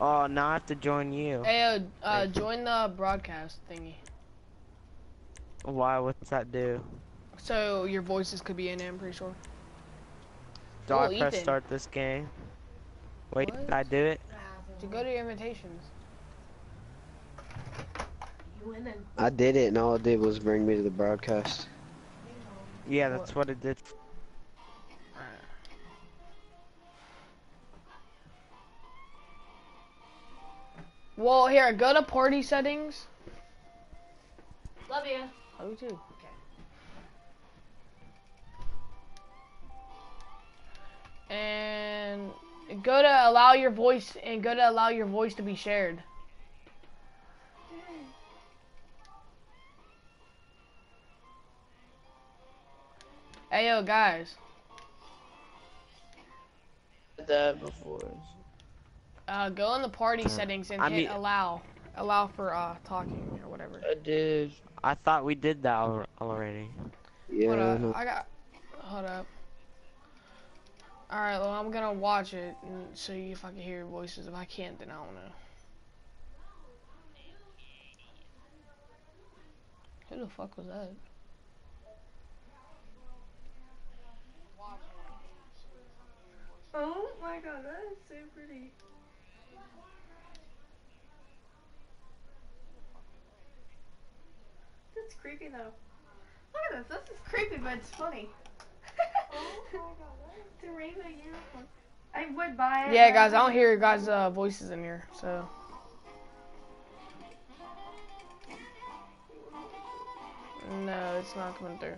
Oh, now I have to join you. Hey, uh, uh, join the broadcast thingy. Why? What's that do? So your voices could be in it, I'm pretty sure. Do I press Ethan. start this game? Wait, What? did I do it? To go to your invitations. You win I did it, and all it did was bring me to the broadcast. Yeah, that's what it did. Well, here, go to party settings. love you. Oh, you too. Okay. And go to allow your voice and go to allow your voice to be shared. Hey yo guys, That before. Uh, go in the party settings and I hit mean- allow, allow for uh talking or whatever. I did. I thought we did that al- already. Yeah, Hold I up, know. I got. Hold up. All right, well I'm gonna watch it and see if I can hear your voices. If I can't, then I don't know. Who the fuck was that? Oh my god, that is so pretty. That's creepy though. Look at this. This is creepy, but it's funny. oh my god, it's a rainbow unicorn. I would buy it. Yeah, guys, I don't hear your guys' uh, voices in here, so. No, it's not coming through.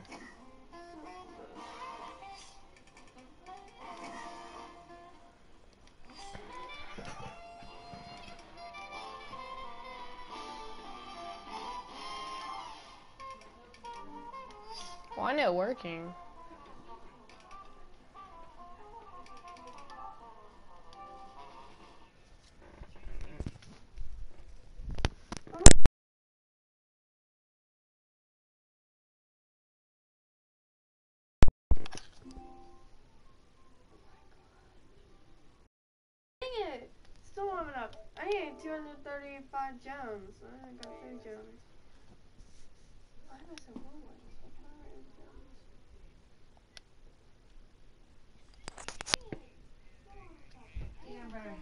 Why not working? Still warming up. I need 235 gems. I got 3 gems. Why am I so on this? I'm trying to gems. Yeah, bro.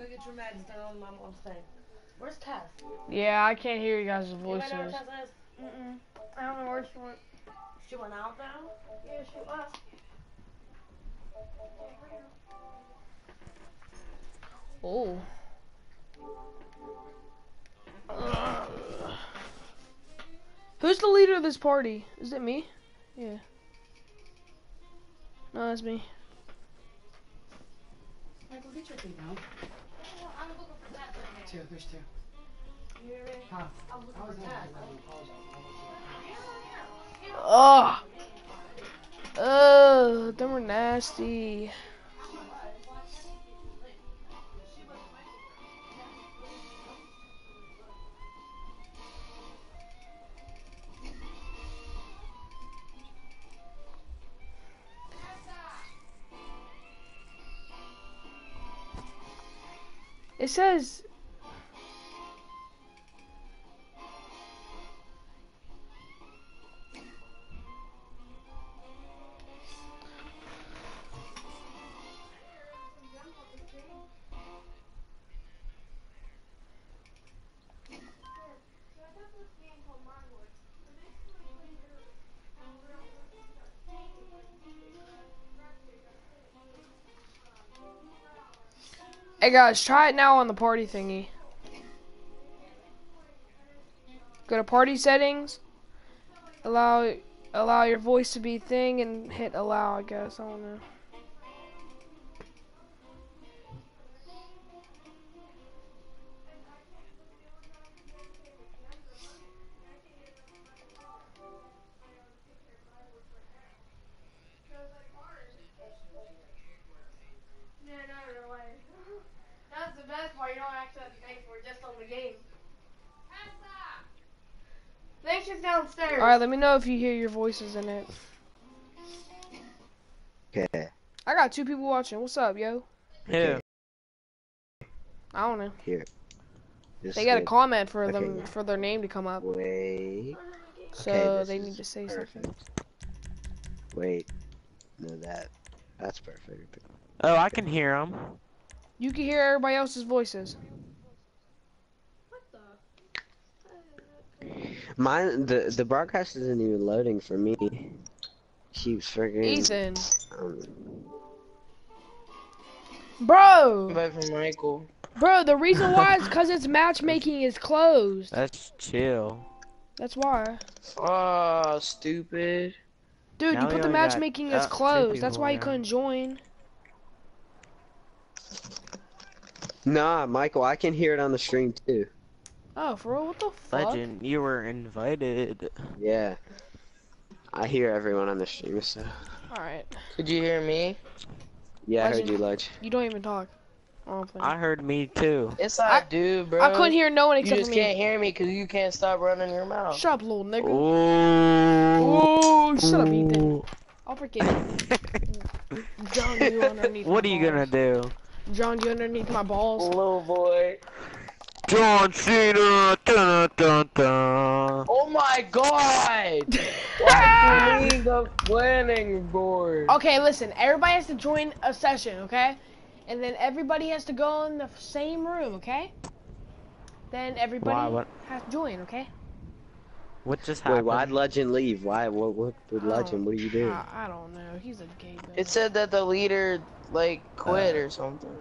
Go get your meds done on my mom's thing. Where's Tess? Yeah, I can't hear you guys' Anybody know where voices. Tess is? Mm-mm. I don't know where she went. She went out now? Yeah, she was. Oh. Who's the leader of this party? Is it me? Yeah. No, that's me. Michael, get your feet down. Two, there's two. Huh? Ugh. Oh, Ugh, them were nasty. It says Hey guys, try it now on the party thingy. Go to party settings. Allow allow your voice to be thing and hit allow, I guess. I don't know. Thanks, just downstairs. Alright, let me know if you hear your voices in it. Okay. I got two people watching. What's up, yo? Yeah. I don't know. Here. This They got a comment for Okay, them yeah. for their name to come up, Wait. so this they need to say something. Wait. No, that. That's perfect. Oh, I can hear them. You can hear everybody else's voices. What the? Mine, the the broadcast isn't even loading for me. Keeps freaking. Ethan, Um, bro, Invite from Michael. bro. The reason why is because its matchmaking is closed. That's chill. That's why. Oh, stupid. Dude, Now you put the only got, matchmaking uh, as closed. That's why you couldn't join. nah, Michael, I can hear it on the stream too. Oh, for real? What the fuck? Legend, you were invited. Yeah. I hear everyone on the stream, so. All right, Could you hear me? Yeah, I heard you, Ledge. you don't even talk. I. I heard me too. Yes, I, I- do, bro. I couldn't hear no one You except just for me. can't hear me because you can't stop running your mouth. Shut up, little nigga. Oh. Oh, shut up, Ethan. I'll freaking drown you underneath. What are my you gonna do? Drown you underneath my balls. Little boy. John Cena. Dun, dun, dun. Oh my god! I the planning board. Okay, listen. Everybody has to join a session, okay? And then everybody has to go in the same room, okay? Then everybody Why, what- has to join, okay? What just Wait, why'd Legend leave? Why? What? What with Oh, Legend? What do you do? I, I don't know. He's a gay bitch. It said that the leader like quit uh, or something.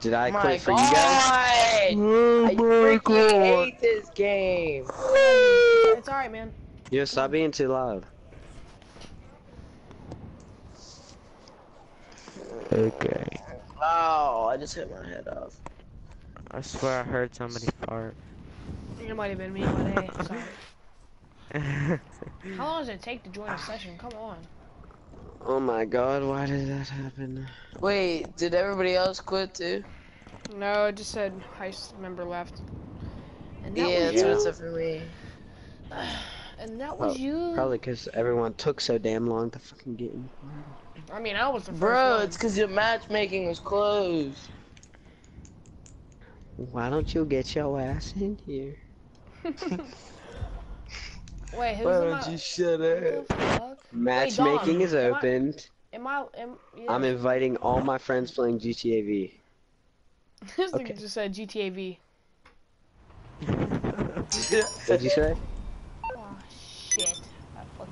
Did I my quit for god! you guys? Oh I freaking hate this game. It's alright, man. Yo, stop being too loud. Okay. Wow, I just hit my head off. I swear I heard somebody fart. It might have been me, but hey, sorry. How long does it take to join a session? Come on. Oh my god, why did that happen? Wait, did everybody else quit too? No, it just said heist member left. And that Yeah, that's what it you. said for me. And that was you. Probably because everyone took so damn long to fucking get in. I mean, I was the Bro, one. it's because your matchmaking was closed. Why don't you get your ass in here? Wait, who's Why don't my... you shut What up? Matchmaking is am I- opened. Am I... Am, yeah. I'm inviting all my friends playing GTA V. this okay. nigga just said GTA V. What'd you say? Oh, shit.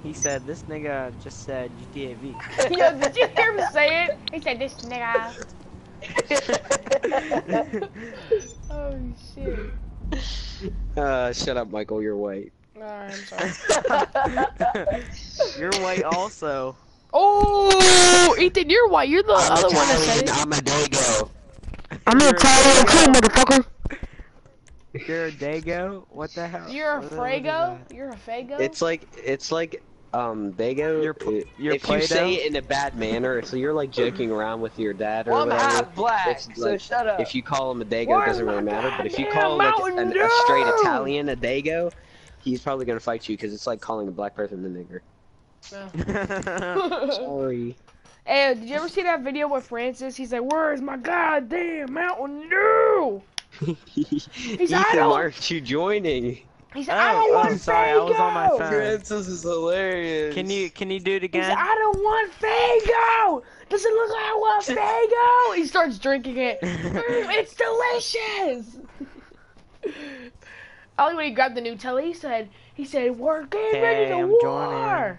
He said this nigga just said GTA V. Yo, did you hear him say it? He said, this nigga. Oh, shit. Uh, shut up, Michael. You're white. Alright, I'm sorry. You're white also. Oh, Ethan, you're white. You're the other one that said it. I'm a Dago. I'm You're a Dago. motherfucker. You're a Dago? What the hell? You're a What the- what is Frago? You're a Fago? It's like it's like um Dago. You're you're if you say it in a bad manner, so you're like joking around with your dad or Well, I'm whatever. half black, It's so shut up. If you call him a Dago, it doesn't really matter. But if you goddamn call like an, a straight Italian a Dago, he's probably gonna fight you because it's like calling a black person a nigger. Sorry. Hey, did you ever see that video with Francis? He's like, "Where's my goddamn Mountain Dew?" Ethan, I why don't- aren't you joining? He said, "I don't Oh, want I'm sorry, I was on my phone. Francis is hilarious. can you can you do it He again? said, "I don't want Fago. Does it look like I want Fago?" He starts drinking it. Mm, it's delicious. Only when he grabbed the new telly, he said, "He said we're getting ready Okay, to I'm war." joining.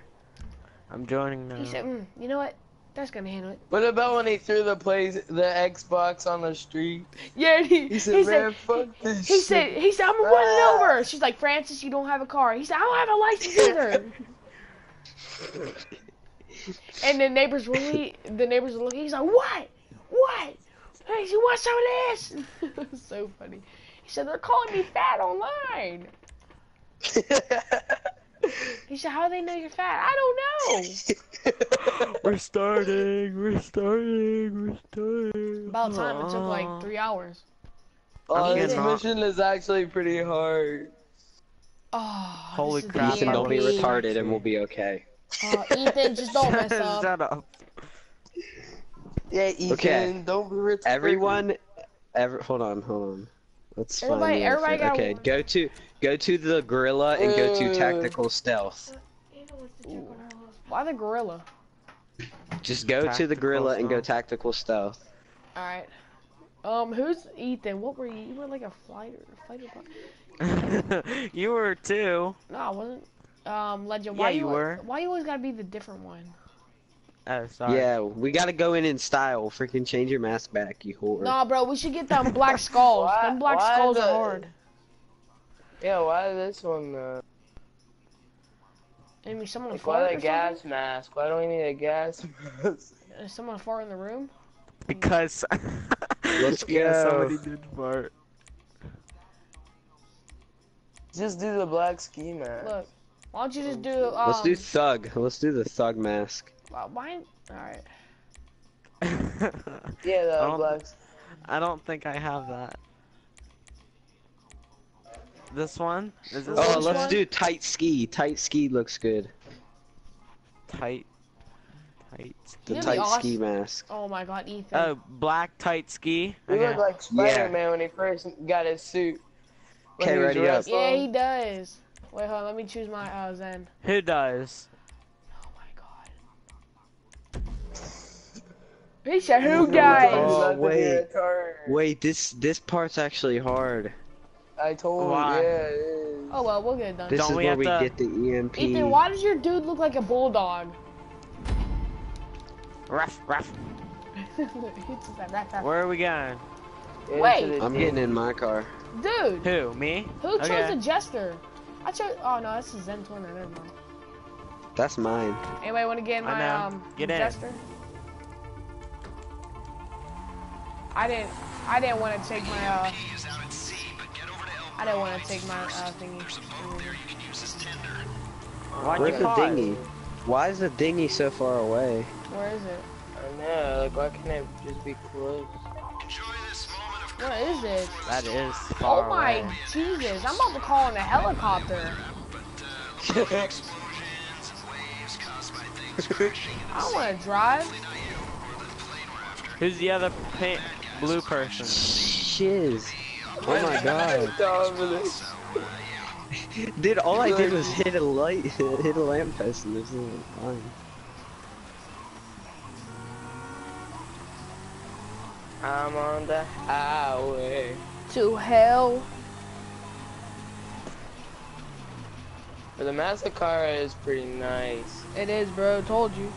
I'm joining now. He said, mm, "You know what? That's gonna handle it." What about when he threw the plays, the Xbox on the street? Yeah, and he, He said, he "Man, said, fuck this He shit." said, he said, I'm Ah. running over. She's like, Francis, you don't have a car. He said, I don't have a license either. and the neighbors were le- the neighbors were looking. He's like, what? What? Hey, you want some of this? so funny. He said, they're calling me fat online. He said, how do they know you're fat? I don't know. we're starting. We're starting. We're starting. About time, it took like three hours. oh, this mission is actually pretty hard. Oh, Holy crap, the Ethan, don't be retarded, and we'll be okay. Uh, Ethan, just don't mess up. Shut up. Yeah, Ethan, Okay. don't be retarded. Everyone, ever hold on, hold on. Let's Everybody- everybody got Okay, one. go to go to the gorilla and go to tactical stealth. Why the gorilla? Just go to the Tactical gorilla and go tactical stealth. All right. Um, who's Ethan? What were you? You were like a fighter, fighter. you were too. No, I wasn't. Um, Legend. Why Yeah, you al- were. Why you always gotta be the different one? Oh, sorry. Yeah, we gotta go in in style. Freaking change your mask back, you whore. Nah, bro, we should get them black skulls. Why- them black why skulls the- are hard. Yeah, why this one? Uh, Maybe someone like, fart why or the something? gas mask? Why do we need a gas mask? Is someone fart in the room? Because. Let's go. yeah, go. somebody did fart. Just do the black ski mask. Look, why don't you just do? Um, Let's do thug. Let's do the thug mask. Why- Why? All right. Yeah, the I don't- I don't think I have that. This one? Is this Oh, Which let's one? do tight ski. Tight ski looks good. tight? Tight. The You'd be tight awesome. ski mask. Oh my God, Ethan. Oh, black tight ski. He Okay. looked like Spider-Man when he first got his suit. Okay, ready up. yeah, he does. Wait, hold on. Let me choose my uh, Zen. Who does? Oh my God. He said, "Who He's guys?" Oh, about to be wait. Wait, this this part's actually hard. I told Why? you, yeah. Oh well, we'll get it done. This Don't is we where we to- get the EMP. Ethan, why does your dude look like a bulldog? Ruff, ruff. He just said, "Rap, rap." Where are we going? Wait. I'm getting in my car. Dude, Who? Me? who chose Okay. the jester? I chose. Oh no, that's a Zen 20. Never mind. That's mine. Anybody want to get in my know. um Get in. jester? I didn't. I didn't want to take my uh. I didn't want to take my uh thingy. Why'd Where's the pause? dinghy? Why is the dinghy so far away? Where is it? I know, like why can't it just be close? What is it? That is Oh my away. Jesus! I'm about to call in a helicopter. I don't want to drive. Who's the other pink, blue person? Shiz. Oh my god. Dominic. Dude, all I did was hit a light, hit a lamppost and this is fine. I'm on the highway. To hell. But the Massacro is pretty nice. It is, bro. Told you.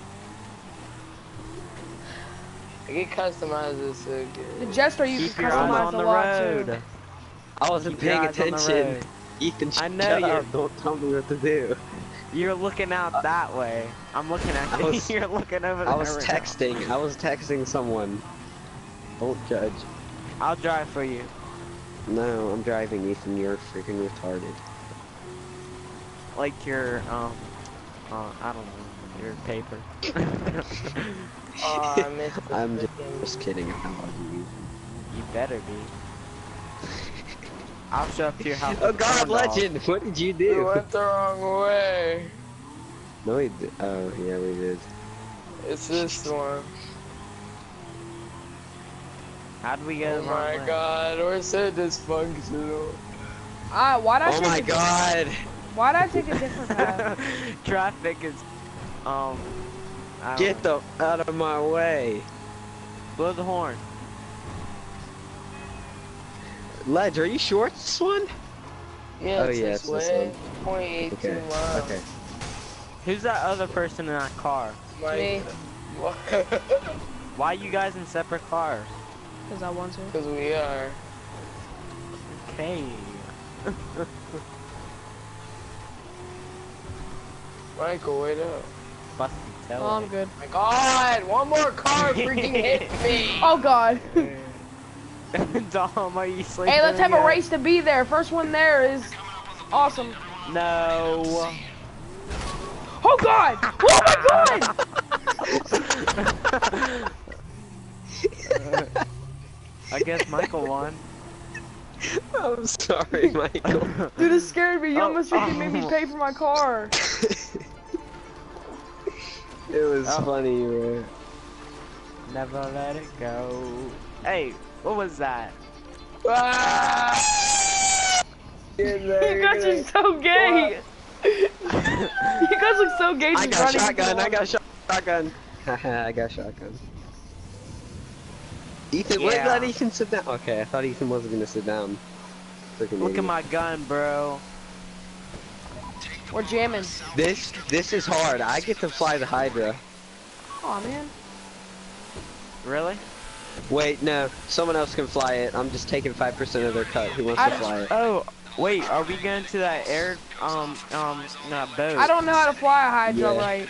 I get customized this so The good. jester you Keep can your eyes customize on a the lot road. too. I wasn't Keep paying eyes on the attention. Ethan, I know you're- up. Don't tell me what to do. You're looking out that way. I'm looking at you. was- You're looking over there. I was right now. texting. I was texting someone. Don't judge. I'll drive for you. No, I'm driving, Ethan. You're freaking retarded. Like your, um, uh, I don't know, your paper. Oh, I missed the I'm just, just kidding. I love you. you better be. I'll show up to your house. Oh God, corn dog. Legend! What did you We do? went the wrong way. No, we did. Oh, yeah, we did. It's this one. How would we get Oh my way? god, we're so dysfunctional. Ah, why'd I Oh take my a, God! Why'd I take a different path? Traffic is, um, I don't Get the out of my way, blow the horn. Ledge. Are you sure it's this one? Yeah, Oh, it's yeah, this way. Point eight two Okay. miles. Okay. Who's that other person in that car? Me. Why you guys in separate cars? Because I want to. Because we are. Okay. Michael, wait up. Busty Oh, I'm good. Oh my god, one more car freaking hit me. Oh God. Dom, are you sleeping? hey, let's have a race to be there. First one there is awesome. No. Oh God! Oh my God! I guess Michael won. I'm sorry, Michael. Dude, it scared me. You Oh, almost freaking made me oh. pay for my car. It was Oh. funny, right? Never let it go. Hey, what was that? Ah! You guys are so gay. you guys look so gay I got shotgun. I the got shotgun. Haha, I got shotgun. Ethan, what Yeah. let Ethan sit down? Okay, I thought Ethan wasn't gonna sit down. Freaking Look at my gun, bro. Wall. We're jamming. This this is hard. I get to fly the Hydra. Oh man. Really? Wait, no, someone else can fly it. I'm just taking five percent of their cut. Who wants I to fly it? Oh, wait. Are we going to that air? Um, um, not boat. I don't know how to fly a Hydra Yeah. right.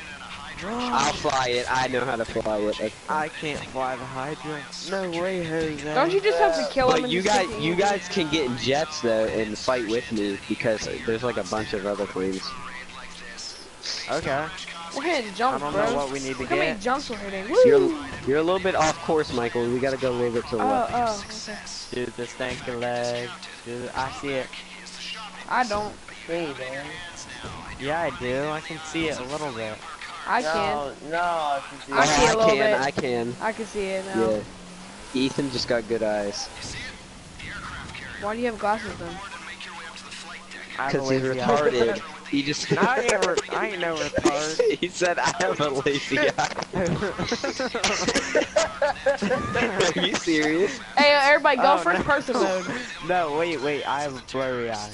I'll fly it. I know how to fly it. I can't fly the Hydra. No way, Jose. Don't you just have to kill him? But you guys, you guys can get in jets though and fight with me because there's like a bunch of other planes. Okay. We're hitting I jumps, don't bro. know what we need to Look how many get. jumps we're hitting. You're you're a little bit off course, Michael. We gotta go a little bit to the Oh, left. oh, okay. Do the stanky leg. Do the, I see it. I don't. See it. Yeah, I do. I can see it a little bit. I can. No, I can see I see a I little can, bit. I can. I can see it now. Yeah. Ethan just got good eyes. Why do you have glasses then? I have a Cause he's retarded. He just. I ain't, re- I ain't no retard. he said I have a lazy eye. Are you serious? Hey, everybody, go Oh, first no. person mode. no, wait, wait. I have blurry eye.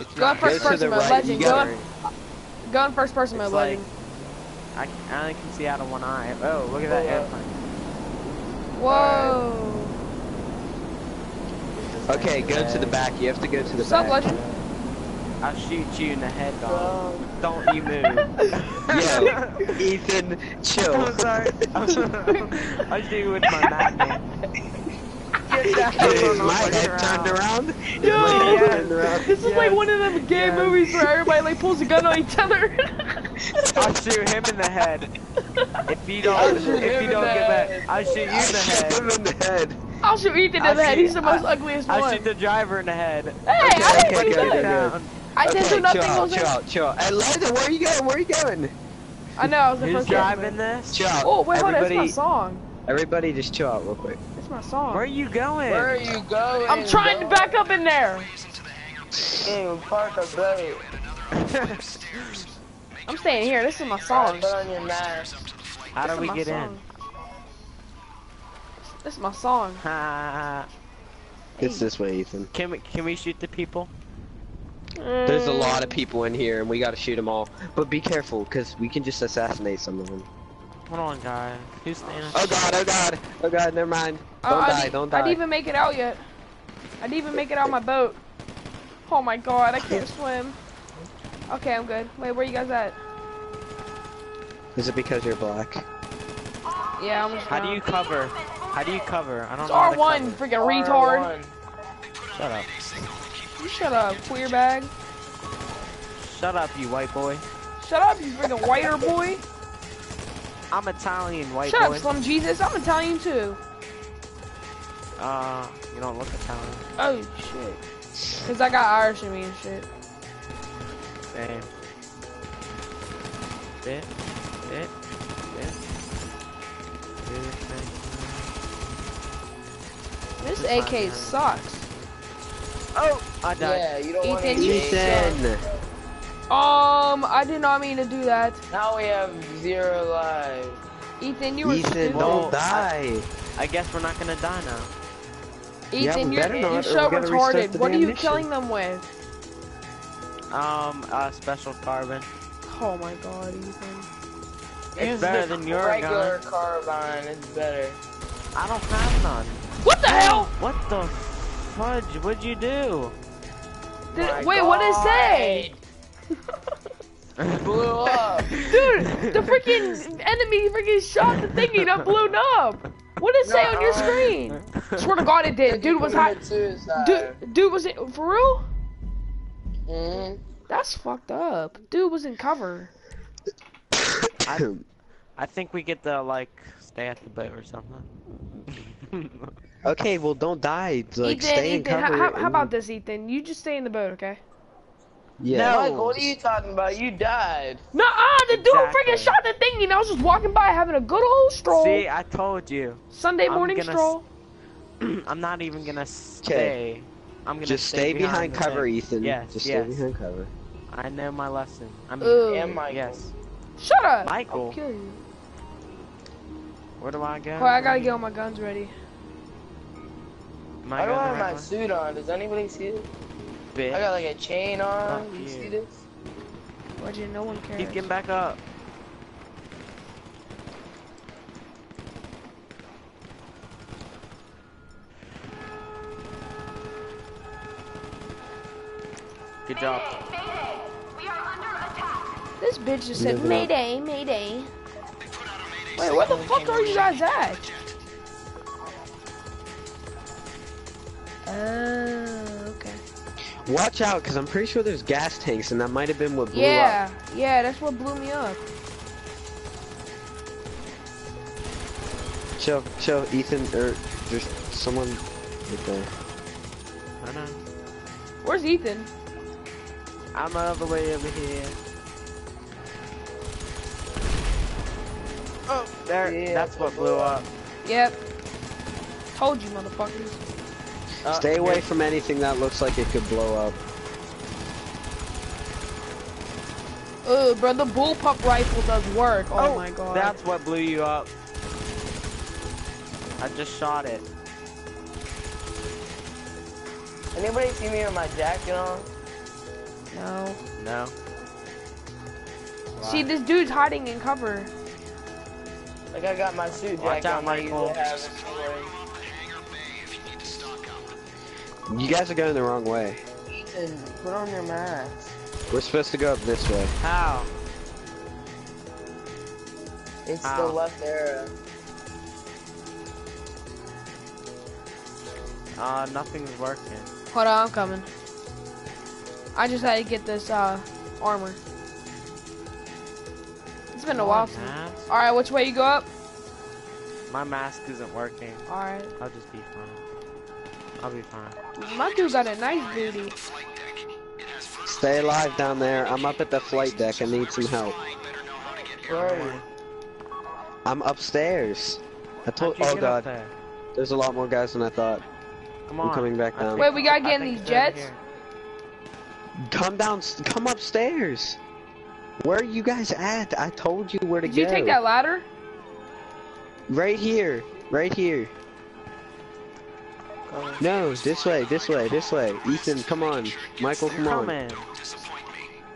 It's Go not first Go person mode, right. legend. Go, go in first person mode, like- legend. I, I only can see out of one eye. Oh, look at that airplane. Whoa. Okay, go to the back. You have to go to the What's up, back. legend? I'll shoot you in the head, dog. Don't you move. Yo, Ethan, chill. I'm sorry. I'll shoot you with my magnet. Is my head turned around? Is Yo. my head Yes. turned around? This is like one of them gay Yes. movies where everybody like pulls a gun on each other. I'll shoot him in the head. If you don't, if him you don't get head. back, I'll shoot you in the Shoot head. him in the head. I'll shoot Ethan in I'll the head. He's the most I- ugliest I'll one. shoot the driver in the head. Hey, I Okay, didn't okay, do okay, that. I didn't okay, do nothing. chill out, chill out, chill out. Hey, London, where are you going? Where are you going? I know. I was the Who's first driving this? Chill. Oh wait, hold on. It's my song. everybody, just chill out real quick. It's my song. Where are you going? Where are you going? I'm trying to back up in there. Ew, park a boat. I'm staying here. This is my song. Put on your mask. How do we get song. This is my song. It's this way, Ethan. Can we can we shoot the people? There's a lot of people in here, and we gotta shoot them all. But be careful, because we can just assassinate some of them. Hold on, guys. Who's standing? Oh god, oh god, oh god, never mind. Don't I die, didn't- don't I didn't even make it out yet. I didn't even make it out my boat. Oh my god, I can't swim. Okay, I'm good. Wait, where you guys at? Is it because you're black? Yeah, I'm just How do you cover? How do you cover? I don't It's know. how R1, cover. freaking retard. R1. Shut up. You shut up, queer bag. Shut up, you white boy. Shut up, you freaking whiter boy. I'm Italian, white Shut boy. up, Slim Jesus. I'm Italian too. Uh, you don't look Italian. Oh shit. Cause I got Irish in me and shit. Same. Bit, bit, bit. This It's fine, AK sucks. Oh, I died. Yeah, you don't want to Ethan, you Ethan! Um, I did not mean to do that. Now we have zero lives. Ethan, you were Ethan, stupid. Well, don't die! I guess we're not gonna die now. Yeah, Ethan, we you're, not, you're so we gotta restart retarded. What are you mission. killing them with? Um, uh, special carbine. Oh my god, Ethan. It's Use better than your regular gun. carbine. It's better. I don't have none. What the hell? What the fudge? What'd you do? Did, My wait, what did it say? Blew up. Dude, the freaking enemy freaking shot the thingy and I blew up. What did it say on your Nuh-uh. screen? Swear to God it did. Dude was hot. Committed Dude, dude was it for real? Mhm. That's fucked up. Dude was in cover. I, I think we get to like stay at the boat or something. okay, well don't die. Like, Ethan, stay in Ethan, how, cover. how, how about this, Ethan? You just stay in the boat, okay? Yeah. No. Michael, what are you talking about? You died. Nuh-uh, the dude Exactly. freaking shot the thingy and I was just walking by having a good old stroll. See, I told you. Sunday I'm morning gonna stroll. I'm not even gonna stay. I'm gonna Just stay behind the cover, thing. Ethan. Yes, Just yes. stay behind cover. I know my lesson. I mean, Ugh. And Michael. yes. Shut up. Michael. I'll kill you. Where do I go? Alright, I gotta get all my guns ready. Am I don't have my way? suit on. Does anybody see it? Bitch. I got like a chain on. Fuck you you. see this? Reggie, no one cares. He's getting back up. Good job. This bitch just said, uh, Mayday, Mayday. Wait, where the fuck are you guys at? Okay. Watch out, because I'm pretty sure there's gas tanks, and that might have been what blew up. Yeah, yeah, that's what blew me up. Chill, chill, Ethan, or there's someone right there. I know. Where's Ethan? I'm all the way over here. Oh, there. Yeah, that's what oh, blew oh. up. Yep. Told you, motherfuckers. Uh, Stay away here- from anything that looks like it could blow up. Ugh, bro, the bullpup rifle does work. Oh, my god. That's what blew you up. I just shot it. Anybody see me with my jacket on? No. No. See, this dude's hiding in cover. Like I got my suit Watch jacket out, on. I Michael. You guys are going the wrong way. Ethan, put on your mask. We're supposed to go up this way. How? It's the left arrow. Uh, nothing's working. Hold on, I'm coming. I just had to get this, uh, armor. It's been a while since. Alright, which way you go up? My mask isn't working. Alright. I'll just be fine. I'll be fine. My dude got a nice booty. Stay alive down there. I'm up at the flight deck. I need some help. Where? I'm upstairs. I told. You Oh god, there? there's a lot more guys than I thought. Come I'm coming back down. Wait, we gotta get in these jets? Come down. Come upstairs. Where are you guys at? I told you where to Did go. you take that ladder? Right here. Right here. No, this way, this way, this way. Ethan, come on. Michael, come on.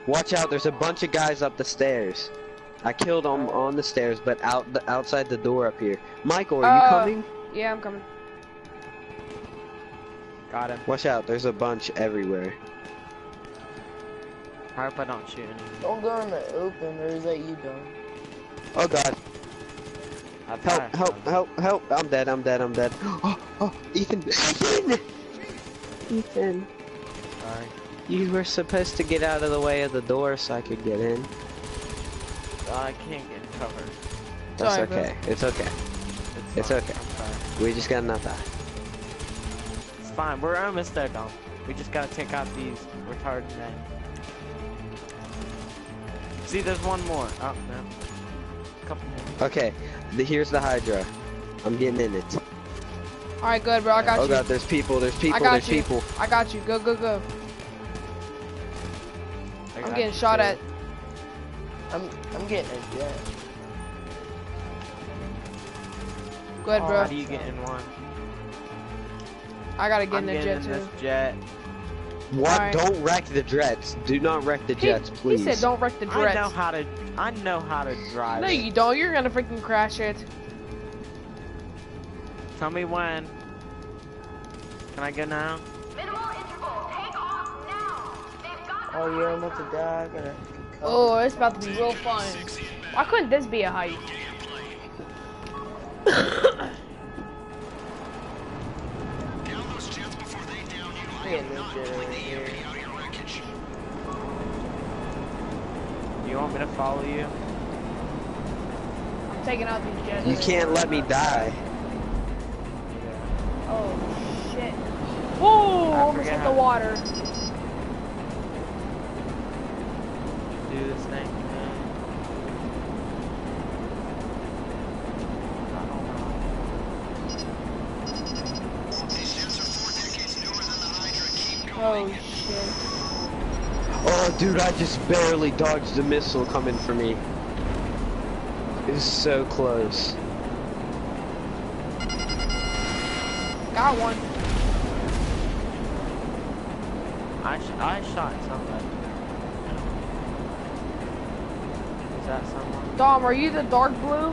Watch out, there's a bunch of guys up the stairs. I killed them on the stairs, but out the outside the door up here. Michael, are you Uh, coming? Yeah, I'm coming. Got him. Watch out, there's a bunch everywhere. I hope I don't shoot anyone. Don't go in the open, or is that you done? Oh god, I help, passed help, help, help. I'm dead, I'm dead, I'm dead. Oh, oh, Ethan, Ethan! Ethan, Sorry. you were supposed to get out of the way of the door so I could get in. I can't get covered. That's Sorry, bro. okay, it's okay. It's, It's okay. We just got not die. It's fine. We're almost there, Dom. We just gotta take out these retarded men. See, there's one more. Oh, no. Couple more. Okay, the, here's the Hydra. I'm getting in it. Alright, good, bro. I got Oh you. god, there's people, there's people, I got there's you. people. I got you. Go, go, go. I I'm got getting shot too. at. I'm I'm getting a jet. Go ahead, Oh, bro. How do you get in one? I gotta get I'm in the getting jet in too. this jet. What? Alright. Don't wreck the jets. Do not wreck the He- jets, he, please. said don't wreck the Jets. I know jets. how to. I know how to drive. No, it. you don't. You're gonna freaking crash it. Tell me when. Can I go now? Oh, you're about to die. I gotta. Oh, it's about to be real fun. Why couldn't this be a height? you want me to follow you? I'm taking out these jets. You can't let me die. Oh shit. Whoa! I Almost hit the water. Do this thing. Oh shit. Oh, dude, I just barely dodged the missile coming for me. It was so close. Got one. I sh I shot somebody. Is that someone? Dom, are you the dark blue?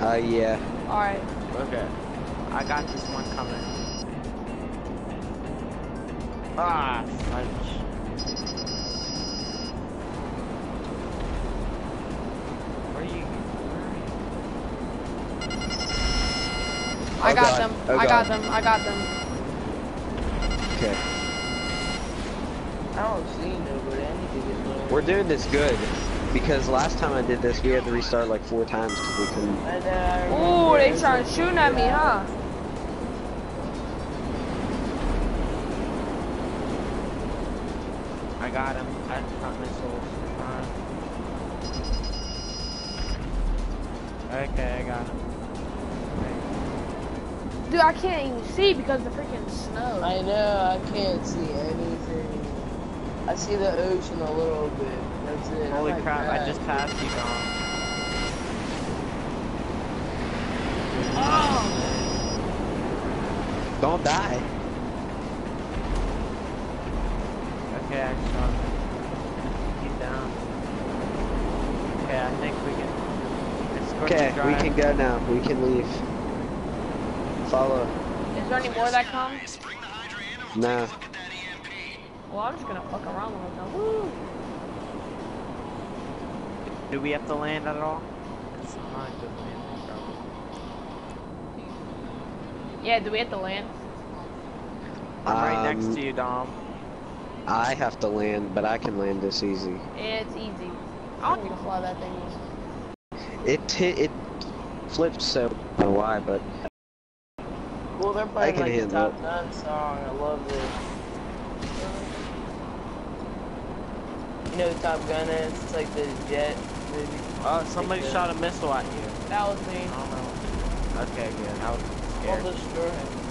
Uh, yeah. Alright. Okay. I got this one coming. Ah, fudge. Where are you? I Oh, got God. them. Oh, I got them. I got them. Okay. I don't see nobody. I need to get low. We're doing this good. Because last time I did this, we had to restart like four times because we couldn't. I know, I Ooh, remember. they started shooting at me, huh? Got him. I shot missiles. Fine. Okay, I got him. Dude, I can't even see because of the freaking snow. I know, I can't see anything. I see the ocean a little bit. That's it. Holy Oh my crap! I just passed you, Dom. Oh! Don't die. Okay, I shot him. Down. Okay, I think we can. Okay, we can go now. We can leave. Follow. Is there any more that come? No. Well, I'm just gonna fuck around with them. Woo! Do we have to land at all? It's not good landing, probably. Yeah, do we have to land? I'm right next Um, to you, Dom. I have to land, but I can land this easy. It's easy. I don't need to fly that thing. It hit. It flipped so. I don't know why, but Well, they're playing like the handle Top Gun song. I love this. You know who Top Gun is? It's like the jet movie. Oh, somebody the- shot a missile at you. That was me. I don't know. Okay, good. I was All scared. destroy. Ooh.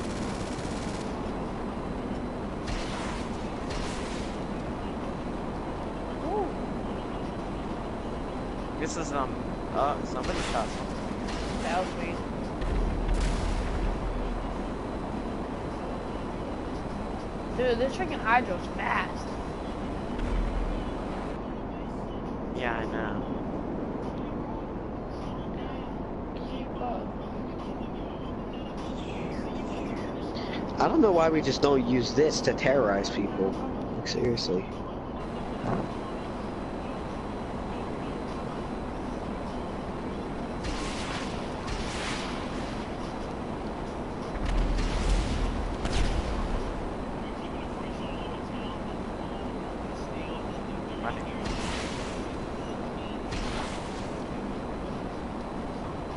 This is um. Uh, somebody shot something. That was me. Dude, this freaking Hydra's fast. Yeah, I know. I don't know why we just don't use this to terrorize people. Like, seriously.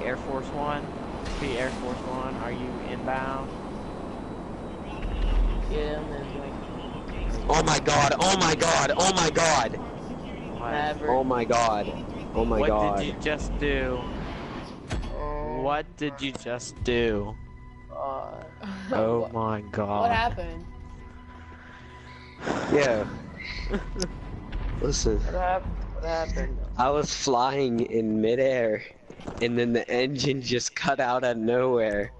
Air Force One. Be Air Force One. Are you inbound? Yeah, and then like Oh my god! Oh my god! Oh my god! What? Maverick. Oh my god! Oh my what god! What did you just do? Oh, What did you just do? God. Oh my god. what happened? Yeah. Listen, What happened? What happened? I was flying in midair, and then the engine just cut out of nowhere,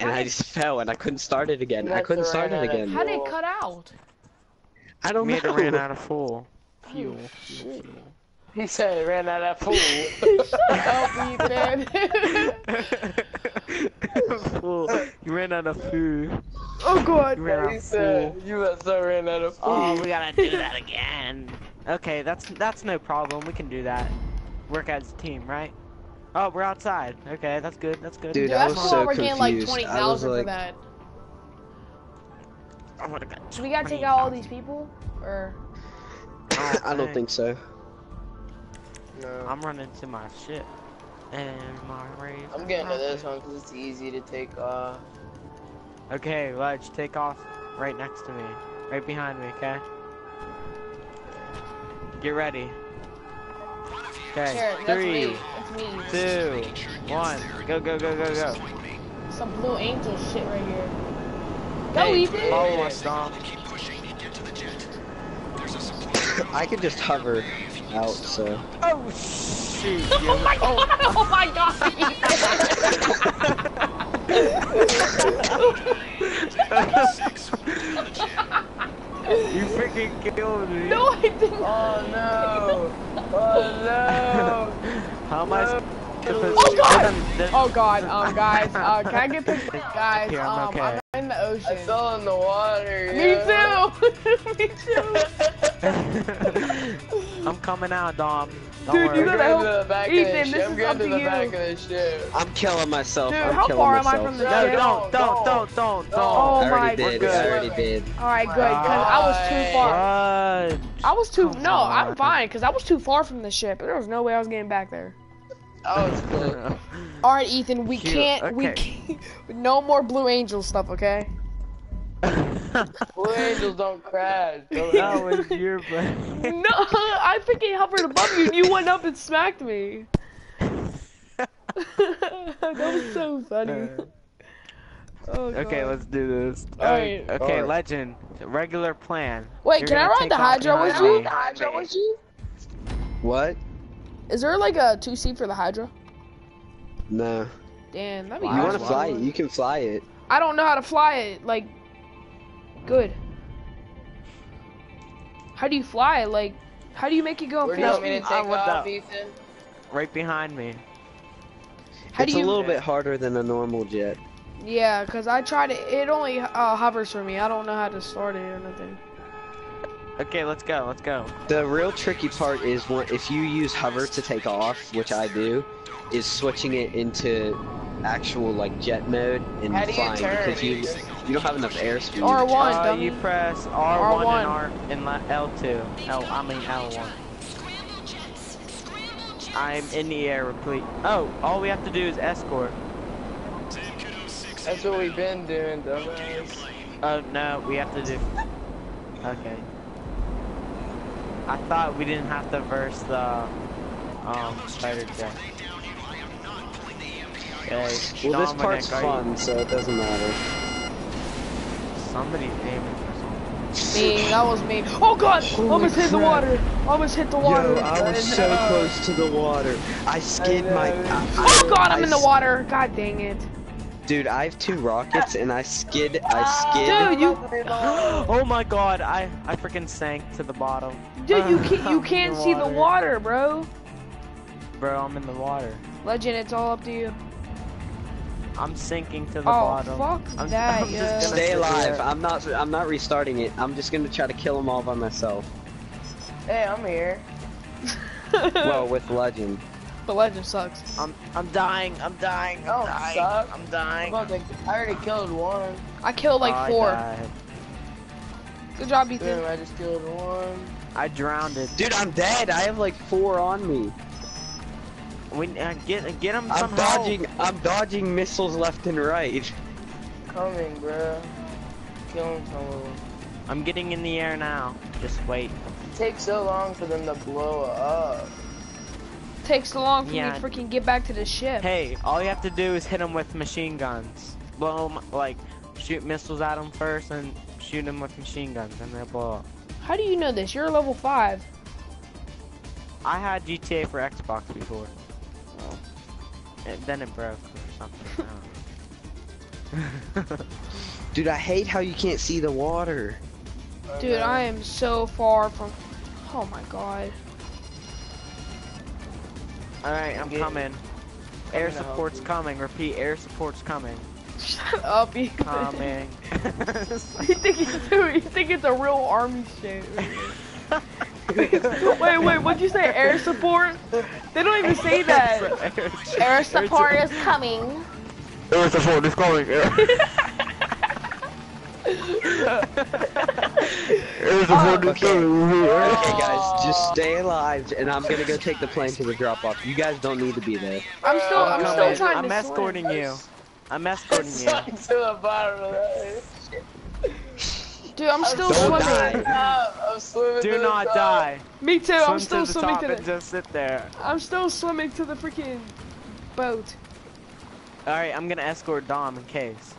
and I just fell, and I couldn't start it again. I couldn't start it again. How did it cut out? I don't We had to know. ran out of fuel. Fuel. Oh, fuel, fuel. He said it ran out of pool. Help me, Fool. You ran out of food. oh god. You ran out he of said food. you must ran out of Oh, we gotta do that again. Okay, that's that's no problem. We can do that. Work as a team, right? Oh, we're outside. Okay, that's good. That's good. Dude, Dude, I was cool. so we're getting like confused. twenty I was thousand for like- that. I would've got So we gotta take out all these people, or I don't think so. No. I'm running to my ship. And my race. I'm getting to this one because it's easy to take off. Okay, Ledge, take off right next to me. Right behind me, okay? Get ready. Okay, here, that's three, me. That's me. two, one. Go, go, go, go, go. Some blue angel shit right here. Go, Hey, Ethan. follow us, Dom. I could just hover out, so. Oh shoot! Oh my god! Oh my god! you freaking killed me. no, I didn't. Oh no! Oh no! How am I? Supposed to Oh god! Oh god, um, guys, uh, can I get pictures? Guys, Here, I'm um, okay. I'm in the ocean. I ocean. fell in the water. Me too! Me too! I'm coming out, Dom. Don't Dude, worry. you I'm gotta going help- to the back Ethan, of the this ship. I'm is up to to the you. back of the ship. I'm killing myself. Dude, I'm how killing far am I myself. from the No, ship? don't, don't, don't, don't, don't. Oh I already my did. God. I already did. Alright, good, cause I was too far. Fudge. I was too, Come no, I'm fine, cause I was too far from the ship. There was no way I was getting back there. Oh, it's cool. Alright, Ethan, we Cute, can't, we can't, no more Blue Angel stuff, okay? Blue Angels don't crash. Don't that was your brain. No, I freaking hovered above you and you went up and smacked me. that was so funny. Oh, okay, God. let's do this. Alright. Okay, Alright. legend. Regular plan. Wait, You're can I ride the off Hydra with you? Hydra with you? What? Is there like a two seat for the Hydra? No. Damn, that'd be Why? You nice. want to fly it? You can fly it. I don't know how to fly it. Like, good. How do you fly it? Like, how do you make it go Where do you full want me to take off. Ethan? Right behind me. How it's do you? a little bit harder than a normal jet. Yeah, cause I tried it. It only uh, hovers for me. I don't know how to start it or nothing. Okay, let's go. Let's go. The real tricky part is when, if you use hover to take off, which I do, is switching it into actual like jet mode and How do you flying turn? because you you don't have enough airspeed. R1, Uh, you press R1, R1. and R and le- L2. L, I mean L1. I'm in the air, replete. Oh, all we have to do is escort. That's what we've been doing, dumbass. Oh no, we have to do. Okay. I thought we didn't have to verse the um spider jet. Okay, Well, this part's are you- fun, so it doesn't matter. Somebody's aiming for something. Me, that was me. Oh god! Almost hit the water. Almost hit the water. Yo, I was so know. close to the water. I skid my. I- Oh god, I'm I in the water. God dang it. Dude, I have two rockets and I skid. I skid. Dude, you, oh my god, I I freaking sank to the bottom. Dude, you can't, you can't the see the water, bro. Bro, I'm in the water. Legend, it's all up to you. I'm sinking to the Oh, bottom. fuck I'm, that, I'm just yo. gonna Stay alive. I'm not. I'm not restarting it. I'm just gonna try to kill them all by myself. Hey, I'm here. well, with legend. but Legend sucks. I'm I'm dying. I'm dying. I'm Oh, dying. suck. I'm I'm dying. to, I already killed one. I killed like Oh, I four. died. Good job, Boom, Ethan. I just killed one. I drowned it. Dude, I'm dead. I have like four on me. We uh, get get him I'm some dodging. help. I'm dodging missiles left and right. Coming, bro. Killing some of them. I'm getting in the air now. Just wait. It takes so long for them to blow up. Takes so long for Yeah. me to freaking get back to the ship. Hey, all you have to do is hit them with machine guns. Blow them like shoot missiles at them first, and shoot them with machine guns, and they'll blow up. How do you know this? You're level five. I had GTA for Xbox before. And then it broke or something. I. Dude, I hate how you can't see the water. Dude, I am so far from. Oh my god. Alright, I'm coming. Air support's coming. Repeat, air support's coming. Shut up, you. Coming. you think it's you think it's a real army shit? wait, wait, what'd you say? Air support? They don't even say that. Air support is coming. Air support is coming. Air, air support is Okay. coming. Okay, guys, just stay alive, and I'm gonna go take the plane to the drop off. You guys don't need to be there. I'm still, oh, I'm still trying I'm to escorting you. I'm escorting you. To the bottom of that. Dude, I'm still Don't swimming. I'm swimming to Do the not top. die. Me too. Swim I'm still to the swimming top to and the. just sit there. I'm still swimming to the freaking boat. All right, I'm gonna escort Dom in case.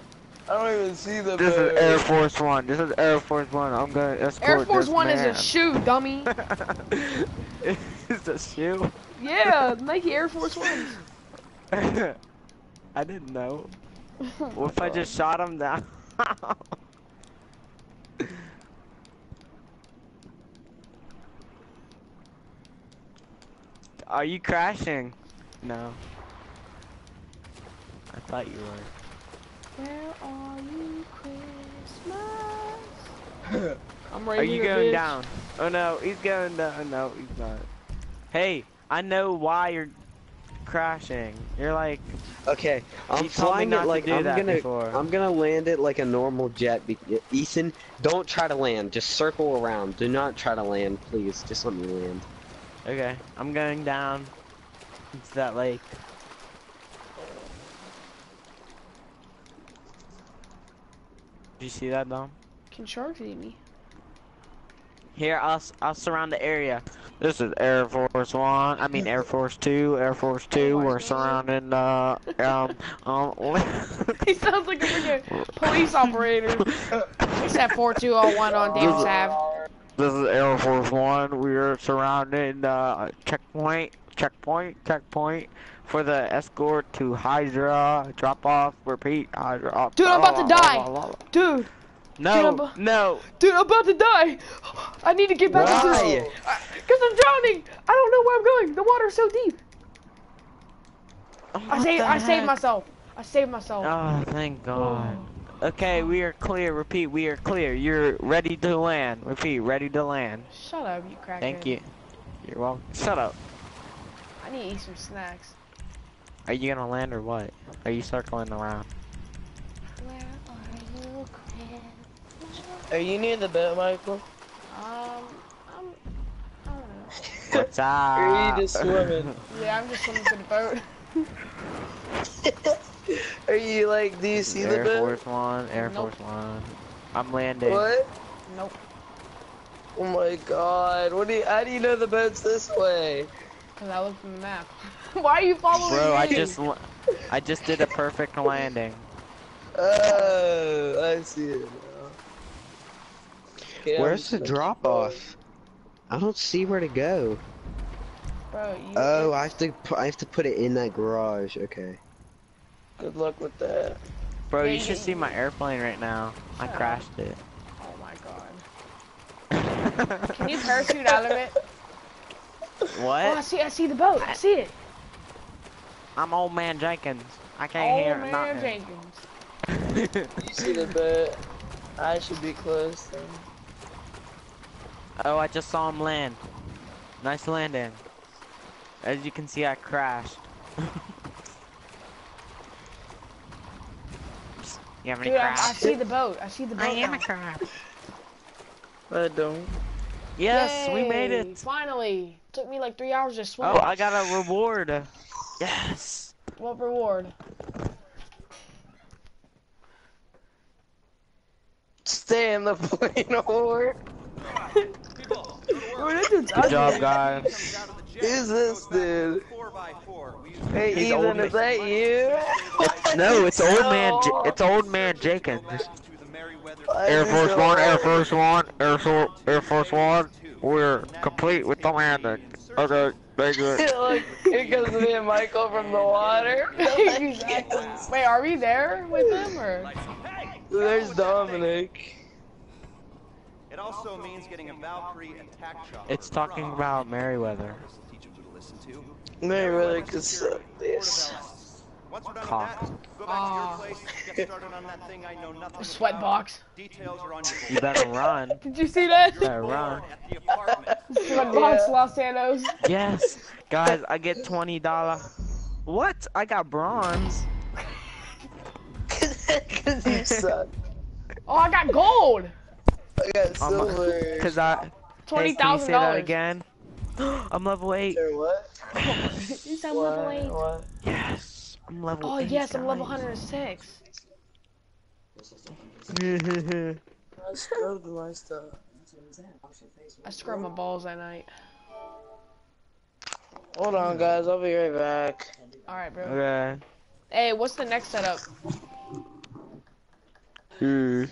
I don't even see the This bird. is Air Force One. This is Air Force One. I'm gonna escort Air Force this One is a shoe, dummy. it's a shoe. Yeah, Nike Air Force Ones. I didn't know. What if I just shot him down? Are you crashing? No. I thought you were. Where are you, Christmas? I'm ready. Are you going down? Oh no, he's going down. No, he's not. Hey, I know why you're crashing. You're like, Okay, I'm You told me flying not it like do I'm gonna before. I'm gonna land it like a normal jet. Ethan, don't try to land. Just circle around. Do not try to land, please. Just let me land. okay, I'm going down into that lake. Did you see that, Dom? Can charge me. Here, I'll I'll surround the area. This is Air Force One. I mean Air Force Two. Air Force Two. We're surrounding uh um um. he sounds like a freaking police operator. Except 4201 on Davis Ave. This is Air Force One. We are surrounding uh checkpoint, checkpoint, checkpoint for the escort to Hydra. Drop off. Repeat. Hydra. Dude, I'm about to die. Dude, No, Dude, no. dude, I'm about to die. I need to get back into Why? this. Because I'm drowning. I don't know where I'm going. The water's so deep. Oh, I saved, I saved myself. I saved myself. Oh, thank God. Okay, we are clear. Repeat, we are clear. You're ready to land. Repeat, ready to land. Shut up, you crackhead. Thank you. You're welcome. Shut up. I need to eat some snacks. Are you gonna land or what? Are you circling around? Where are you, Chris? Are you near the boat, Michael? Um, I'm, I don't know. What's up? Are you just swimming? Yeah, I'm just swimming to the boat. Are you like, do you see the boat? Air? Force One, Air Nope. Force One. I'm landing. What? Nope. Oh my god, what do you, how do you know the boat's this way? Because I looked from the map. Why are you following me? Bro, me? I just, l- I just did a perfect landing. Oh, I see it now. Okay, Where's the I'm- drop off? I don't see where to go. Bro, you. Oh, I have to pu- I have to put it in that garage. Okay. Good luck with that. Bro, Yeah, you you should see my airplane right now. I crashed it. Oh my god. Can you parachute out of it? What? Oh, I see. I see the boat. I see it. I'm old man Jenkins. I can't Oh hear man, nothing. Jenkins. You see the boat? I should be close then. Oh, I just saw him land. Nice landing. As you can see, I crashed. you have any Dude, I, I see the boat. I see the boat. I am now. a crash. I don't. Yes, we made it. Finally. Took me like three hours to swim. Oh, I got a reward. Yes. What reward? Stay in the plane or Good job, guys. Who's this dude? Hey, He's Ethan, is that you? No, it's old man. J- it's old man Jenkins. Air Force One, Air? Force One, Air Force, Air Force One. We're complete with the landing. Okay, thank you. Look, here comes me and Michael from the water. Wait, are we there with them or? There's Dominic. It also means getting a Valkyrie attack chopper. It's talking about Merryweather. Merryweather him who to listen to. Mayweather could suck this. Once we're done Cock. with that, go back Ah. to your place, get started on that thing I know nothing Sweat about. box. Details are on your You better run. Did you see that? Better run. at the apartment. Sweat box Los Santos. Yes, guys, I get twenty dollar. What? I got bronze. Cause you suck. Oh, I got gold. I got I'm silver. Cause I. Twenty Hey, can you thousand say that dollars. again? I'm level eight. Or what? You said level What? eight. What? Yes, I'm level Oh eight. yes, I'm level 106. I scrubbed my stuff. I scrub my balls at night. Hold on, guys. I'll be right back. All right, bro. okay. Hey, what's the next setup? Hmm.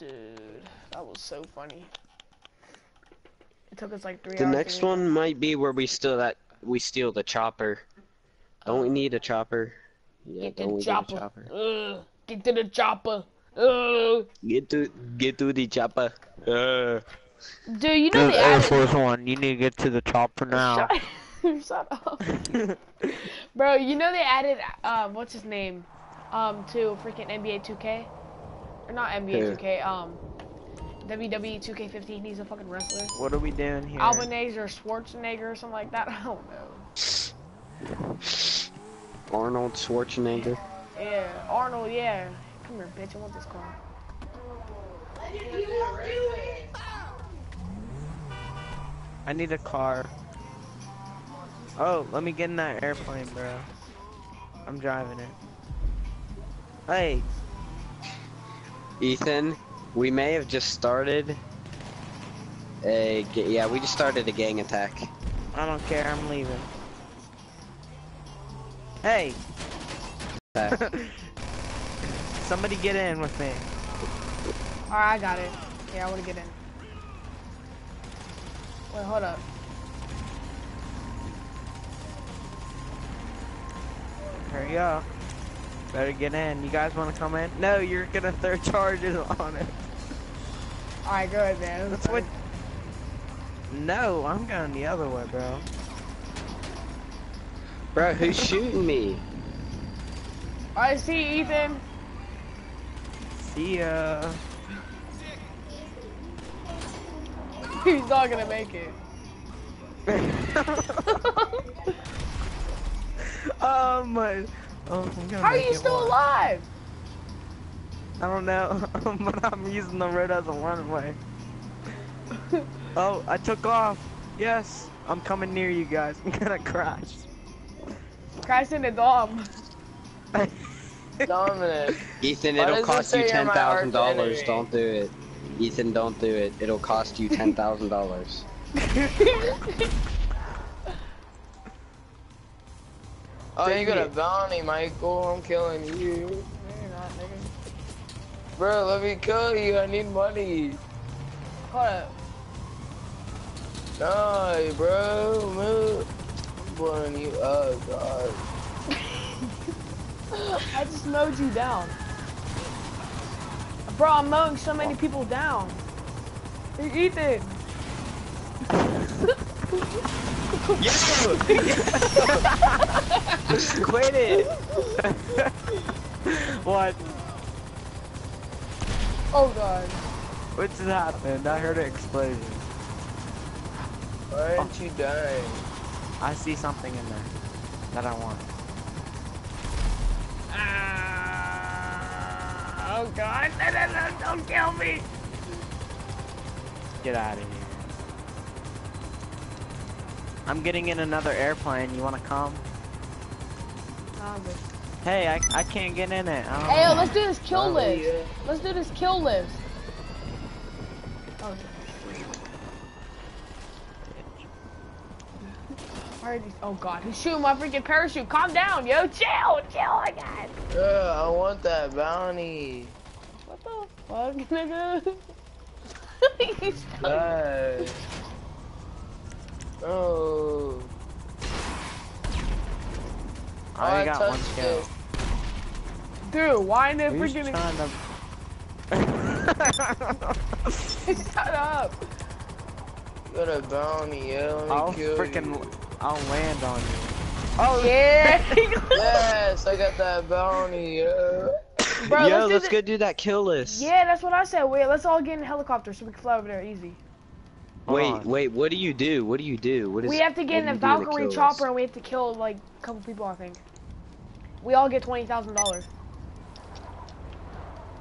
Dude, that was so funny. It took us like three The hours. next get one might be where we steal that we steal the chopper. Don't we need a chopper? Yeah, Get don't the we chopper. get a chopper? Ugh, get to the chopper. Ugh. Get to get to the chopper. Uh. Dude, you know This they Air. Force One, you need to get to the chopper now. Shut, shut up, bro. You know they added um, what's his name, um, to freaking NBA 2K, or not NBA Who? 2K, um, WWE 2K15. He's a fucking wrestler. What are we doing here? Albanese or Schwarzenegger or something like that. I don't know. Arnold Schwarzenegger. Yeah, Arnold. Yeah. Come here, bitch. I want this car. I need a car. Oh, let me get in that airplane, bro. I'm driving it. Hey, Ethan, we may have just started a ga- yeah, we just started a gang attack. I don't care, I'm leaving. Hey, somebody get in with me. Alright, I got it. Yeah, I want to get in. Wait, hold up. Hurry up. Better get in. You guys want to come in? No, you're gonna throw charges on it. Alright, go ahead, man. That's what. No, I'm going the other way, bro. Bro, who's shooting me? I see Ethan. See ya. He's not gonna make it. oh my. Oh, I'm gonna How are you it still work. alive? I don't know, but I'm using the road as a runway. oh, I took off. Yes, I'm coming near you guys. I'm gonna crash. Crash into Dom. Dominic. Ethan, Why it'll cost you say you're ten my thousand arch dollars. Don't do it. Ethan, don't do it. It'll cost you ten thousand dollars. Oh, you Dang got a bounty, Michael. I'm killing you. Bro, let me kill you. I need money. Hold up. No, bro. Move. I'm blowing you up, God. I just mowed you down. Bro, I'm mowing so many oh. people down. Hey, Ethan. Just quit it. what? Oh god. What just happened? I heard an explosion. Why aren't you dying? I see something in there that I want. Ah, oh god. No, no, no, don't kill me. Get out of here. I'm getting in another airplane. You want to come? Nah, Hey, I, I can't get in it. I Hey, yo, let's do this kill Oh, list. yeah. Let's do this kill list. Oh. Where are these? Oh god, he's shooting my freaking parachute. Calm down, yo. Chill, chill, I got it. Yeah, I want that bounty. What the fuck, nigga? He's Bye. Oh. I only oh, got one touched kill. Dude, why in the Who's freaking trying to? Shut up. Got a bounty, yeah. Let me I'll kill freaking, you. I'll land on you. Oh, oh yeah. Yes, I got that bounty, yeah. Bro, Yo, let's, let's go do that kill list. Yeah, that's what I said. Wait, let's all get in a helicopter so we can fly over there easy. Hold Wait, on. wait. What do you do? What do you do? What is? we have to get in do a you do in Valkyrie chopper and we have to kill like a couple people, I think. We all get twenty thousand dollars.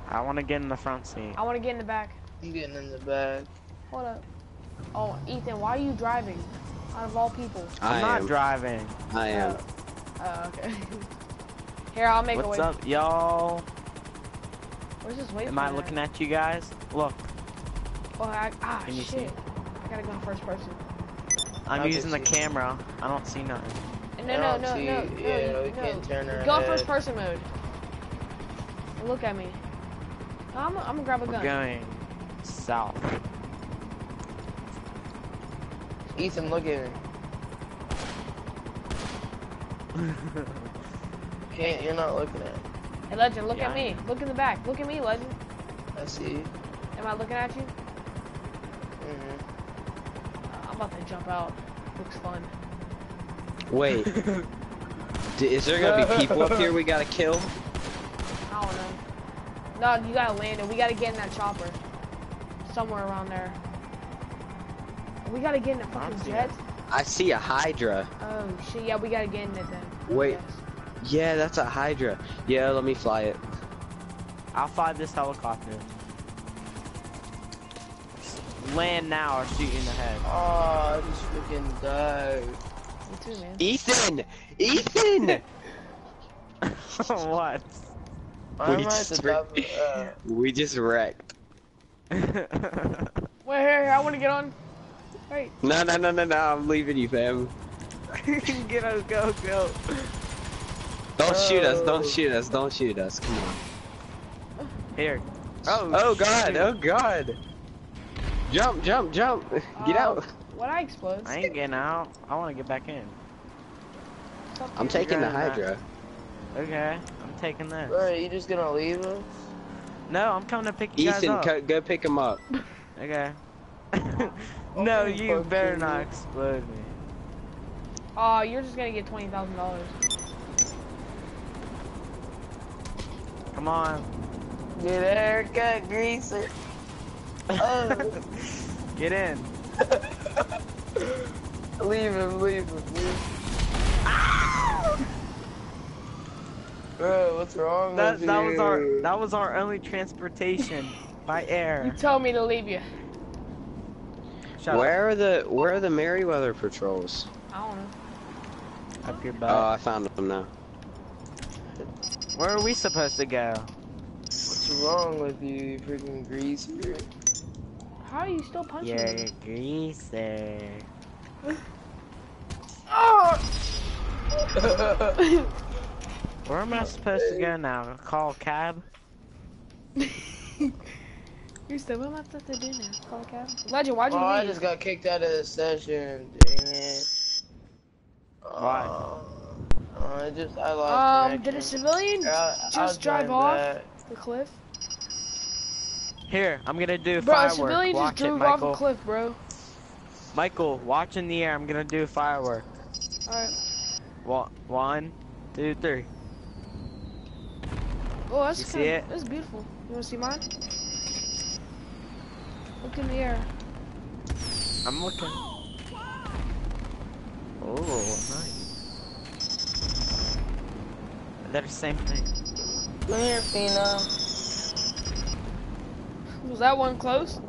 I want to get in the front seat. I want to get in the back. I'm getting in the back. Hold up. Oh, Ethan, why are you driving? Out of all people. I'm I not am. driving. I am. Oh, okay. Here, I'll make a What's way. up, y'all? Where's this way? Am I looking at you guys? Look, Oh, I, ah, Can you see? shit. I gotta go in first person. I'm I can using the see. camera. I don't see nothing. No, no, no, see- no, no, yeah, no. we can't turn her Go head. first person mode. Look at me. I'm, I'm gonna grab a We're gun. going south. Ethan, look at me. Can't, you're not looking at me. Hey, Legend, look Yeah, at me. Look in the back. Look at me, Legend. I see. Am I looking at you? I'm about to jump out. Looks fun. Wait. D- is there gonna be people up here we gotta kill? I don't know. No, you gotta land it. We gotta get in that chopper. Somewhere around there. We gotta get in the fucking see jet. I see a Hydra. Oh shit, yeah, we gotta get in it then. Wait. Yes. Yeah, that's a Hydra. Yeah, let me fly it. I'll fly this helicopter. Land now or shoot you in the head. Oh, I just freaking died. Me too, man. Ethan! Ethan! what? Why We am I just the uh, we just wrecked. Wait, here, here, I wanna get on. Wait. No, no, no, no, no, I'm leaving you, fam. Get us, go, go. Don't shoot us, Oh. don't shoot us, don't shoot us, come on. Here. Oh, Oh god, shoot. oh god! Jump, jump, jump! Get Uh, out! What I explode? I ain't getting out. I want to get back in. I'm taking the You're. Hydra. Okay, I'm taking this. bro, you just gonna leave us? No, I'm coming to pick you guys Ethan, up. co- go pick him up. Okay. no, Okay, you better you. not explode me. Oh, you're just gonna get twenty thousand dollars. Come on. Get a haircut, greaser. Oh. Get in. leave him, leave him, leave him. Bro, what's wrong That with that was our that was our only transportation by air. You told me to leave you. Shut up. Where are the where are the Merryweather patrols? I don't know. Up your butt. Oh. I found them now. Where are we supposed to go? What's wrong with you, you freaking greaser? How are you still punching You're me? a greaser. Where am I supposed to go now? Call a cab? You're still what am I supposed to do now? Call a cab? Legend, why'd you oh, I just got kicked out of the session. Dang it. Why? Oh, oh, I just, I lost Um, did a connection. civilian I'll- just I'll drive off back. the cliff? Here, I'm gonna do Bro, a firework. civilian just Watch it, drove off Michael. a cliff, bro. Michael, watch in the air. I'm gonna do firework. Alright. One, two, three. Oh, that's You see kinda, it? That's beautiful. You wanna see mine? Look in the air. I'm looking. Oh, nice. They're the same thing. Come here, Fina. Was that one close?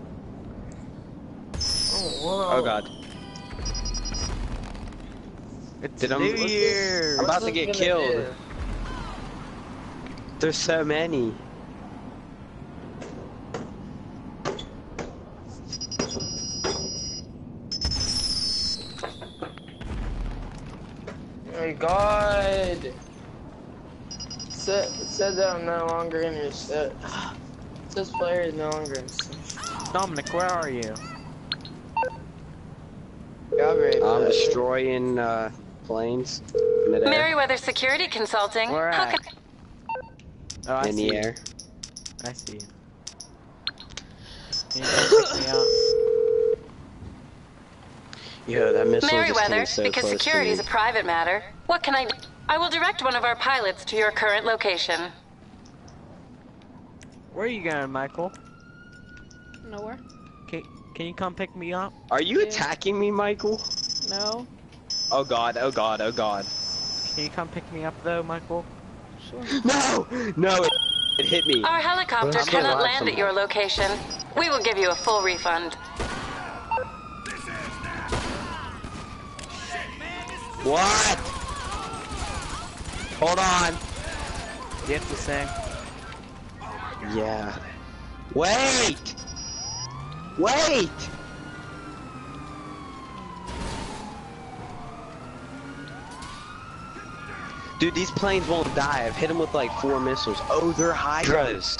Oh, oh whoa. Oh god. It's Did I'm- New? Year. I'm about to get killed. do? There's so many. Oh my god. It said, it that I'm no longer in your set. It says player is no longer in set. Dominic, where are you? I'm destroying uh, planes midair Merryweather Security Consulting. Where How at? can- Oh, I in see the air. I see you. Can you come pick me up? Yo, that missile just Merryweather, came so because close security to is a private matter. What can I do? I will direct one of our pilots to your current location. Where are you going, Michael? Nowhere. Can, can you come pick me up? Are you Yeah. attacking me, Michael? No. Oh god, oh god, oh god. Can you come pick me up though, Michael? Sure. No! No, it, it hit me. Our helicopter Let's cannot live land at your location. We will give you a full refund. What? Hold on. You have to sing. Yeah. Wait! Wait! Dude, these planes won't die. I've hit them with like four missiles. Oh, they're hydras.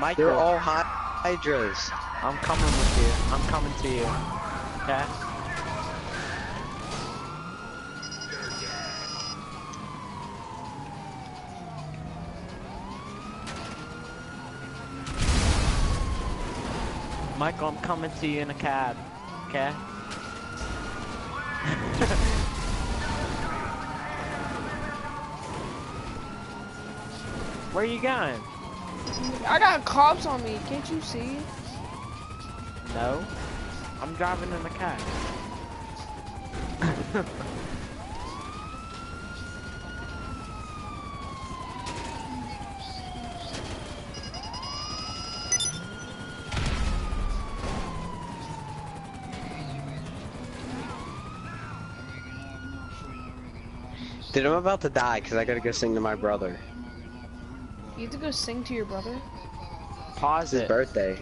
Michael, They're all hy- hydras. I'm coming with you. I'm coming to you. Okay? Michael, I'm coming to you in a cab. Okay? Where are you going? I got cops on me. Can't you see? No. I'm driving in the cab. Dude, I'm about to die because I gotta go sing to my brother. You have to go sing to your brother. Pause It's his it. birthday.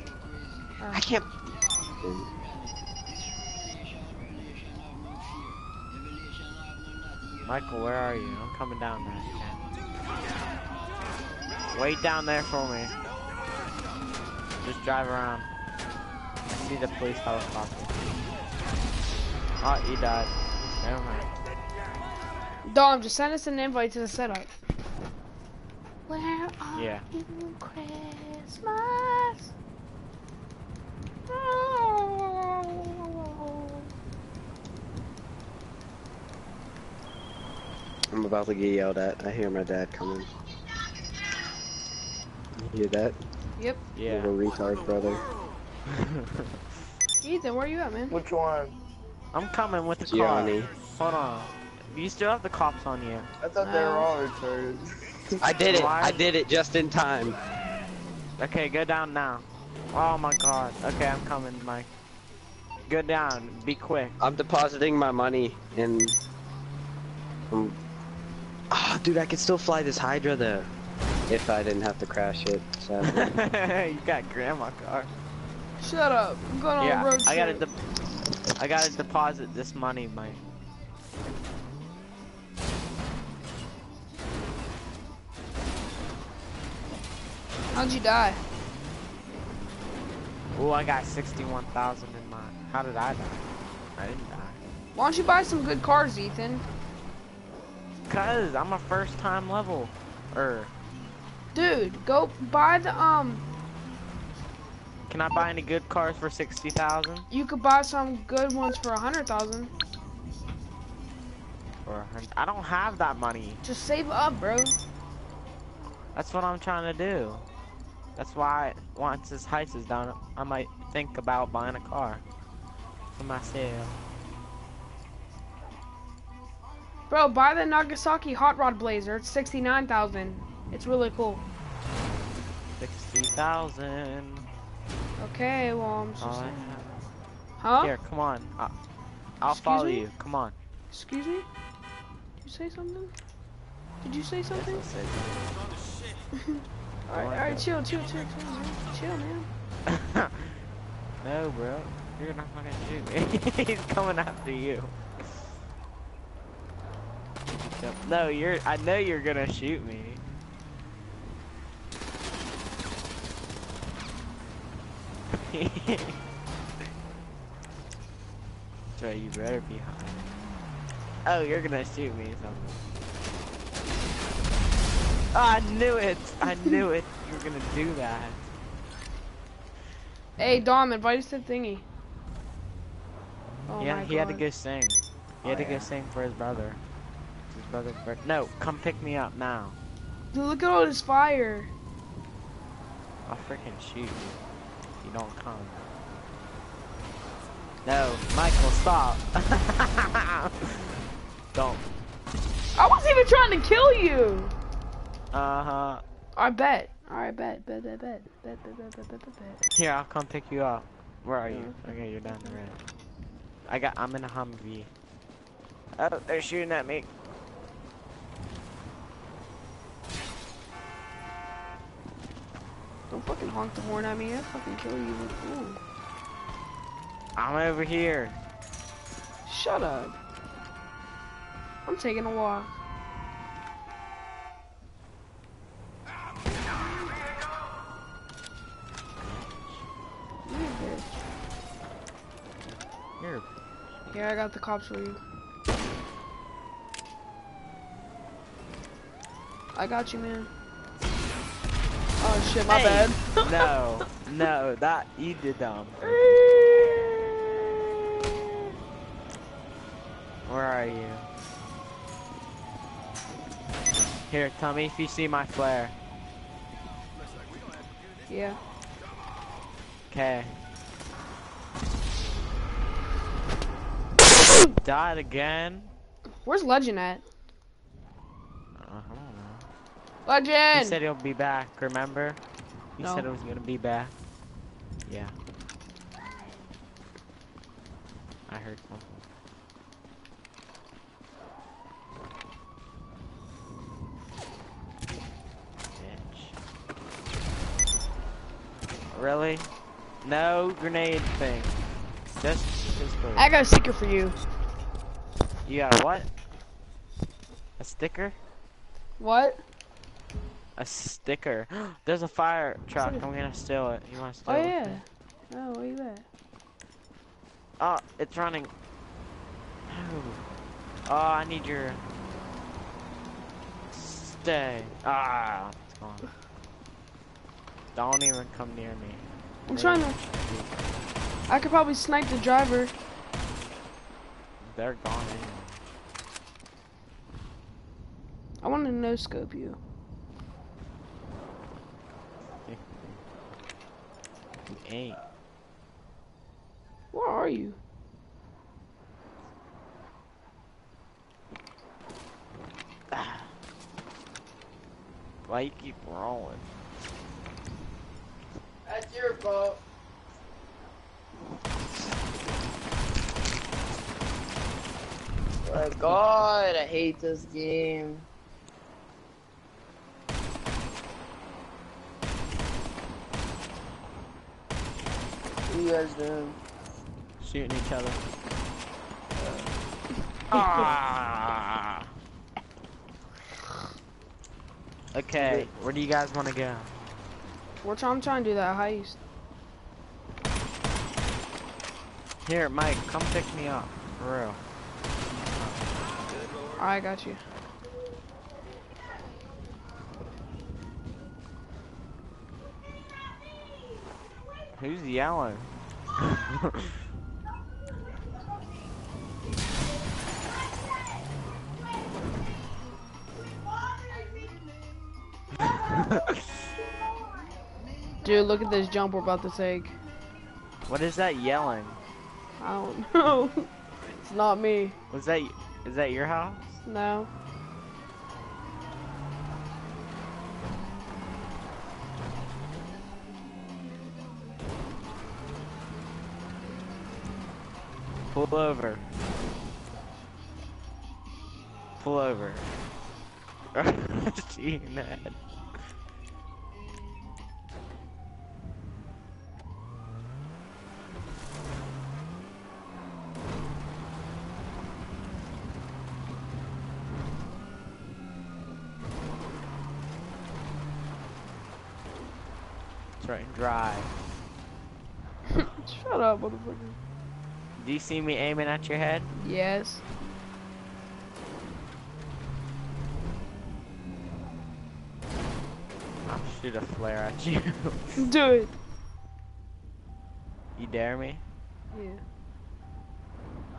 Oh. I can't. Michael, where are you? I'm coming down there. Wait down there for me. Just drive around. I see the police helicopter. Oh, you died. Never mind. Dom, just send us an invite to the setup. Where are Yeah. you, Christmas? Oh. I'm about to get yelled at. I hear my dad coming. You hear that? Yep. Yeah. Little retard brother. Ethan, where are you at, man? Which one? I'm coming with the car. Hold on. You still have the cops on you. I thought they were all retarded. I did it. Why? I did it just in time. Okay, go down now. Oh my god. Okay, I'm coming, Mike. Go down. Be quick. I'm depositing my money in. Um, ah, dude, I could still fly this Hydra though. If I didn't have to crash it. sadly. you got grandma car. Shut up. I'm going on yeah, a road I gotta trip. de- I gotta deposit this money, Mike. How'd you die? Oh, I got 61,000 in my. How did I die? I didn't die. Why don't you buy some good cars, Ethan? Cause I'm a first time level. Er, Dude, go buy the um. can I buy any good cars for 60,000? You could buy some good ones for a hundred thousand. Or a hun- I don't have that money. Just save up, bro. That's what I'm trying to do. That's why once this heist is done, I might think about buying a car for myself. Bro, buy the Nagasaki Hot Rod Blazer. It's sixty-nine thousand. It's really cool. 60,000. Okay, well I'm I Huh? Here, come on. I'll, I'll follow me? you. Come on. Excuse me? Did you say something? Did you say something? Alright, alright, chill, chill, chill, chill, man. Chill, man. no, bro. You're not gonna shoot me. He's coming after you. No, you're. I know you're gonna shoot me. so you better be high. Oh, you're gonna shoot me something. I knew it! I knew it! You were gonna do that. Hey, Dom, invite us to thingy. Oh yeah, he had to God. go sing. He had Oh, to go yeah. sing for his brother. His brother's birthday. No, come pick me up now. Dude, look at all this fire. I'll freaking shoot you if you don't come. No, Michael, stop. don't. I wasn't even trying to kill you. Uh huh. I bet. Alright, bet, bet, bet, bet, bet, bet, bet, bet, bet, bet. Here, I'll come pick you up. Where are you? Okay, you're down the road. I got. I'm in a Humvee. Oh, they're shooting at me. Don't fucking honk the horn at me. I'll fucking kill you. Ooh. I'm over here. Shut up. I'm taking a walk. Here, I got the cops for you. I got you, man. Oh shit, my Hey. bad. no, no, that you did dumb. Where are you? Here, tell me if you see my flare. Yeah. Okay. Died again? Where's Legend at? Uh, I don't know. He said he'll be back, remember? He No. said it was gonna be back. Yeah. I heard something. Really? No grenade thing. Just pistol. I got a secret for you. You got what? A sticker? What? A sticker. There's a fire truck. I'm gonna steal it. You wanna steal Oh it? Oh yeah. Oh, where you at? Oh, it's running. Oh, I need your. Stay. Ah, it's gone. Don't even come near me. I'm trying to. I could probably snipe the driver. They're gone anyway. I want to no scope you. You ain't. Where are you? Why you keep rolling? That's your fault. Oh my God, I hate this game. What you guys doing? Shooting each other. Ah. Okay, where do you guys want to go? We're trying, I'm trying to do that heist. Here, Mike, come pick me up. For real. I got you. Who's yelling? Dude, look at this jump we're about to take. what is that yelling? I don't know. it's not me. Was that is that your house? No. Pull over. Pull over. Ned. That's right, and drive. Shut up, motherfucker. Do you see me aiming at your head? Yes. I'll shoot a flare at you. Do it. you dare me? Yeah.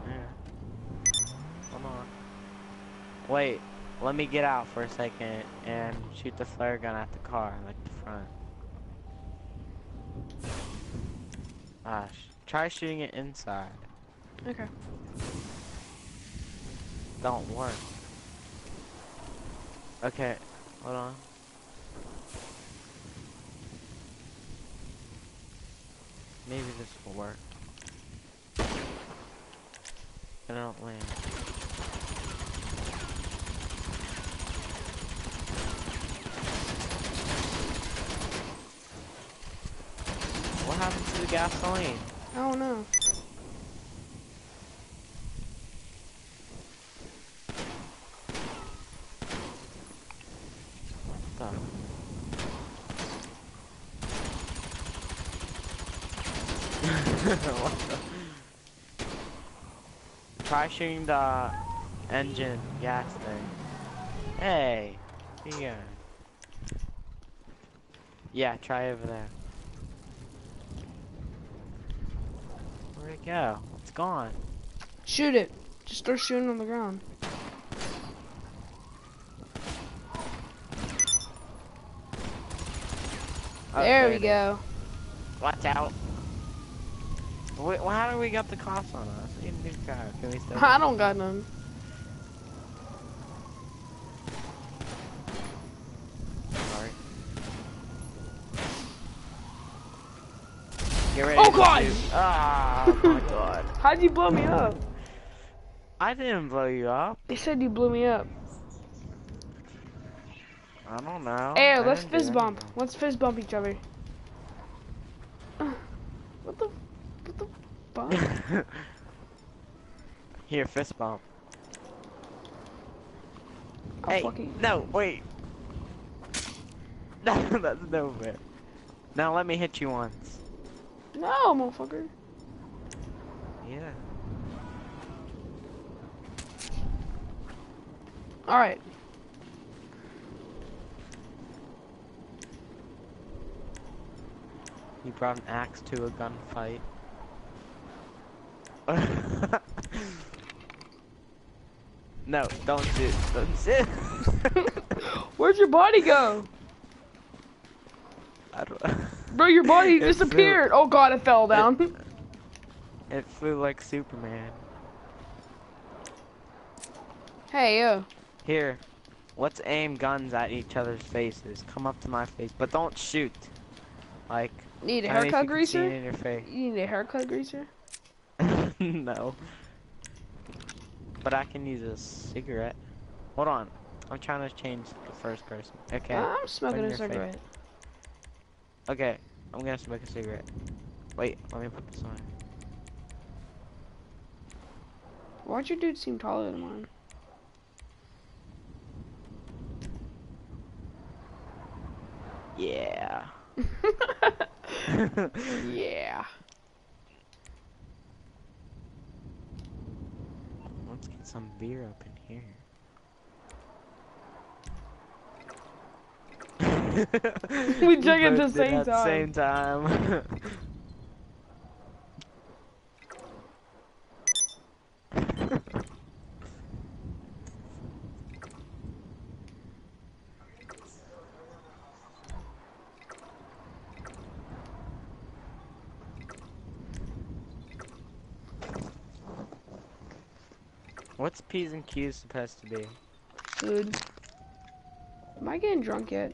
Yeah. Hold on. Wait, let me get out for a second and shoot the flare gun at the car, like the front. Gosh, try shooting it inside. Okay. Don't work. Okay, hold on. Maybe this will work. I don't land. What happened to the gasoline? I don't know. What the? what the? Try shooting the engine gas thing. Hey, here. Yeah, try over there. Where'd it go? It's gone. Shoot it. Just start shooting on the ground. Oh, there we go. Watch out. Wait, how do we got the cops on us? Can we still? I don't got none. Sorry. Get ready. Oh, God! Ah, my god. How'd you blow me up? I didn't blow you up. They said you blew me up. I don't know. Hey, I let's fist bump. Let's fist bump each other. What the? Fuck? Here, fist bump. I'll hey, fucking- no, wait. No, that's no fair. Now let me hit you once. No, motherfucker. Yeah. All right. You brought an axe to a gunfight. no, don't shoot. Don't shoot. Where'd your body go? I don't. Bro, your body It flew- disappeared. Oh god, it fell down. It flew like Superman. hey, yo. Here, let's aim guns at each other's faces. Come up to my face, but don't shoot. Like, Need a haircut you can see it greaser? in your face. You need a haircut greaser? no. But I can use a cigarette. Hold on. I'm trying to change the first person. Okay. I'm smoking a your face. cigarette. Okay. I'm gonna smoke a cigarette. Wait, let me put this on. Why'd your dude seem taller than mine? Yeah. yeah. Let's get some beer up in here. We drank at the same at the time. same time. What's P's and Q's supposed to be? Dude. Am I getting drunk yet?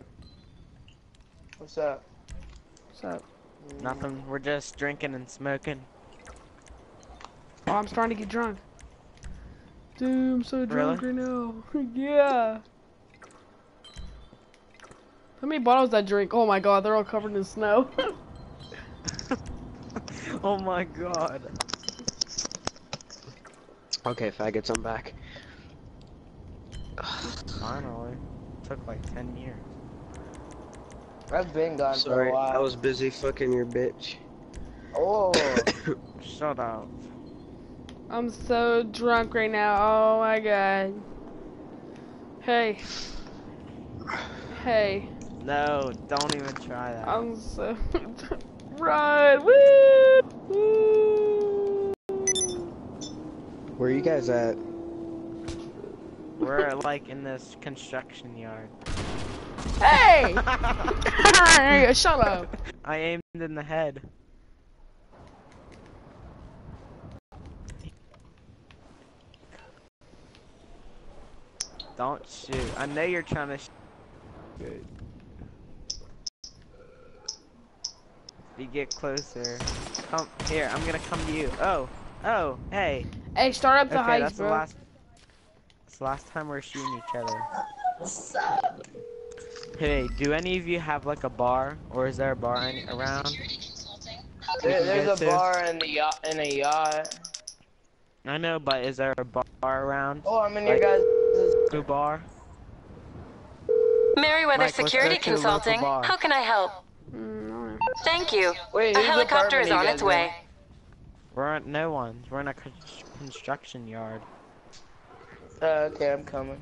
What's up? What's up? Nothing. We're just drinking and smoking. Oh, I'm starting to get drunk. Dude, I'm so drunk Really? right now. yeah. How many bottles did I drink? Oh my god, they're all covered in snow. oh my god. Okay, faggots, I'm back. Finally. Took like 10 years. I've been gone for Sorry, a while. I was busy fucking your bitch. Oh, Shut up. I'm so drunk right now. Oh my god. Hey. Hey. No, don't even try that. I'm so Run! Woo! Woo! Where are you guys at? We're like in this construction yard. Hey! Shut up. I aimed in the head. Don't shoot. I know you're trying to sh Good. If you get closer. Come here, I'm gonna come to you. Oh, oh, hey. Hey, start up the okay, heights, that's bro. the last That's the last time we're shooting each other. What's up? Hey, do any of you have like a bar, or is there a bar any around? there, there's a to. bar in the yacht. In a yacht. I know, but is there a bar around? Oh, I'm in your guys' A bar? Merryweather Mike, Security to the local Consulting. How can I help? Mm, I. Thank you. Wait, A helicopter is on its in? way. We're at no one's. We're in a construction yard. Uh, okay, I'm coming.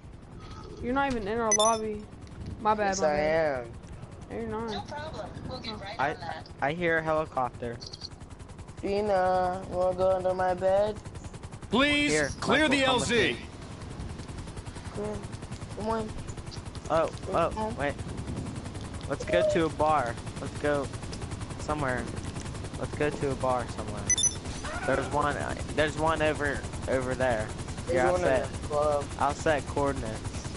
You're not even in our lobby. My bad, Yes, my I bad. am. No, you're not. No problem. We'll get right I I hear a helicopter. Gina, wanna go under my bed? Please Here, clear the Michael, come with LZ. Come. Come on. Oh, oh, wait. Let's go to a bar. Let's go somewhere. Let's go to a bar somewhere. There's one. There's one over over there. There's Here, I'll one in set. the club. I'll set coordinates.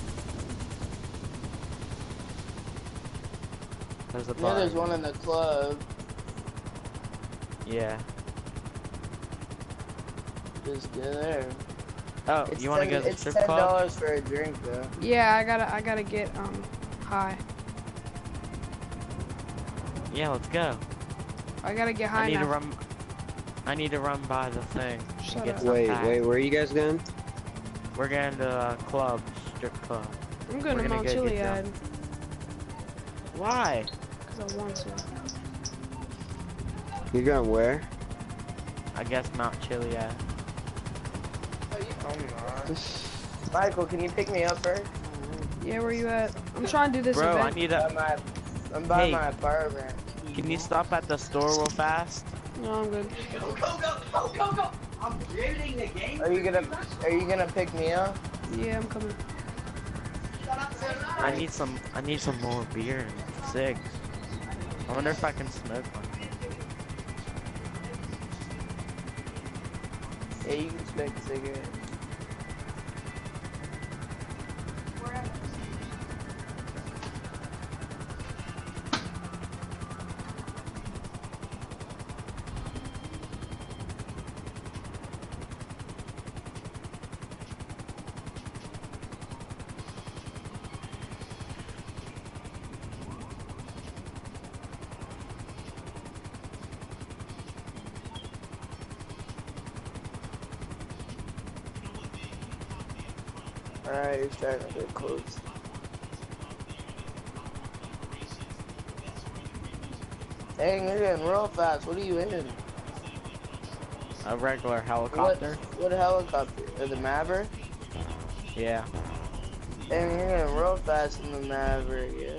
There's a Yeah, bar. there's one in the club. Yeah. Just go there. Oh, It's you want to 10 go to the strip club? It's ten dollars for a drink though. Yeah, I gotta, I gotta get um high. Yeah, let's go. I gotta get high I need now. to run. I need to run by the thing. Shut get Wait, packs. wait, where are you guys going? We're going to a club, strip club. I'm going we're to Mount Chiliad. Why? because I want to. You're going where? I guess Mount Chiliad. I'm not. Michael, can you pick me up first? Yeah, where you at? I'm trying to do this Bro, I event. need By a. my, I'm by Hey. my apartment. Can you stop at the store real fast? No, I'm good. Are you gonna Are you gonna pick me up? Yeah, I'm coming. I need some. I need some more beer and cigs. I wonder if I can smoke one. Yeah, you can smoke a cigarette. Starting to get close. Dang, you're getting real fast. What are you in? A regular helicopter. what helicopter? Uh, the Maverick? Yeah. Dang, you're getting real fast in the Maverick, yeah.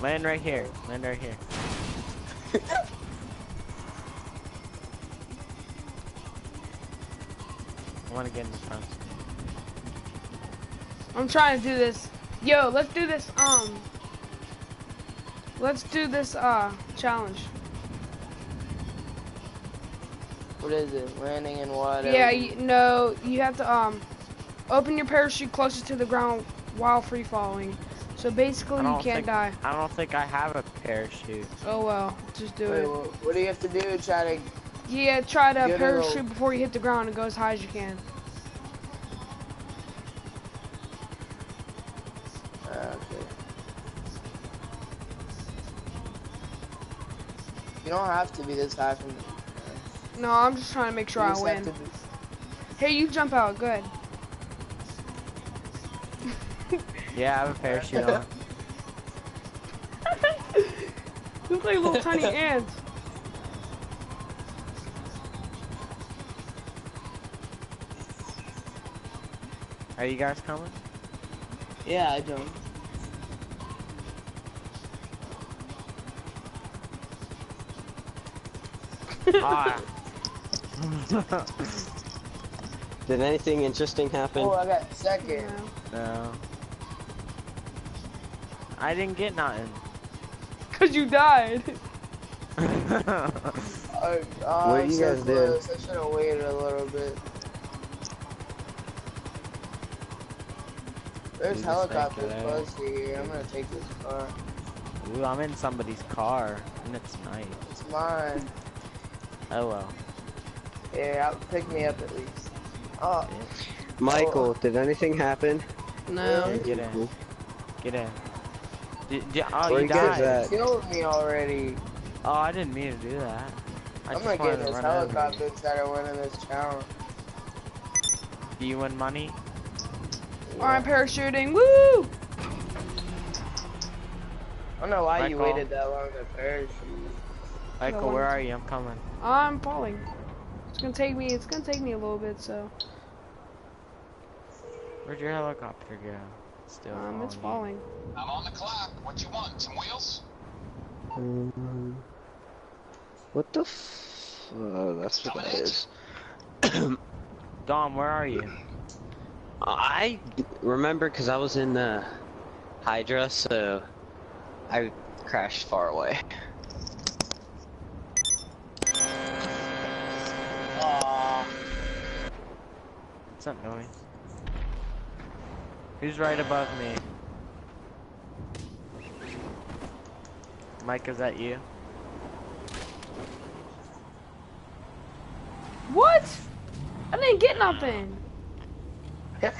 Land right here. Land right here. I want to get in the front. I'm trying to do this. Yo, let's do this. Um, let's do this uh challenge. what is it? Landing in water. Yeah, you, no, you have to um open your parachute closest to the ground while free falling. So basically, you can't think- die. I don't think I have a parachute. Oh well, just do Wait, it. what, what do you have to do? Try to. Yeah, try to parachute little- before you hit the ground and go as high as you can. Ah, okay. You don't have to be this high from. No, I'm just trying to make sure you I win. be- Hey, you jump out. Good. Yeah, I have a parachute on. You look like little tiny ants. Are you guys coming? Yeah, I don't. ah. Did anything interesting happen? Oh, I got second. no. I didn't get nothing. Cause you died. Oh, oh, What I'm you so guys do? close. I should have waited a little bit. There's You helicopters think close to here. I'm gonna take this car. Ooh, I'm in somebody's car, and it's nice. It's mine. Oh well. Yeah, pick me up at least. Oh, Michael, oh. did anything happen? No. Get in. Get in. Did, did, oh, Where you you died. at? killed me already. Oh, I didn't mean to do that. I I'm just gonna wanted get to this run over you. helicopter instead of winning this challenge. Do you win money? I'm parachuting. Woo! I don't know why you waited that long to parachute. Michael, where are you? I'm coming. I'm falling. It's gonna take me. It's gonna take me a little bit. So Where'd your helicopter go? Still um, it's falling. I'm on the clock. What you want? Some wheels? Um, what the f- uh, that's what that Dominic? Dom, where are you? I remember because I was in the Hydra, so I crashed far away. Aww. What's that noise? Who's right above me? Mike, is that you? What? I didn't get nothing.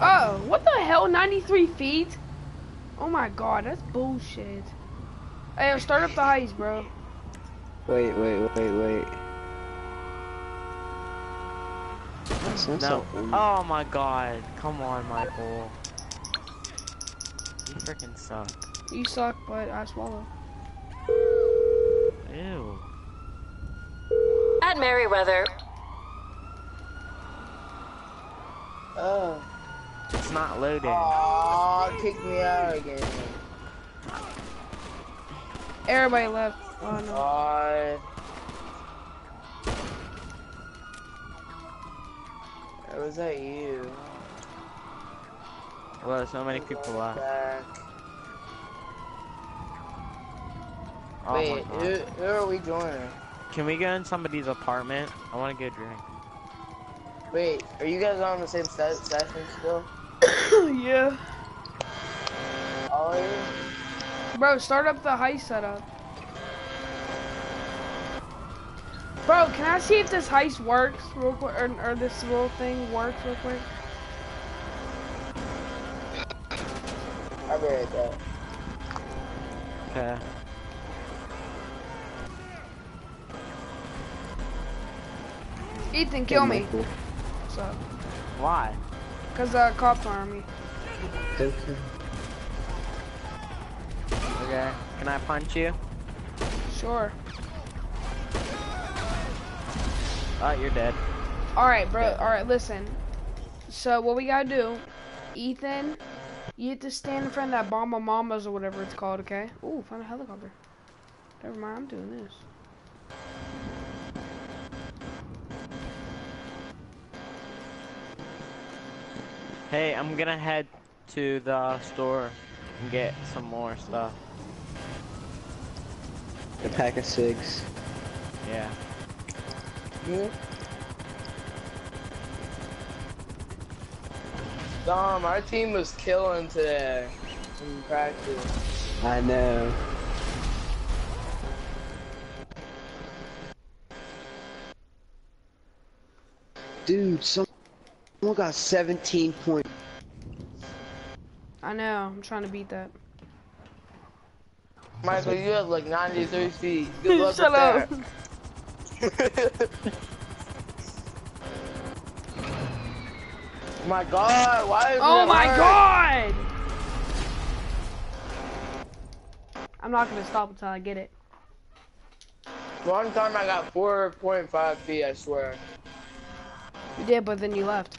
Oh, what the hell? 93 feet? Oh my god, that's bullshit. Hey, start up the heist, bro. Wait, wait, wait, wait. That's not no. something. Oh my god. Come on, Michael. You freaking suck. You suck, but I swallow. Ew. At Merryweather, Oh. It's not loading. Aw, kick me out again. Everybody left. Oh no. Aw. Or was that you? Well, so many people left. Back. Oh Wait, who, who are we joining? Can we go in somebody's apartment? I want to go drink. Wait, are you guys on the same se- session still? yeah. All of you? Bro, start up the heist setup. Bro, can I see if this heist works real quick, or, or this little thing works real quick? I'll be right back. Okay. Ethan, kill me. What's up? Why? Cause uh, cops are on me. Okay. Okay. Can I punch you? Sure. Oh, you're dead. All right, bro. All right, listen. So what we gotta do, Ethan, you have to stand in front of that Bahama Mamas or whatever it's called, okay? Ooh, found a helicopter. Never mind, I'm doing this. Hey, I'm gonna head to the store and get some more stuff. A pack of cigs. Yeah. You? Dom, our team was killing today in practice. I know. Dude, someone got 17 points. I know. I'm trying to beat that. Michael, you have like 93 feet. Good luck Shut with up. that. my god, why is Oh my hard? god! I'm not gonna stop until I get it. One time I got 4.5 feet, I swear. You did, but then you left.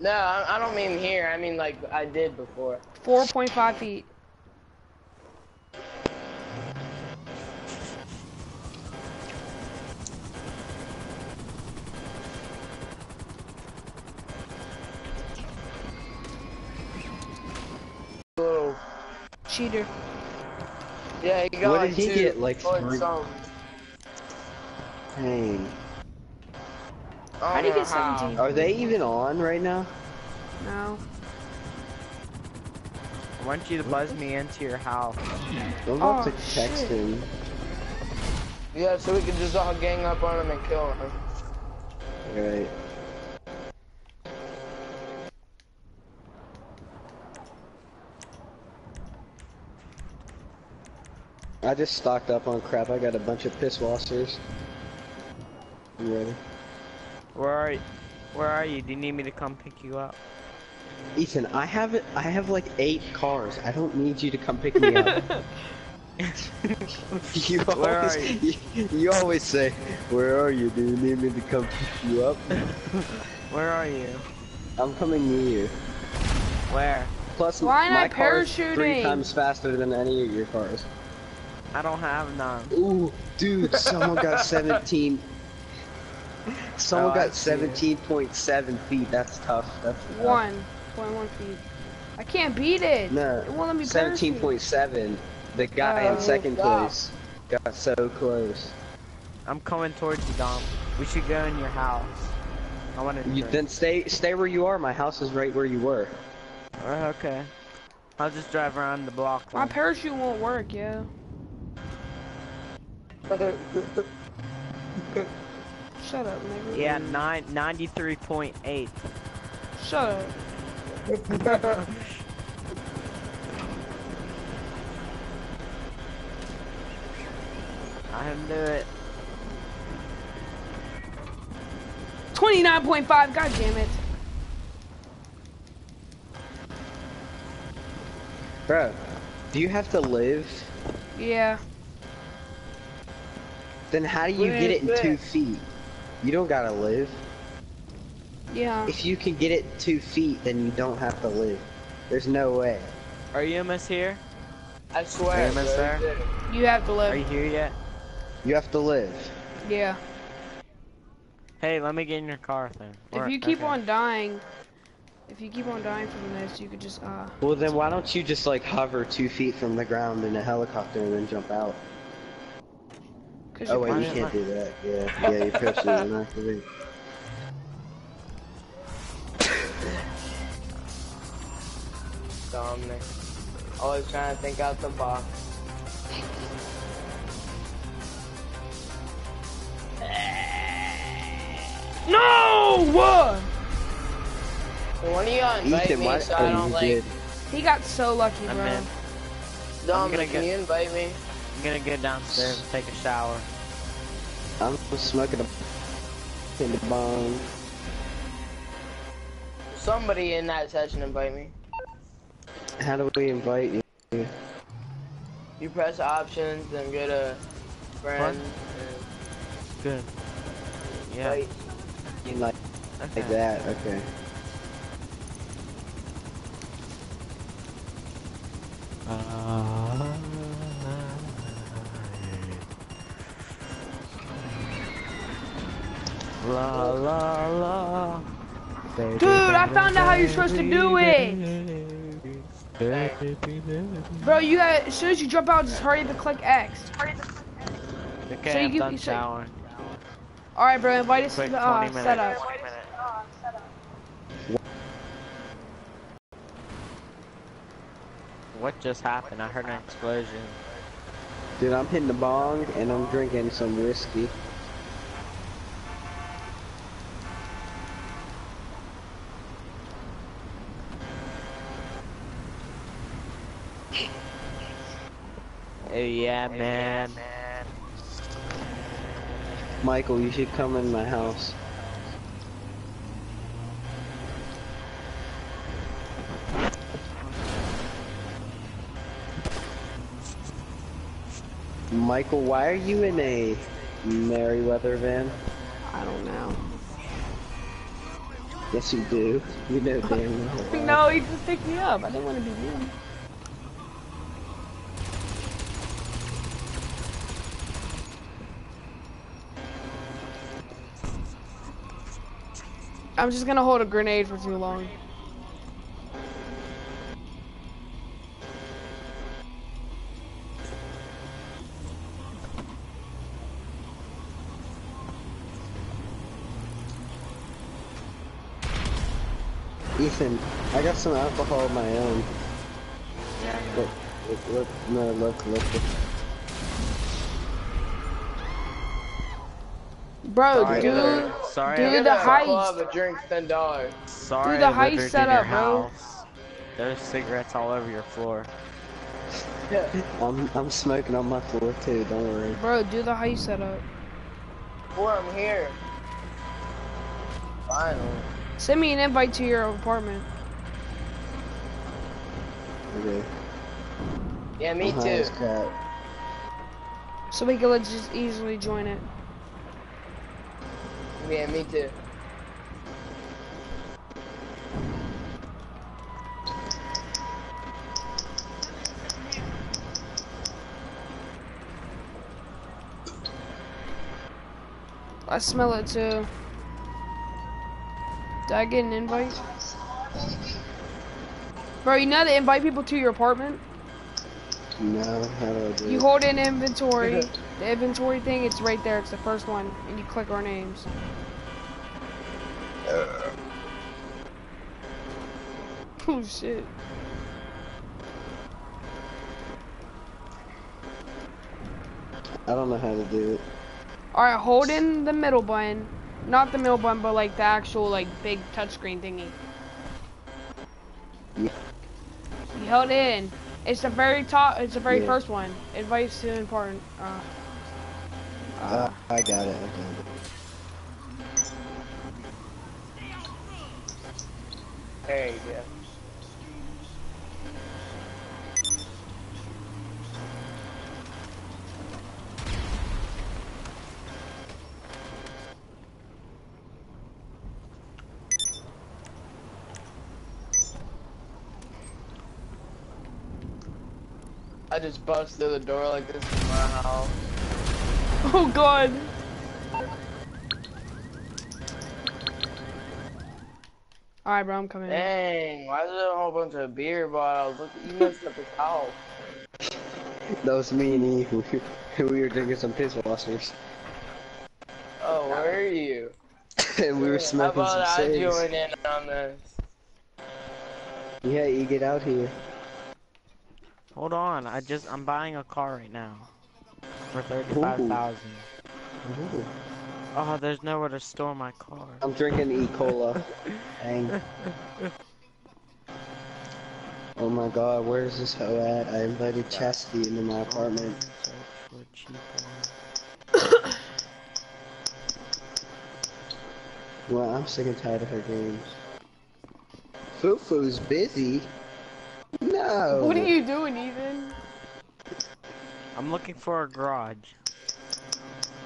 No, I, I don't mean here. I mean like I did before. 4.5 feet. Cheater. yeah, he got What like did he two get, like, point three? something. Dang. I How do you get 17? Are they even on right now? No. I want you to buzz me into your house. I'm about Oh, to text shit. him. Yeah, so we can just all gang up on him and kill him. Right. I just stocked up on crap. I got a bunch of Pisswassers. You ready? Where are you? Where are you? Do you need me to come pick you up? Ethan, I have it. I have like eight cars. I don't need you to come pick me up. you Where always, are you? you always say, "Where are you? Do you need me to come pick you up?" Where are you? I'm coming near you. Where? Plus, Why am my I car is three times faster than any of your cars. I don't have none. Ooh, dude, someone got 17. Someone Oh, got see it. 17.7 feet. That's tough. That's tough. One. Point one feet. I can't beat it. No, It won't let me 17.7. The guy Oh, in second God. place got so close. I'm coming towards you, Dom. We should go in your house. I want to. You, then stay stay where you are. My house is right where you were. Uh, okay. I'll just drive around the block. My parachute won't work, yeah. Shut up, nigga. Yeah, nine ninety-three point eight. Shut up. I can do it. 29.5, god damn it. Bro, do you have to live? Yeah. Then how do you What get it in two feet? You don't gotta live. Yeah. If you can get it two feet, then you don't have to live. There's no way. Are you almost here? I swear. Hey, miss there? you did it. You have to live. Are you here yet? You have to live. Yeah. Hey, let me get in your car then. If Or- you keep okay. on dying, if you keep on dying from this, you could just, uh, Well, then why don't you just like hover two feet from the ground in a helicopter and then jump out? Cause Oh wait, you can't do that. Yeah, yeah, your parachute is not activate. Dominic. Always trying to think out the box. No! What? When are you gonna invite Ethan, me so oh, I Oh, don't like... did. He got so lucky, bro. Dominic, can get- you invite me? I'm gonna go downstairs and take a shower. I'm smoking a in the bong. Somebody in that session invite me. How do we invite you? You press options and go to friends Good. Yeah. invite. You like, Okay. like that? Okay. Uh, La la la. Dude, I found out how you're supposed to do it. Bro, you got as soon as you jump out, just hurry to click X. Okay, So you I'm can- done so- showering. All right, bro, invite us Quick to the uh, minutes. setup. What just happened? I heard an explosion. Dude, I'm hitting the bong and I'm drinking some whiskey. Yeah, man. Michael, you should come in my house. Michael, why are you in a Merryweather van? I don't know. Yes, you do. You know damn well. No, he just picked me up. I didn't want to be mean. I'm just gonna hold a grenade for too long. Ethan, I got some alcohol of my own. Look, look, look, no, look, look, look. Bro, Sorry, dude, brother. Sorry, dude, I- Get the a heist. club a drink ten dollars. Sorry, Do the I heist withered setup, bro. There's cigarettes all over your floor. I'm, I'm smoking on my floor too, don't worry. bro, do the heist setup. Boy, I'm here. Finally. Send me an invite to your apartment. Okay. Yeah, me I'm too. So we can just easily join it. Yeah, me too. I smell it too. Did I get an invite? Bro, you know how to invite people to your apartment? No, how do I do You hold in inventory. the inventory thing, it's right there. It's the first one. And you click our names. Oh shit. I don't know how to do it. Alright, hold in the middle button. Not the middle button, but like the actual like big touchscreen thingy. Yeah. You held in. It's the very top. It's the very Yeah. first one. Advice to important. Uh, Uh, I got it. I got it. There you go. I just bust through the door like this is my house. oh god. Alright, bro, I'm coming in. Dang, why is there a whole bunch of beer bottles? Look, you messed up his house. That was me and Eve. We were, drinking some Pisswassers. Oh, where are you? and we were smoking some about I cigs. join in on this? Yeah, you get out here. Hold on, I just I'm buying a car right now for thirty-five thousand. Ooh. Oh, there's nowhere to store my car. I'm drinking E. Cola. Dang. Oh my god, where's this hoe at? I invited Chastity into my apartment. Search for cheap one. Well, I'm sick and tired of her games. Fufu's busy. No. What are you doing, Ethan? I'm looking for a garage.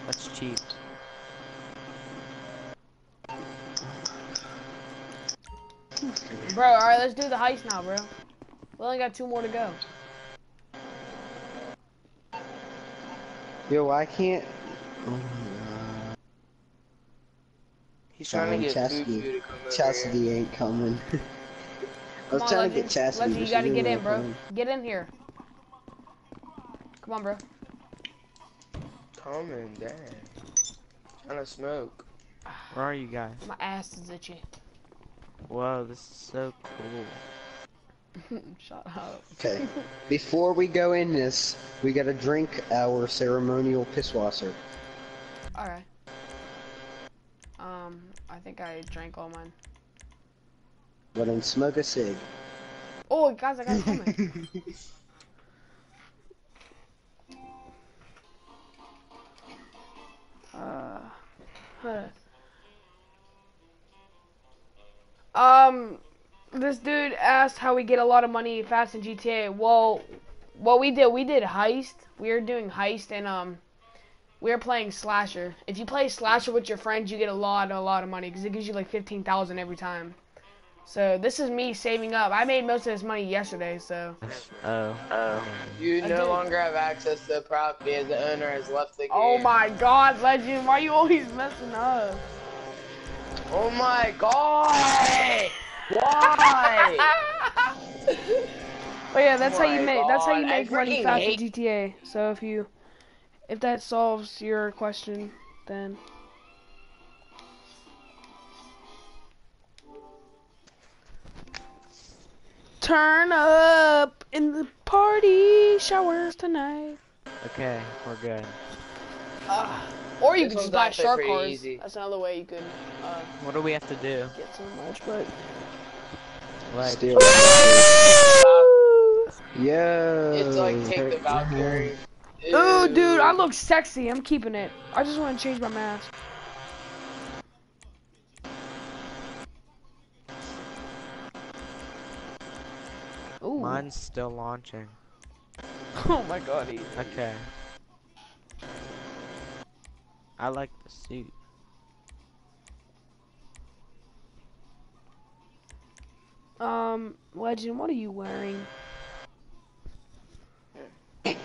That's cheap. Bro, alright, let's do the heist now, bro. We only got two more to go. Yo, I can't. Oh my god. He's trying to Sorry, get Chastity. Fufu to Chastity ain't coming. I was on, trying to get Legends. Chastity. Legends, but you gotta get in, bro. come. Get in here. Come on, bro. here. Coming, dang. Trying to smoke. Where are you guys? My ass is itchy. Whoa, this is so cool. Shut up. Okay. Before we go in this, we gotta drink our ceremonial Pisswasser. Alright. Um, I think I drank all mine. But then smoke a cig. Oh, guys, I got it coming. uh, hold on. Um, this dude asked how we get a lot of money fast in GTA. Well, what we did, we did heist. We were doing heist and um, we were playing slasher. If you play slasher with your friends, you get a lot, a lot of money because it gives you like fifteen thousand every time. So this is me saving up. I made most of this money yesterday, so Oh. Oh. You I no do. longer have access to the property as the owner has left the game. Oh my god, legend, why are you always messing up? Oh my god! Why? But oh, yeah, that's Oh how you my make that's how you I make money freaking fast hate- in GTA. So if you if that solves your question, then turn up in the party showers tonight. Okay, we're good. Uh, or you could just buy Shark Cards. Easy. That's another way you could. Uh, what do we have to do? Get some mulch, but. Like. Steal. Ah! yeah. It's like take the Valkyrie. Ooh, dude, I look sexy. I'm keeping it. I just want to change my mask. Ooh. Mine's still launching. oh my god. Okay. I like the suit. Um, Legend, what are you wearing?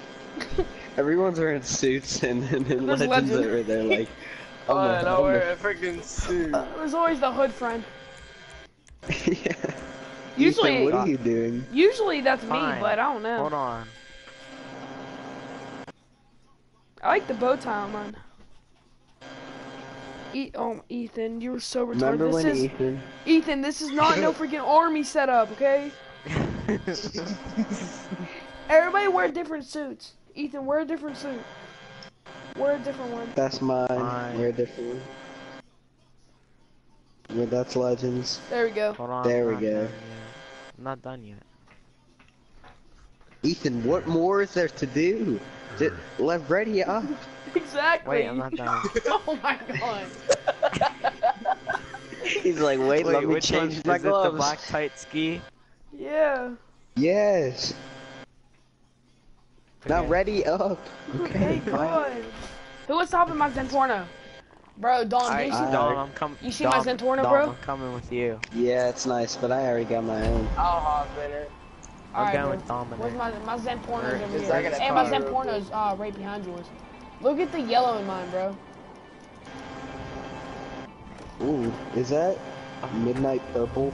Everyone's wearing suits and and, and There's legends Legend. over there like. Oh, I'm a- and I a- wear a freaking suit. There's always the hood friend. yeah. Usually- Ethan, what are you doing? Usually that's me, but I don't know. Hold on. I like the bow tie on mine. E oh, Ethan, you were so retarded. Remember this when is Ethan? Ethan. This is not no freaking army setup, okay? Everybody wear different suits. Ethan, wear a different suit. Wear a different one. That's mine. Fine. We're different. one. Yeah, that's legends. There we go. Hold on. There I'm we not go. done. I'm not done yet. Ethan, what more is there to do? Just let ready up. Exactly. Wait, I'm not done. oh my god. He's like, wait, let me change my gloves. is it the black tight ski? Yeah. Yes. Now ready up. Okay. Thank God. Who was stopping my Zentorno? Bro, Don, Alright, do you see I- Dom, I'm coming. You see my Zentorno, bro? I'm coming with you. Yeah, it's nice, but I already got my own. I'll hop in it. I'm Alright, going bro. with Dominic. Where's my my Zen porno's over here? like in a And my car Zen porno's uh, right behind yours. Look at the yellow in mine, bro. Ooh, is that midnight purple?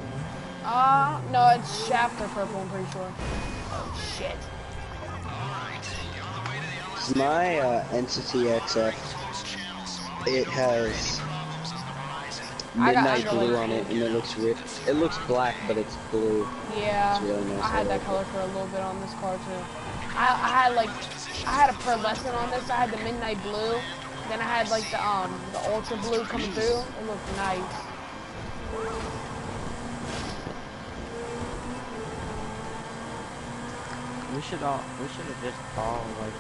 Uh, no, it's Schafter purple, I'm pretty sure. Oh, shit. It's my uh, Entity XF. It has midnight blue on it, and it looks weird. It looks black, but it's blue. Yeah, It's really nice, I I had that like color for a little bit on this car, too. I, I had, like, I had a pearlescent on this. I had the midnight blue. Then I had, like, the, um, the ultra blue coming through. It looked nice. We should all. We should have just all like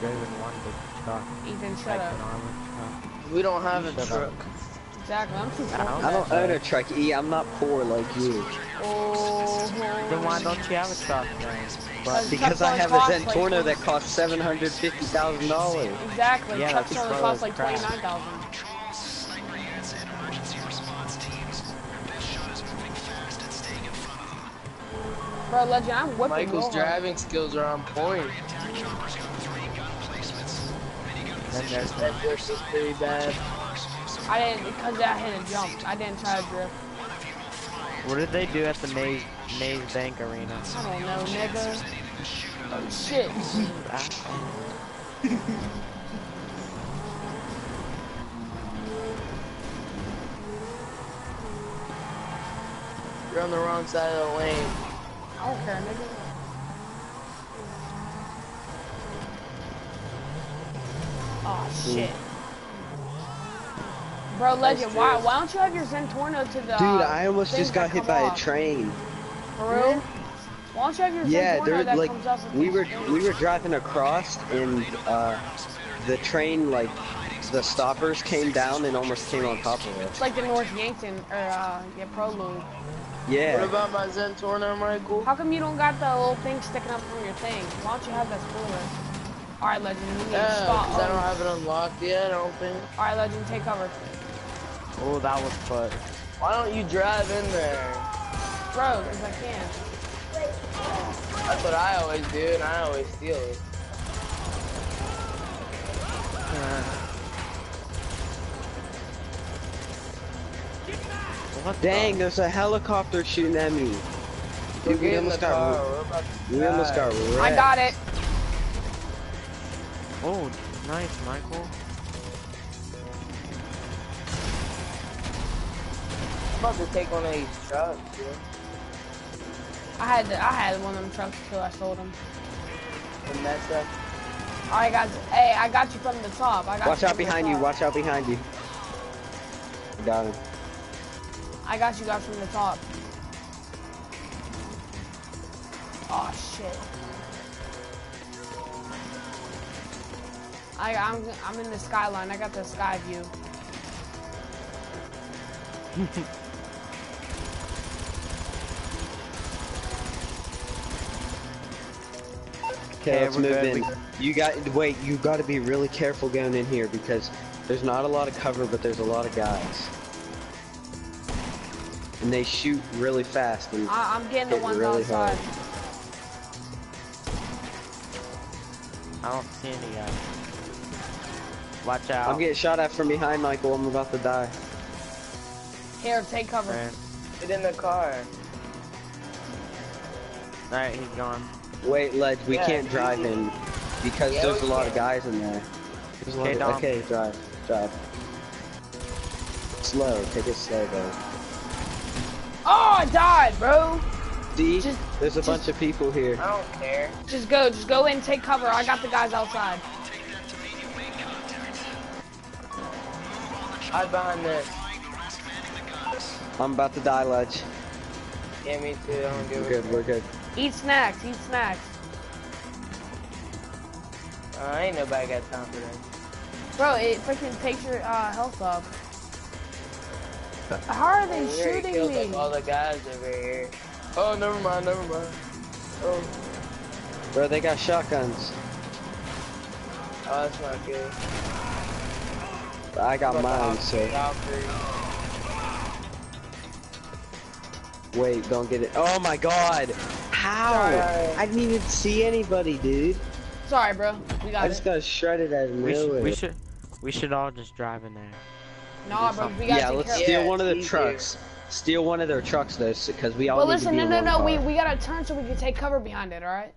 driven one big truck. Ethan, shut Like up. truck. We don't have a truck. up. Exactly, I'm too I poor. don't I don't own a truck, E. I'm not poor like you. Oh, Then why don't you have a truck then? Because Because I have a costs, like, Zentorno that costs seven hundred fifty thousand dollars. Exactly, Yeah, trucks that's only cost like 29000 Bro, Legend, I'm whipping Michael's real hard. driving skills are on point. Then there's That drift is pretty bad. I didn't, because I hit a jump. I didn't try to drift. What did they do at the Maze Maze Bank Arena? I don't know, nigga. Oh, shit. You're on the wrong side of the lane. I don't care, nigga. Oh, shit. Bro, Legend, why, why don't you have your Zentorno to the Dude, I almost just got hit come by a train. For real? Why don't you have your Yeah, Zentorno there that like comes off with we were things? we were driving across and uh the train like the stoppers came down and almost came on top of It's us. like the North Yankton, or, uh, yeah, Prologue. Yeah. What about my Zentorno, Michael? How come you don't got the little thing sticking up from your thing? Why don't you have that spoiler? Alright, Legend, we need Yeah, a spot. 'cause I don't have it unlocked yet, I don't think. Alright, Legend, take cover. Oh, that was close. Why don't you drive in there? Bro, because I can. That's what I always do, and I always steal it. What Dang, the- there's a helicopter shooting at me. Dude, we get in the almost got We're about to we almost got wrecked. I got it. Oh, nice, Michael. About to take one of these trucks, dude. I had the, I had one of them trucks too. I sold them. And that's up. Alright, guys. Hey, I got you from the top. I got Watch you out behind you, watch out behind you. Got him. I got you guys from the top. Oh shit. I, I'm I'm in the skyline. I got the sky view. Okay, Okay, let's move good. in. You got wait. You got to be really careful going in here because there's not a lot of cover, but there's a lot of guys, and they shoot really fast. And I, I'm getting the hit ones really outside. hard. I don't see any guys. Watch out. I'm getting shot at from behind, Michael. I'm about to die. Here, take cover. Alright, Get in the car. Alright, he's gone. Wait, Ledge, we Yeah, can't drive easy. in because Yeah, there's a we lot of guys in there. There's a lot Okay, of- Dom. okay, drive, drive. Slow, take it slow though. Oh, I died, bro. D, Just- there's a just- bunch of people here. I don't care. Just go, just go in, take cover. I got the guys outside. Hide behind this. I'm about to die, Ledge. Yeah, me too. I don't give We're a good, we're good. Eat snacks, eat snacks. Uh, ain't nobody got time for that. Bro, it freaking takes your uh, health up. How are they We already shooting killed me? like, all the guys over here. Oh, never mind, never mind. Oh, Bro, they got shotguns. oh that's not good. I got What about mine, the so wait, don't get it. Oh my god! How? Sorry. I didn't even see anybody, dude. Sorry, bro. We got I it. just got shredded out of We, sh nowhere. we should we should all just drive in there. Nah, bro, we gotta yeah, take let's care steal Yeah, one of the easier. trucks. Steal one of their trucks, though, because we all But need listen, to be no, in no, one no. We car. we gotta turn so we can take cover behind it. All right.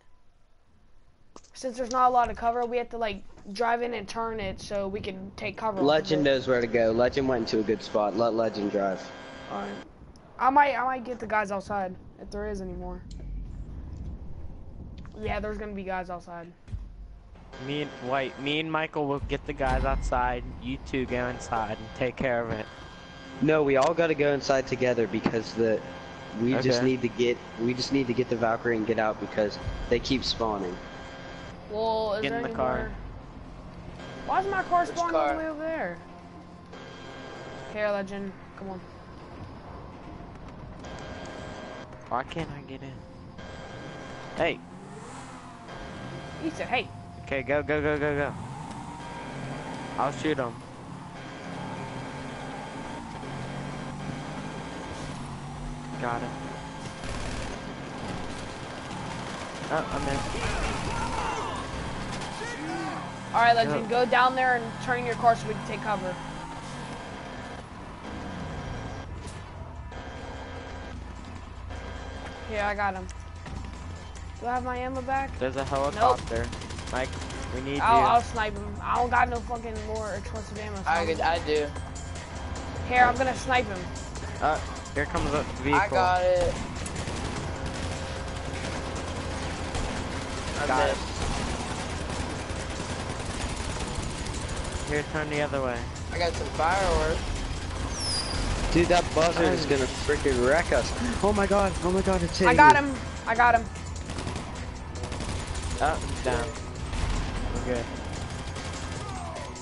Since there's not a lot of cover, we have to like drive in and turn it so we can take cover. Legend knows where to go. Legend went into a good spot. Let Legend drive. All right. I might, I might get the guys outside if there is anymore. Yeah, there's gonna be guys outside. Me and wait, me and Michael will get the guys outside. You two go inside and take care of it. No, we all got to go inside together because the we just need to get we just need to get the Valkyrie and get out because they keep spawning. Well, is Get in the car. more- Why is my car Which spawning all the way over there? Here, legend, come on. Why can't I get in? Hey, He said, "Hey, okay, go, go, go, go, go. I'll shoot him. Got him. Oh, I'm in. all right, legend, go down there and turn your car so we can take cover." Here, I got him. Do I have my ammo back? There's a helicopter. Nope. Mike, we need I'll, you. I'll snipe him. I don't got no fucking more explosive ammo. so I I'm- could, I do. Here, I'm gonna snipe him. Uh, here comes a vehicle. I got it. I Got it. Here, turn the other way. I got some fireworks. Dude, that buzzard is gonna freaking wreck us. Oh my god! Oh my god! It's hitting I got him. I got him. Oh, he's down. We're good.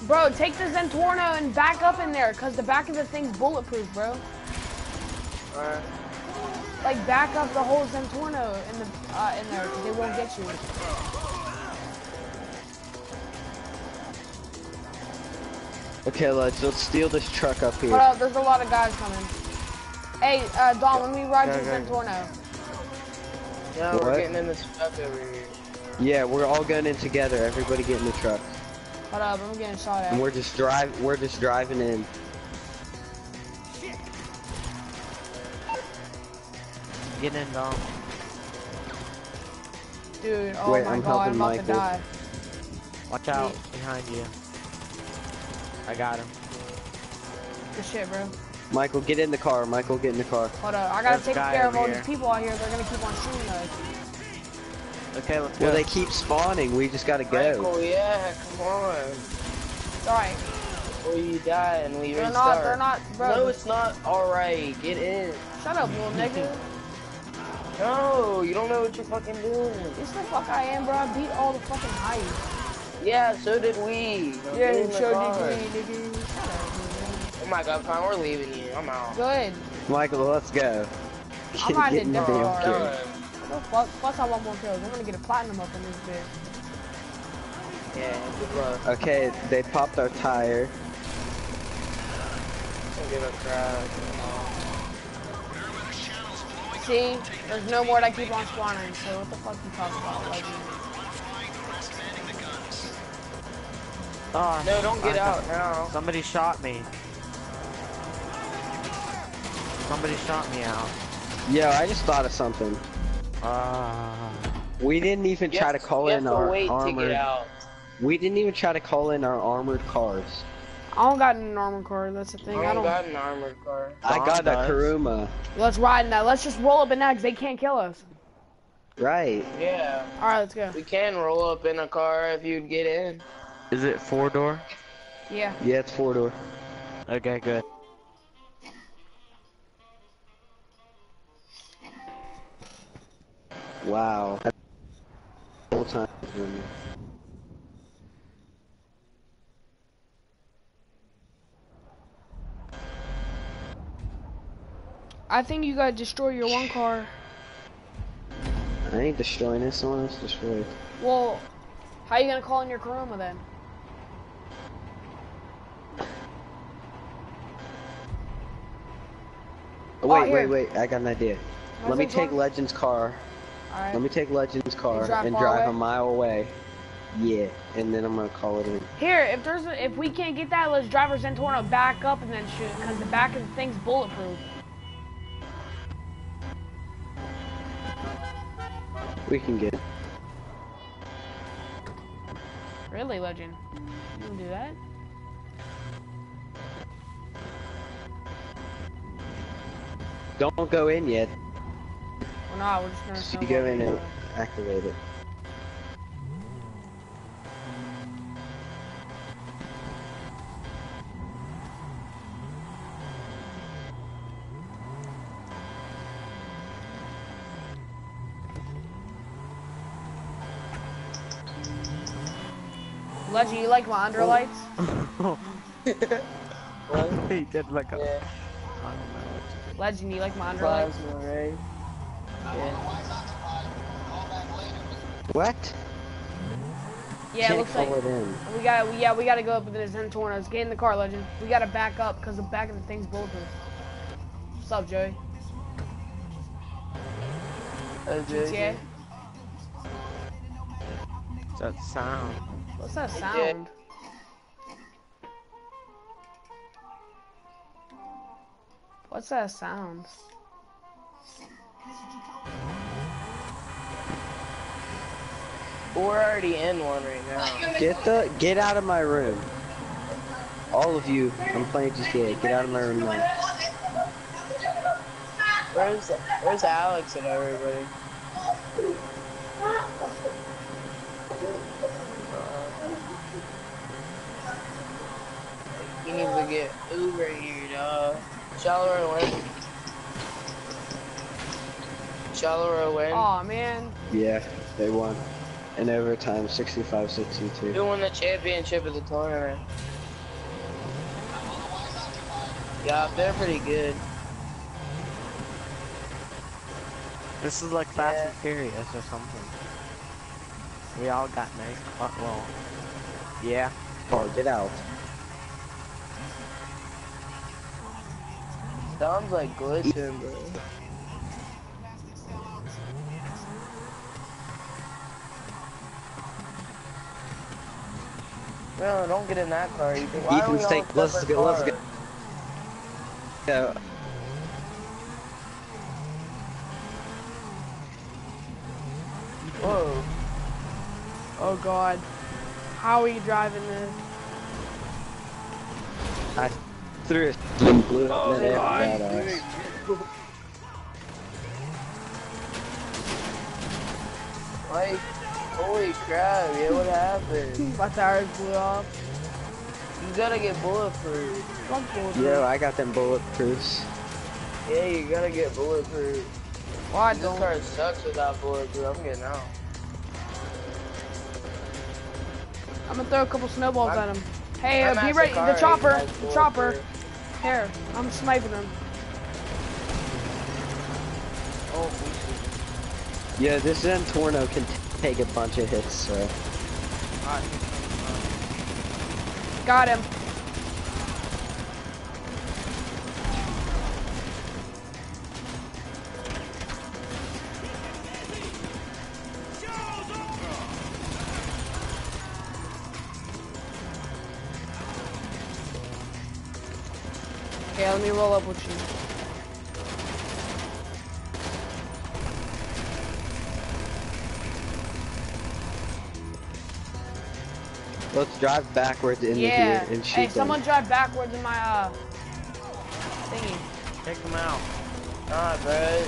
Bro, take the Zentorno and back up in there, cause the back of the thing's bulletproof, bro. Alright. Like back up the whole Zentorno in the uh, in there, 'cause they won't get you. Okay, let's let's steal this truck up Hold here. up, there's a lot of guys coming. Hey, uh, Don, let me ride Go, to go, go. Zentorno. No, we're What? getting in this truck over here. Yeah, we're all going in together. Everybody get in the truck, Hold up, I'm getting shot and at. we're just drive. We're just driving in. Get in, Dom. Dude, oh Wait, my I'm god, helping I'm about to die. Watch out behind you. I got him. Good shit, bro. Michael, get in the car. Michael, get in the car. Hold up, I gotta There's take care of all here. these people out here. They're gonna keep on shooting us. Okay, let's go. Well, they keep spawning. We just gotta go. Michael, yeah, come on. It's alright. Before you die and we They're restart. not, they're not, bro. No, it's not alright. Get in. Shut up, little nigga. No, you don't know what you're fucking doing. Yes, the fuck I am, bro. I beat all the fucking heights. Yeah, so did we. Now Yeah, get in you the sure did, nigga. Shut Oh my god, fine, we're leaving you. I'm out. nigga. Good. Michael, let's go. I'm riding Get in a the car. car. Done. What the fuck? Plus, I want more kills. I'm gonna get a platinum up in this bitch. Yeah, good luck. Okay, they popped our tire. Don't give a crap. See, there's no more that keep on spawning. So what the fuck you talking about? Like, Oh, No, don't get I- out now. Somebody shot me. Somebody shot me out. Yo, I just thought of something. Ah. We didn't even try have to call in our wait armored. We didn't even try to call in our armored cars. I don't got an armor car. That's the thing. I I don't don't. got an armored car. I Don got a does. Kuruma. Let's ride in that. Let's just roll up in that because they can't kill us. Right. Yeah, All right, let's go. we can roll up in a car if you'd get in. Is it four door? Yeah. Yeah, it's four door. Okay, good. Wow. Whole time. I think you gotta destroy your one car. I ain't destroying this one. It's destroyed. Well, how you gonna call in your Kuruma then? Oh, oh, wait, here. wait, wait. I got an idea. Might Let me take. Legend's car. Right. Let me take Legend's car drive and drive away? a mile away. Yeah, and then I'm gonna call it in. Here, if there's a, if we can't get that, let's drive our Zentorno back up and then shoot, because the back of the thing's bulletproof. We can get. it. Really, Legend? You can do that? Don't go in yet. Well, no, we're just gonna. So you go in and activate it. Legend, you like my underlights? What? he did like a. Yeah, I don't know what to Legend, you like my underlights? Yeah. What? Yeah, it Can't looks like in. we got. We, yeah, we got to go up with the Zentornos. Get in the car, Legend. We got to back up because the back of the thing's bulletproof. What's up, Joey? Uh, GTA? What's that sound? What's that Hey, sound? What's that sound? We're already in one right now. Get the get out of my room. All of you, I'm playing GTA. Get out of my room now. Where's Where's Alex and everybody? You need to get Uber here, dog. Shallow win. Shallow win. Oh man. Yeah, they won. In overtime, 65-62. Who won the championship of the tournament? Yeah, they're pretty good. This is like Fast Yeah. and Furious or something. We all got nice. car- Well, yeah. Oh, get out. Sounds like glitching, bro. No, don't get in that car. You can, why are we Ethan's all take. Let's separate go. Let's go. Yeah. Whoa. Oh god. How are you driving this? I threw it and blew it Oh, in. God. Badass. Like, holy crap, yeah, what happened? My tires blew off. You gotta get bulletproof. Fuck bulletproof. Yo, I got them bulletproofs. Yeah, you gotta get bulletproof. Why This don't? car sucks without bulletproof. I'm getting out. I'm gonna throw a couple snowballs My- at him. Hey, uh, be ready. car The chopper. The chopper. There, I'm sniping him. Oh, yeah, this Zentorno can take a bunch of hits, so. Got him. Me roll up with you. Let's drive backwards into Yeah. here and shoot Hey, them. someone drive backwards in my uh thingy. Take them out. Nah, bro.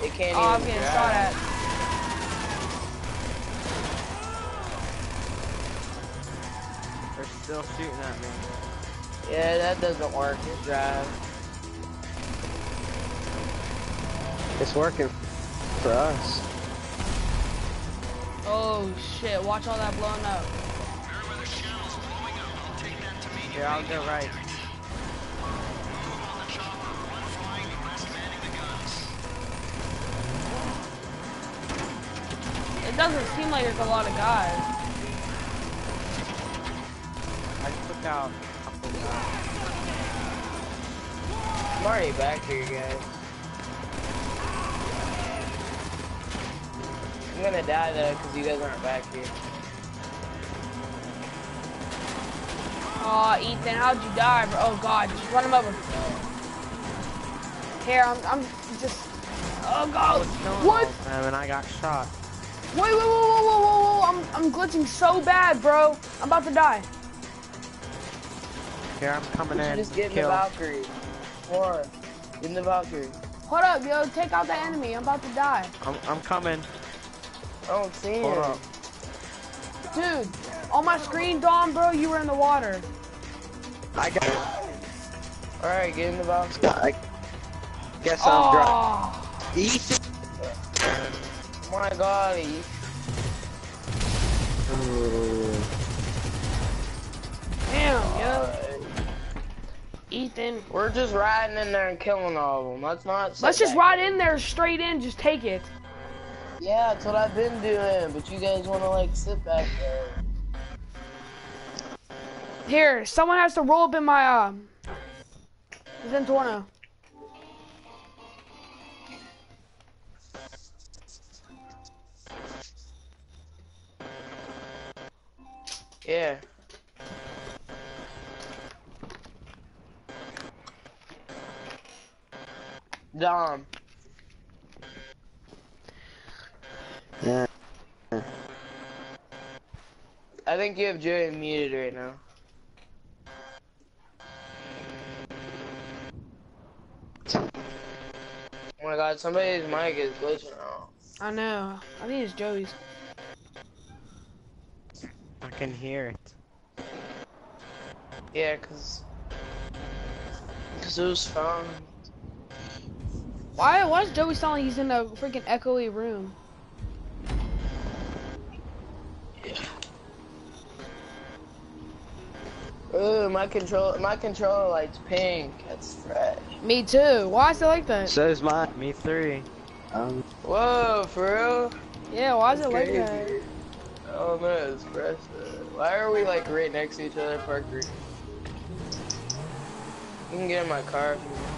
They can't Oh, I'm even getting drive. shot at. They're still shooting at me. Yeah, that doesn't work. Just drive. It's working for us. Oh shit! Watch all that blowing up. Here, I'll go right. It doesn't seem like there's a lot of guys. I took out a couple guys. I'm already back here, guys. I'm gonna die though, because you guys aren't back here. Oh, Ethan, how'd you die, bro? Oh god, just run him over. Here, I'm, I'm just. Oh god, what? Um, and I got shot. Wait, wait, whoa, whoa, whoa, whoa, whoa! I'm, I'm glitching so bad, bro. I'm about to die. Here, I'm coming You in. just get in the Valkyrie. Or, in the Valkyrie. Hold up, yo, take out the enemy. I'm about to die, I'm, I'm coming. I don't see Hold him. up. dude. On my screen, Dom, bro, you were in the water. I got. it. Alright, get in the Valkyrie. I guess I'm dry. Oh, Ethan. Oh my god, he damn, yo. Ethan, We're just riding in there and killing all of them. That's not. let's just ride in there straight in. Just take it. Yeah, that's what I've been doing. But you guys want to like sit back there. Here, someone has to roll up in my uh, Zentorno. Yeah. Dom. Yeah. I think you have Joey muted right now. Oh my god, somebody's mic is glitching out. I know. I think it's Joey's. I can hear it. Yeah, cause, cause it was fun. Why? Why is Joey sound like he's in a freaking echoey room? Ooh, my control, my controller light's pink. That's fresh. Me too. Why is it like that? So is mine. Me three. Um, Whoa, for real? Yeah, why is it like Crazy. that? Oh no, it's fresh. Why are we like right next to each other, Parker? You can get in my car if you want.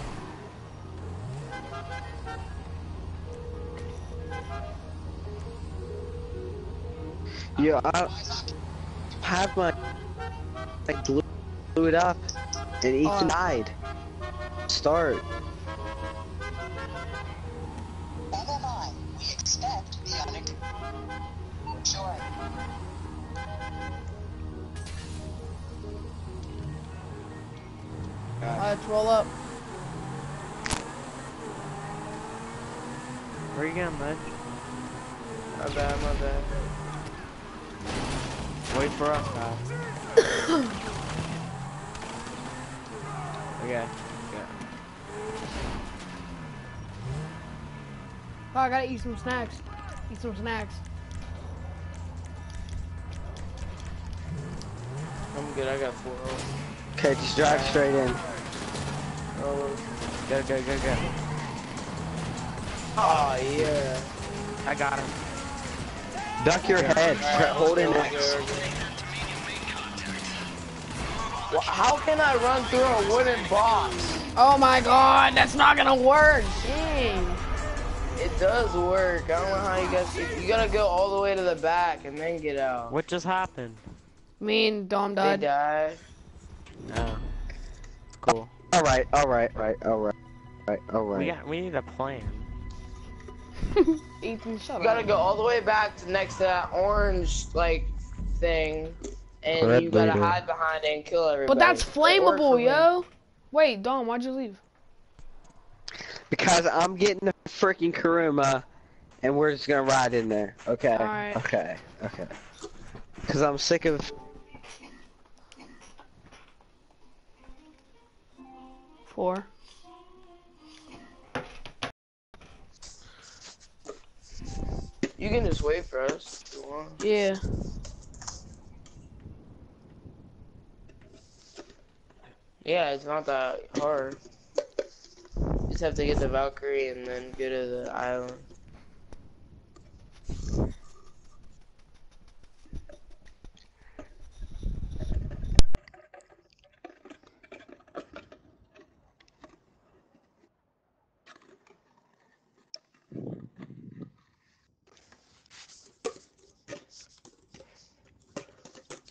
Yo, I have my. I blew, blew it up, and Ethan Oh. died. Start. Never mind. We expect the unex- Sure. Let's roll up. Where you going, bud? My bad, my bad. Wait for us, guys. okay. Yeah. Oh, I gotta eat some snacks. Eat some snacks. I'm good. I got four. Okay, just drive straight in. Oh, Go, go, go, go. oh yeah. I got him. Duck your head. Hold in X. let's go, Wh- How can I run through a wooden box? Oh my god, that's not gonna work. Dang. It does work. I don't know how you guys. You gotta go all the way to the back and then get out. What just happened? Me and Dom They died. die. Oh. Cool. All right, all right, right, all right, right, all right. We got, we need a plan. Ethan, shut You gotta up. go all the way back to next to that orange like thing, and Red you gotta leader. hide behind it and kill everybody. But that's It worked flammable, me. yo. Wait, Dom, why'd you leave? Because I'm getting a freaking Kuruma, and we're just gonna ride in there. Okay. Alright. Okay. Okay. Because I'm sick of. Four. You can just wait for us if you want. Yeah. Yeah, it's not that hard. You just have to get the Valkyrie and then go to the island.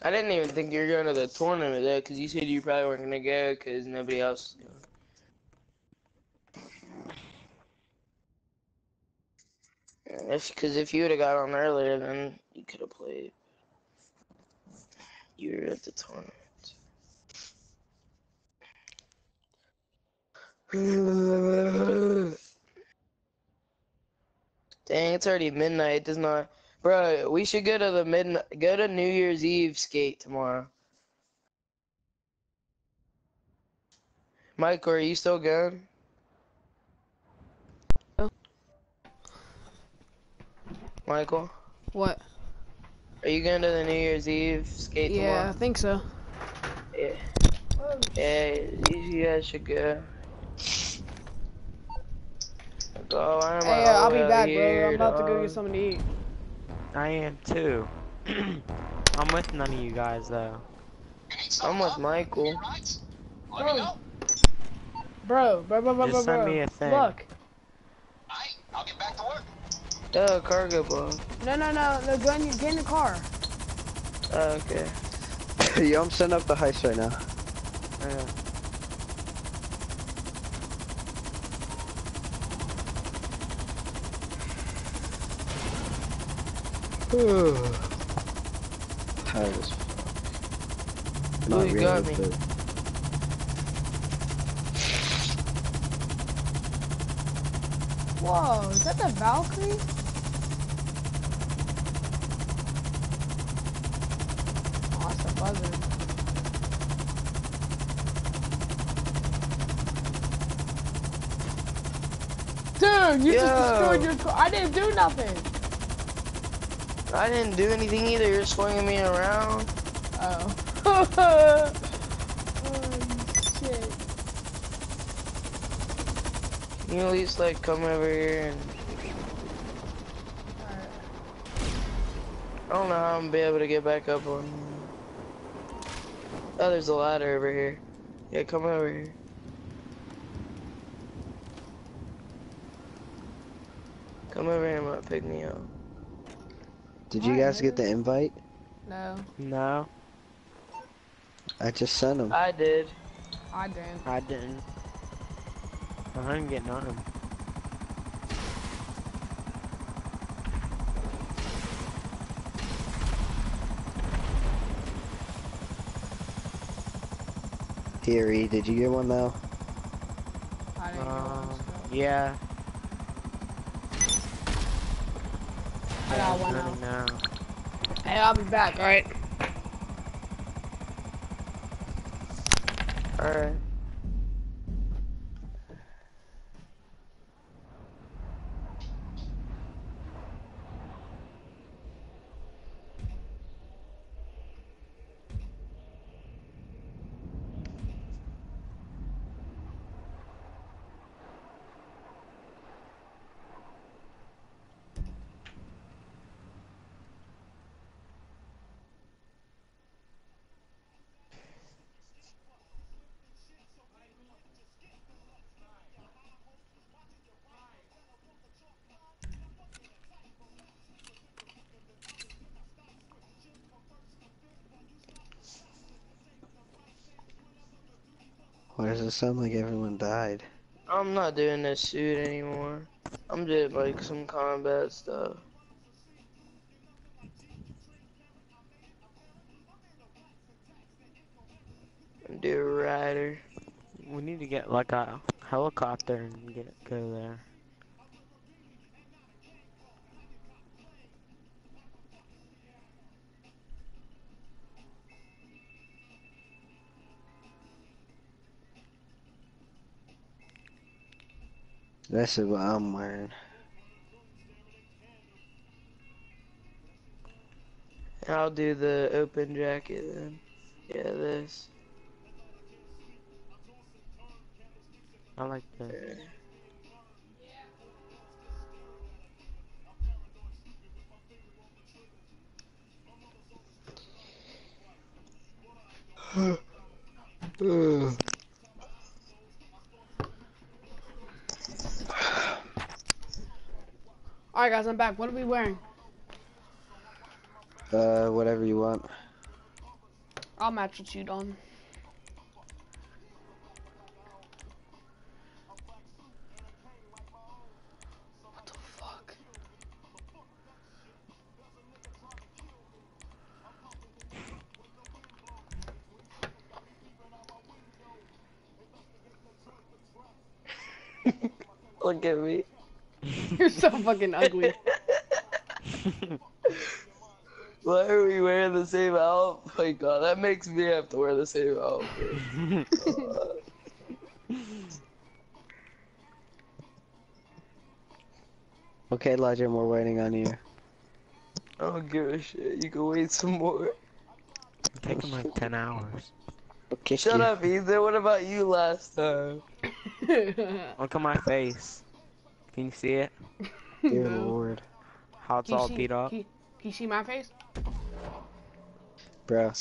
I didn't even think you were going to the tournament though, because you said you probably weren't gonna go because nobody else. That's because if you would have got on earlier, then you could have played. You were at the tournament. Dang, it's already midnight. It does not. Bro, we should go to the midnight. Go to New Year's Eve skate tomorrow. Michael, are you still going? Oh. Michael, What? are you going to the New Year's Eve skate tomorrow? Yeah, I think so. Yeah. Yeah, you you guys should go. Oh, why am I Hey, uh, I'll be back, bro. I'm about to go get something to eat. I am too. I'm with none of you guys though. I'm with Michael. Let me. Bro, bro, bro, bro, Just send me a thing. Look. Alright, I'll get back to work. Oh, cargo ball. No, no, no. no go in, get in the car. Oh, okay. Yo, I'm setting up the heist right now. Yeah. Tired as fuck. Ooh, Not you got me. but- Whoa, is that the Valkyrie? Oh, that's a buzzer. Dude, you just destroyed your car. I didn't do nothing. I didn't do anything either. You're swinging me around. Oh. oh shit. Can you at least like come over here and I don't know how I'm gonna be able to get back up on. Oh, there's a ladder over here. Yeah, come over here. Come over here and pick me up. Did you guys get the invite? No, No, I just sent them. I did. I didn't. I didn't. I didn't get none. Theory, did you get one though? I didn't Um, get one. so- yeah. I got one I now. Hey, I'll be back, alright? Alright. Sound like everyone died? I'm not doing this shoot anymore. I'm doing like some combat stuff. Do a rider. We need to get like a helicopter and get go there. This is what I'm wearing. I'll do the open jacket then. Yeah, this. I like this. Alright guys, I'm back. What are we wearing? Uh, whatever you want. I'll match what you done. What the fuck? Look at me. You're so fucking ugly. Why are we wearing the same outfit? Oh my god, that makes me have to wear the same outfit. Okay, Legend, we're waiting on you. I don't give a shit. You can wait some more. It's Taking like ten hours. Okay, Shut up, Ethan. What about you last time? Look at my face. Can you see it? Dear No. Lord. How it's all see- beat up. Can you, can you see my face? Bro,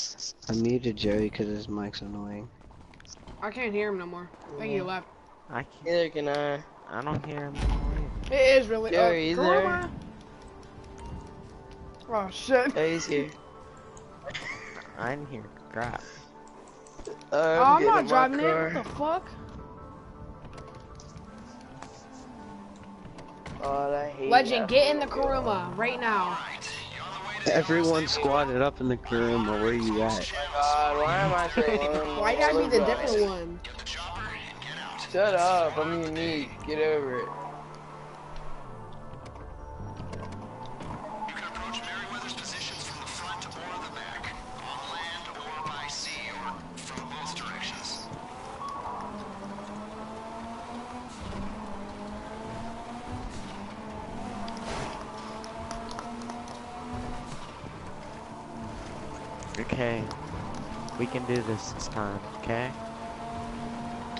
I muted Joey because his mic's annoying. I can't hear him no more. I think he left. I can't. Neither can I. I don't hear him. anymore. It is really. Joey, uh, you there? Kuruma? Oh shit. Oh, he's here. I didn't hear crap. Uh, Oh, I'm, I'm not driving car. it. What the fuck? Legend, get in the photo. Kuruma right now. Everyone squatted up in the room, or where you at? God, why am I so lonely? Why you gotta be the different one? Shut up, I'm unique. Get over it. Can do this this time, okay?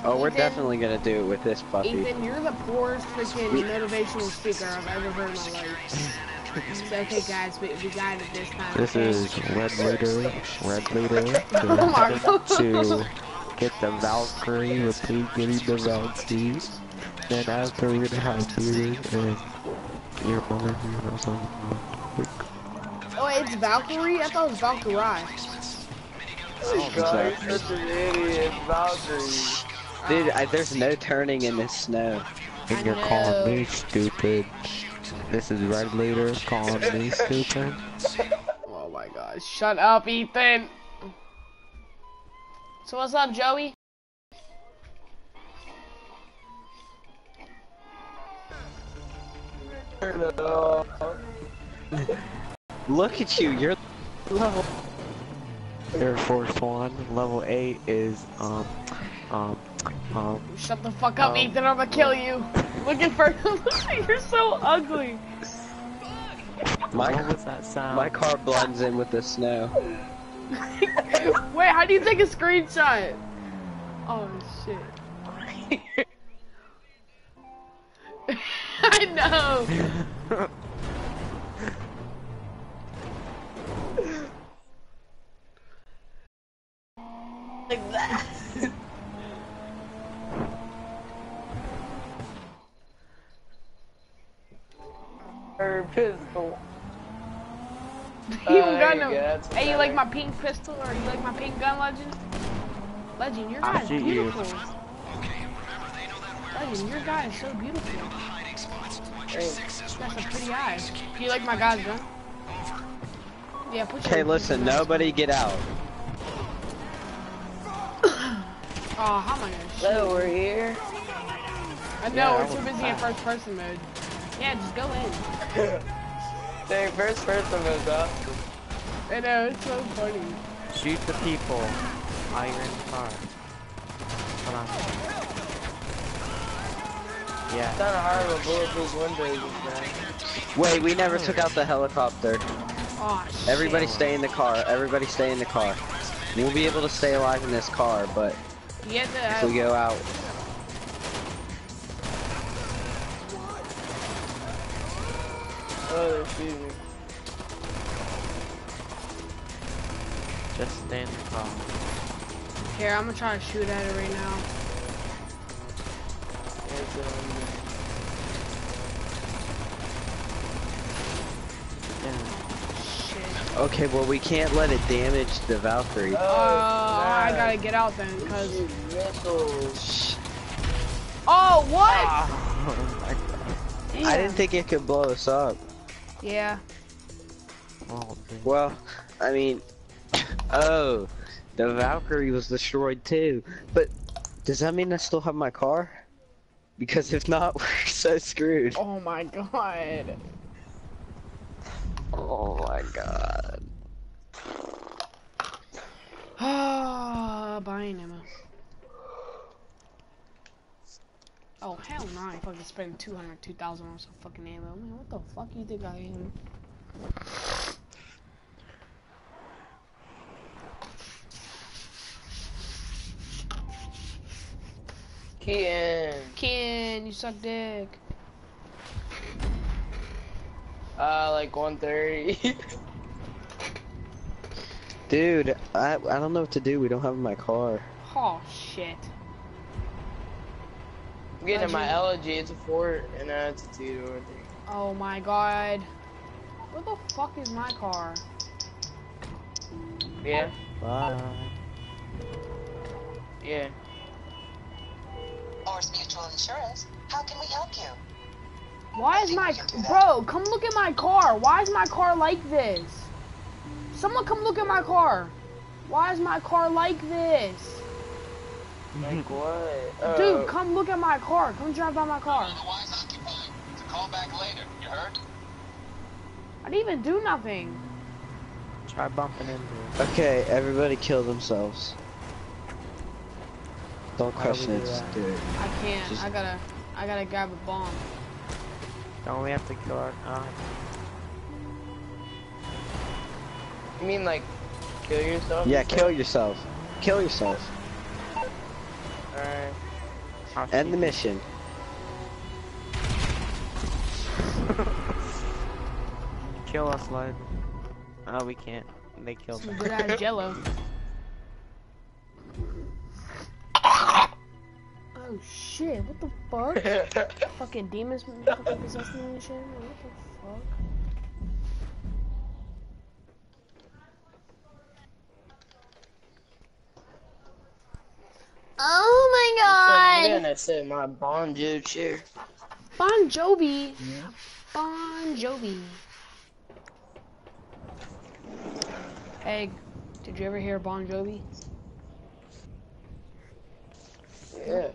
Oh, we're Ethan? definitely gonna do it with this puppy. Ethan, you're the poorest freaking motivational speaker I've ever heard in my life. So, okay, guys, we, we got it this time. This okay? is Red Leader, Red Leader, Oh to get the Valkyrie, repeat getting the Valkyrie. Then after we're gonna have Peter and your mother here or something. Oh, it's Valkyrie? I thought it was Valkyrie. Oh, God, you're such an idiot. Valkyrie. Dude, I, there's no turning in this snow. And you're I calling me stupid. This is Red Leader calling me stupid. Oh my god. Shut up, Ethan. So what's up, Joey? Turn. Look at you, you're level. Air Force One, level 8 is, um, um, um, Shut the fuck up, Um, Ethan. I'm gonna kill you. Looking for. You're so ugly. My, what was that sound? my car blends in with the snow. Wait, how do you take a screenshot? Oh shit. I know. Like that. Her pistol. you even got no. go, Hey, you like my pink pistol or you like my pink gun, Legend? Legend, you're I'll not you. beautiful. Man, your guy is so beautiful. Thanks. That's a pretty eye. Do you like my guy's gun? Yeah, put your. Okay, listen, nobody get out. Oh, how am I gonna shoot? So we're here. I know, Yeah, we're too busy in first person mode. Yeah, just go in. Dang, first person mode, up. I know, it's so funny. Shoot the people while you're in the car. Hold on. It's Yeah. kind of hard with bulletproof windows and stuff. Wait, we never took out the helicopter. Oh. Everybody stay in the car. Everybody stay in the car. You'll be able to stay alive in this car, but You have to if we go out, Oh, they're shooting. Just stay in the car. Here, I'm gonna try to shoot at it right now. There's, um, Yeah. Shit. Okay. Well, we can't let it damage the Valkyrie. Oh, oh I gotta get out then, cause. Oh, what? Oh my god. I didn't think it could blow us up. Yeah. Oh. Well, I mean, oh, the Valkyrie was destroyed too. But does that mean I still have my car? Because if not, we're so screwed. Oh my god. Oh my god. Ah, buying ammo. Oh hell no! I fucking spent two hundred, two thousand on some fucking ammo. Man, what the fuck you think I am? Keaton. Ken, you suck dick. Uh, like 130. Dude, I I don't know what to do. We don't have my car. Oh shit. I'm getting my LG. It's a fort and uh, it's a two door thing. Oh my god. Where the fuck is my car? Yeah, Bye. yeah. Mors Mutual Insurance. How can we help you? Why is my bro? Come look at my car. Why is my car like this? Someone come look at my car. Why is my car like this? Like what? Uh, Dude, come look at my car. Come drive by my car. Otherwise occupied. To call back later. You heard? I didn't even do nothing. Try bumping into it. Okay, everybody kill themselves. Don't How do question do it. Just do it. I can't. Just- I gotta. I gotta grab a bomb. Don't we have to kill our? Uh, You mean like kill yourself? Yeah, kill stuff? yourself. Kill yourself. Alright. End the shoot mission. Kill us, lad. Oh, we can't. They killed Some us. good ass jello. Oh shit! What the fuck? fucking demons fucking possessed me and shit. What the fuck? Oh my Man, I said my Bon Jovi chair. Bon Jovi. Bon Jovi. Hey, did you ever hear Bon Jovi? Yeah.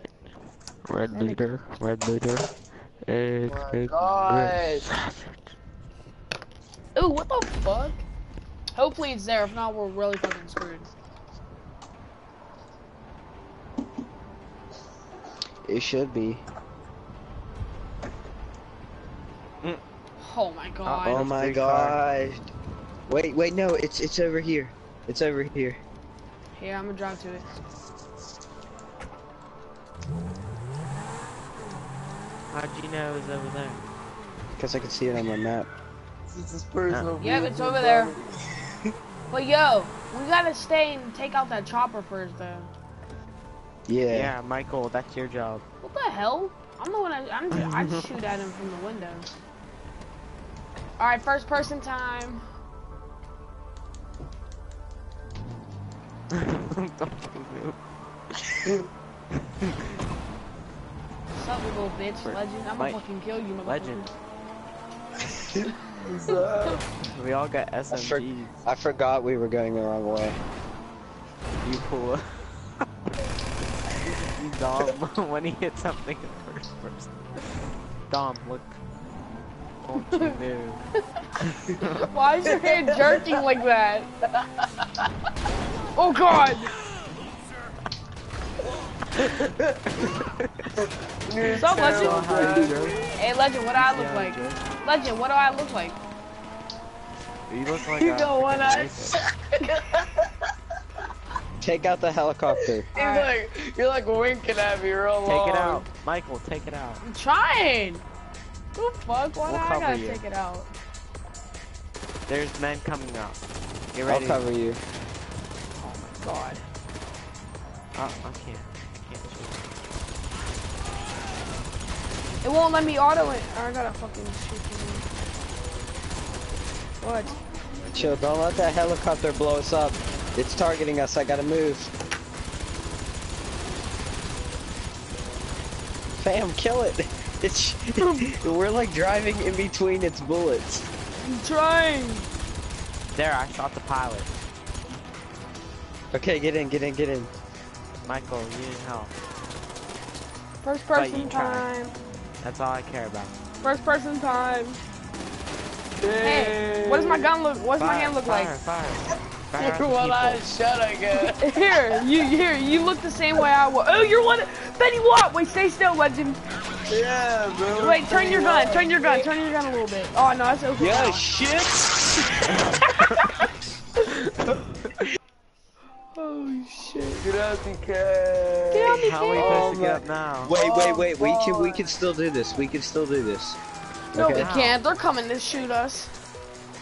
Red leader. Red leader. Egg, My egg, gosh. Ooh, what the fuck? Hopefully it's there. If not, we're really fucking screwed. It should be. Mm. Oh my god. Oh my pretty far. Wait, wait, no, it's it's over here. It's over here. Here, I'm gonna drive to it. How'd you know it was over there? Because I can see it on my map. This is personal. Yep, it's over there. But yo, we gotta stay and take out that chopper first, though. Yeah. Yeah, Michael, that's your job. What the hell? I'm the one. I, I'm. I shoot at him from the window. All right, first person time. up, little bitch? For- Legend. I'm gonna fucking kill you, motherfucker. Legend. We all got I, for- I forgot we were going the wrong way. You pull. you Dom when he hits something in first person. Dom, look. Don't you move. Why is your hand jerking like that? Oh god! Stop, Legend. Hey, Legend, what do I look like? Legend, what do I look like? You look like You a got one eye. racist. Take out the helicopter. He's like, you're like winking at me real Take long. it out. Michael, take it out. I'm trying! What the fuck? Why We'll do I gotta you. take it out? There's men coming up. Get ready. I'll cover you. Oh my god. Oh, I can't. I can't shoot. It won't let me auto it. Oh, I gotta fucking shoot you. What? Chill, don't let that helicopter blow us up. It's targeting us, I gotta move. Fam, kill it! It's we're like driving in between its bullets. I'm trying! There, I shot the pilot. Okay, get in, get in, get in. Michael, you need help. First But you person try. Time. That's all I care about. First person time. Hey, what does my gun look? What does my hand look fire, like? Fire, fire. at the One eye people. shut, I guess. Here, you here, you look the same way I was. Oh, you're one. Benny Watt. Wait, stay still, legend. Yeah, bro. Wait, turn your gun. Turn your gun. Turn your gun a little bit. Oh no, it's okay. Yeah, now. shit! Oh shit. Get out the car. Get out the How are we cage. supposed to Oh get up now? Wait, wait, wait, we can we oh, can still do this. We can still do this. No, Okay. we can't. They're coming to shoot us.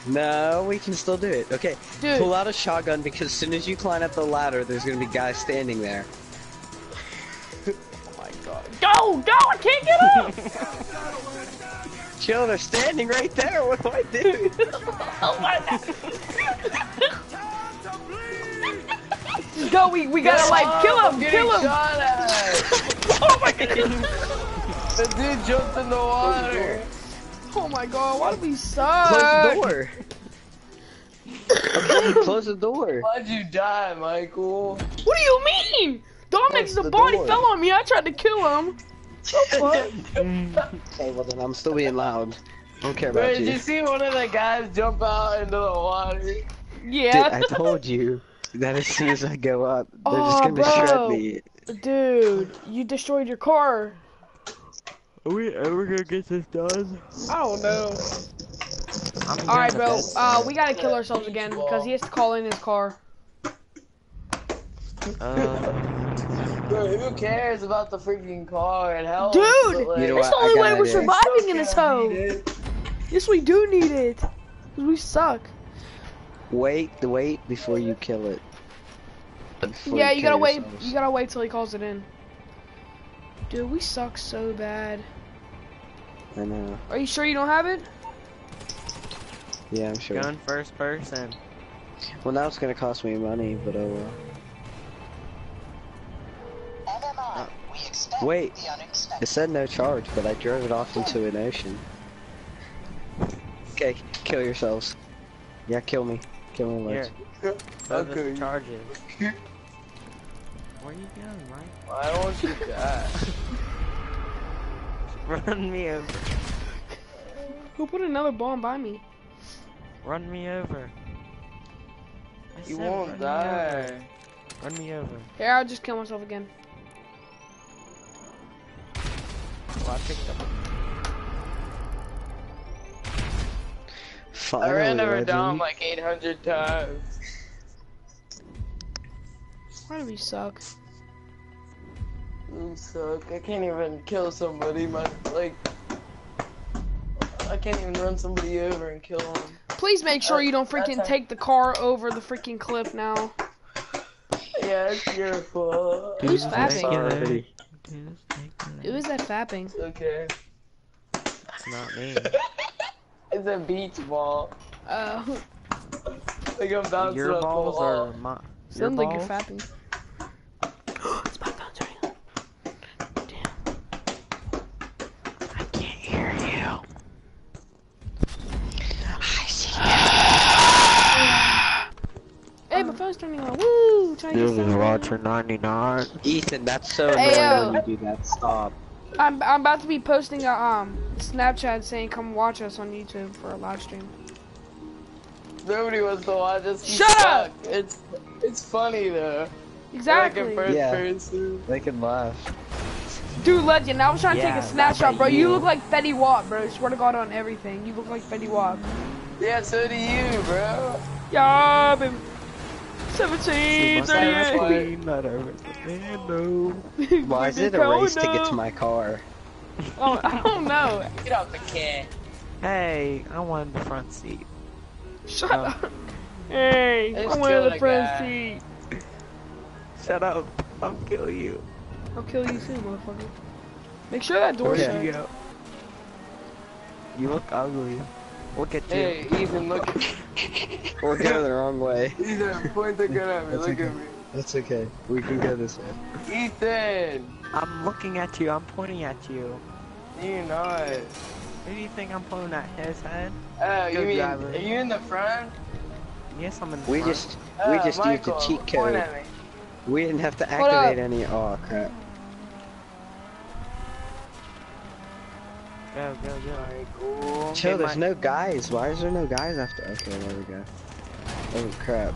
No, we can still do it. Okay. Dude. Pull out a shotgun because as soon as you climb up the ladder, there's gonna be guys standing there. Oh my god. Go, go! I can't get up. Chill, they're standing right there. What do I do? oh my god. Just go. We we gotta like kill him. Getting Kill him. shot at. Oh my god. The dude jumped in the water. Oh my god. Why do we suck? Close suck? the door. okay, close the door. Why'd you die, Michael? What do you mean? Dominic's Close the the body door. fell on me. I tried to kill him. The fuck? Okay, well then I'm still being loud. I don't care Bro, about did you. you see one of the guys jump out into the water? Dude, yeah. I told you that as soon as I go up, they're Oh, just gonna shred me. Dude, you destroyed your car. Are we ever gonna get this done? I don't know. All right, bro. Uh, we gotta kill ourselves again because he has to call in his car. Uh, Bro, who cares about the freaking car and how? Dude, You know That's the only way we're idea. surviving in this hoe. Yes, we do need it. 'Cause we suck. Wait, wait before you kill it. Before yeah, you gotta wait. yourselves. You gotta wait till he calls it in. Dude, we suck so bad. I know. Are you sure you don't have it? Yeah, I'm sure. Gun first person. Well, now it's gonna cost me money, but oh well. Uh, wait, it said no charge, but I drove it off into an ocean. Okay, kill yourselves. Yeah, kill me. Kill me, Here. Lex. Throw Okay. charges. Where you going, Mike? Why don't you die? Run me over. Who put another bomb by me? Run me over. I You won't run me die. over. Run me over. Here, I'll just kill myself again. Well, I picked up. I ran over Dom like 800 times. Why do we suck? You suck. I can't even kill somebody. My like, I can't even run somebody over and kill them. Please make sure you don't freaking take the car over the freaking cliff now. Yeah, it's your fault. Who's fapping? sorry. Who is that fapping? It's okay. It's not me. It's a beach ball. Uh, Like I'm bouncing Your off the balls wall. or my? Your sounds like you're fapping. 71. Woo! Dude, Roger 99. Ethan, that's so annoying when you do that. Stop. I'm, I'm about to be posting a um Snapchat saying come watch us on YouTube for a live stream. Nobody wants to watch us. Shut up! It's it's funny though. Exactly. Like first yeah. person. They can laugh. Dude, legend, I was trying yeah, to take a snapshot, bro. You. you. look like Fetty Wap, bro. Swear to God on everything. You look like Fetty Wap. Yeah, so do you, bro. Yeah, 17, must have 38. queen that over the Why is it a race to get to my car? Oh, I don't know. Get off the car. Hey, I wanted the front seat. Shut Oh. up. Hey, I'm one the the front guy. seat. Shut up. I'll kill you. I'll kill you soon, motherfucker. Make sure that door's Okay. shut. you go. You look ugly. Look at you. Hey, Ethan, look. We're going the wrong way. Ethan, point the gun at me. That's Look okay. at me. That's okay. We can go this way. Ethan, I'm looking at you. I'm pointing at you. you're not. Who do you think I'm pointing at? His head? Oh, you mean driver. are you in the front? Yes, I'm in the We front. just we Oh, just Michael, used a cheat point code. at me. We didn't have to activate any. Oh crap. Go, go, go. Alright, cool. Chill. Okay, There's my- no guys. Why is there no guys after? Okay, there we go. Oh crap.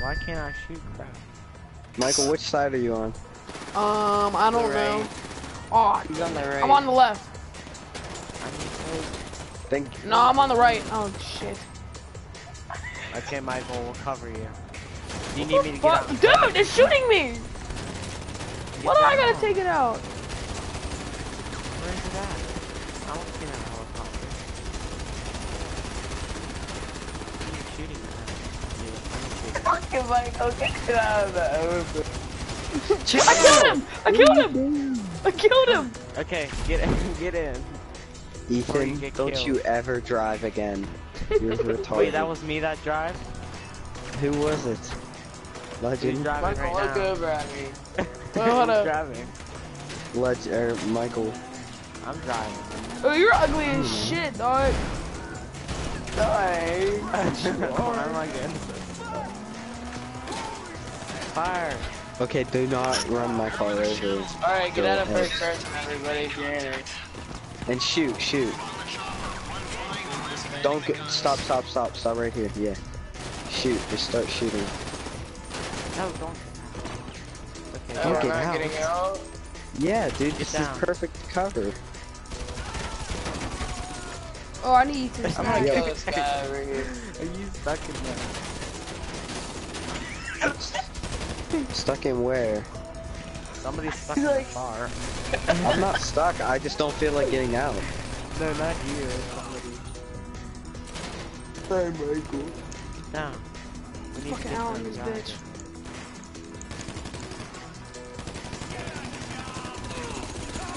Why can't I shoot crap? Michael, which side are you on? Um, I don't The know. right. Oh, He's on the right. I'm on the left. I need Think. No, I'm on the right. Oh, shit. to. Okay, Michael, we'll cover you. Do you need me to get out? Dude, it's shooting me! What do I gotta take it out? Where is it at? I don't see that helicopter. Who are you shooting at? Yeah, I'm shooting. Fucking Michael, get out of the open. I killed him! I killed him! I killed him! Okay, get in, get in. Or you Ethan, get don't killed. you ever drive again. You're retarded. Wait, that was me that drive? Who was it? Who's Legend. driving Michael, right look now? over at me. Wait, hold Who's up. driving? Legend. Er, Michael. I'm driving. Oh, you're ugly as shit, dog. Die. Why am I getting so Fire. Okay, do not run my car over. Alright, get out of ahead. first person, everybody, if you're in it. And shoot, shoot. Don't get. Stop, stop, stop, stop right here. Yeah. Shoot. Just start shooting. No, don't. Okay, Oh, Don't we're get not out. getting out? Yeah, dude. This down. is perfect cover. Oh, I need to I'm gonna Yeah. kill this guy over here. Are you stuck in there? Stuck in where? Somebody's stuck He's in the car. I'm not stuck. I just don't feel like getting out. No, not you. Somebody. Hey, Michael. Get down. We need Fucking get out on this bitch.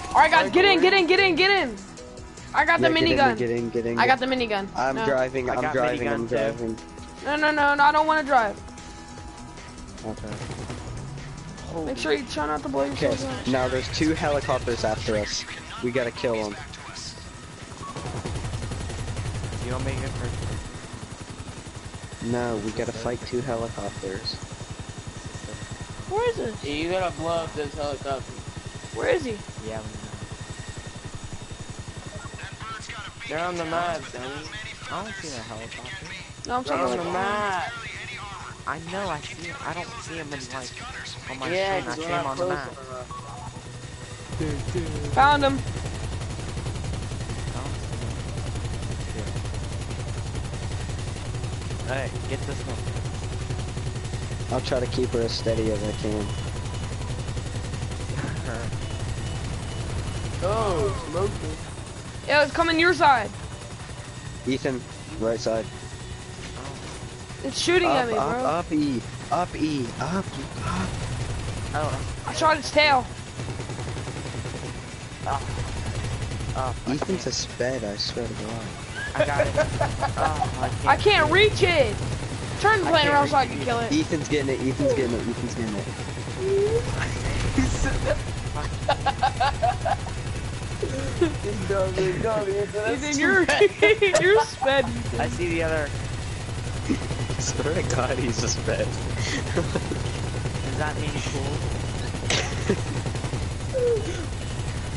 Alright, guys, get in, get in, get in, get in. I got the Yeah, get in. Get in, get in. I got the minigun. I'm no. driving. I I'm driving. I'm too. driving. No, no, no, no, I don't want to drive. Okay. Make sure you try not to blow Okay. yourself up. Now there's two helicopters after us. We gotta kill them. You don't make it first. No, we gotta fight two helicopters. Where is it? Yeah, you gotta blow up this helicopter. Where is he? Yeah, we They're on the map, dummy. I don't see that helicopter. No, I'm They're talking on the map. I know, I see him. I don't see him in like on my Yeah, screen. I see him on the close map. enough. Found him. him. Hey, get this one. I'll try to keep her as steady as I can. Oh, smoking. Yeah, it's coming your side. Ethan, right side. It's shooting Up, at me, up, bro. up, E. Up, E. Up, up. Oh, I shot its tail. Ah. Ah, oh, I Ethan's a sped, I swear to God. I got it. Oh, I can't. I can't reach it. Turn the plane around so I can kill it. Ethan's getting it, Ethan's getting it, Ethan's getting it. Don't be- don't be- that's Ethan, too you're bad. you're sped. I see the other. swear to God, he's just bed. Does that mean cool?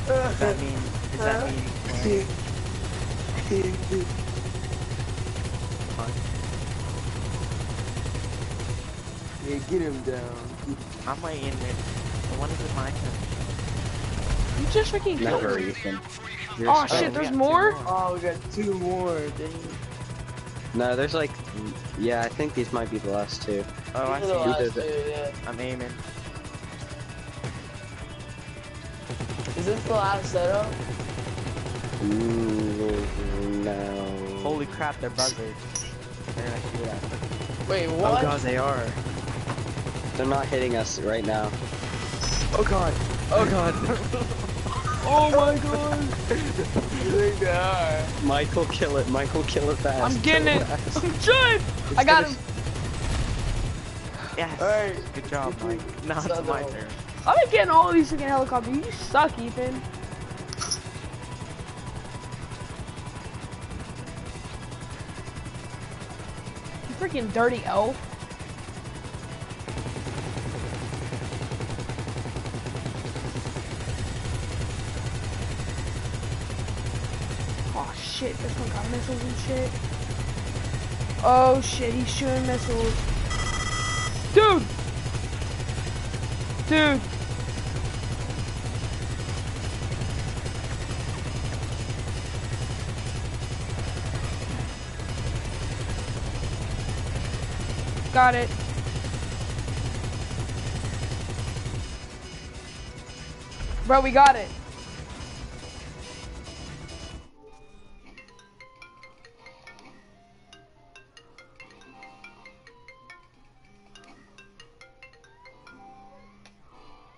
Does that mean, does that mean play? Yeah, get him down. I'm waiting it. When is it my turn? You just freaking killed Never, me. Ethan. You're Oh so- shit, oh, we there's got two more? Oh, we got two more. Dang. No, there's like, yeah, I think these might be the last two. Oh, I These are the see. last did two, yeah. I'm aiming. Is this the last setup? Mm, no. Holy crap, they're buzzards. They're gonna shoot at me. Wait, Oh god, they are. They're not hitting us right now. Oh god. Oh god. Oh my god. they are. Michael, kill it. Michael, kill it fast. I'm getting Kill it. fast. I'm trying. It's I got gonna- him. Yes. Alright. Good job, Mike. Now it's my turn. I've been getting all these freaking helicopters. You suck, Ethan. You freaking dirty elf. Oh shit, this one got missiles and shit. Oh shit, he's shooting missiles. Dude! Dude! Got it. Bro, we got it.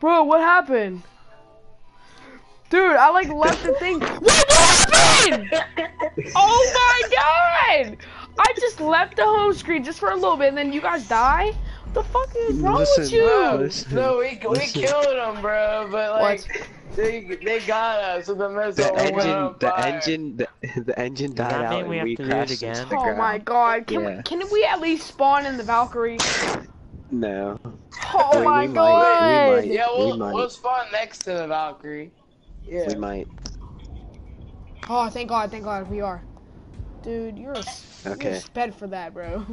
Bro, what happened? Dude, I like left the thing. Wait, what happened? oh my god! I just left the home screen just for a little bit and then you guys die? What the fuck is wrong with Listen, you? Bro, Listen, no, we, we killed them, bro, but like, they, they got us with the missile. The engine, the engine, the, the engine died that out and we we to do it crashed again? into the Oh my god, can Yeah. we can we at least spawn in the Valkyrie? No. Oh We- my we might, we god! might. Yeah, we'll, We might. we'll spawn next to the Valkyrie. Yeah. We might. Oh, thank god, thank god, we are. Dude, you're a, s- you're a sped for that, bro.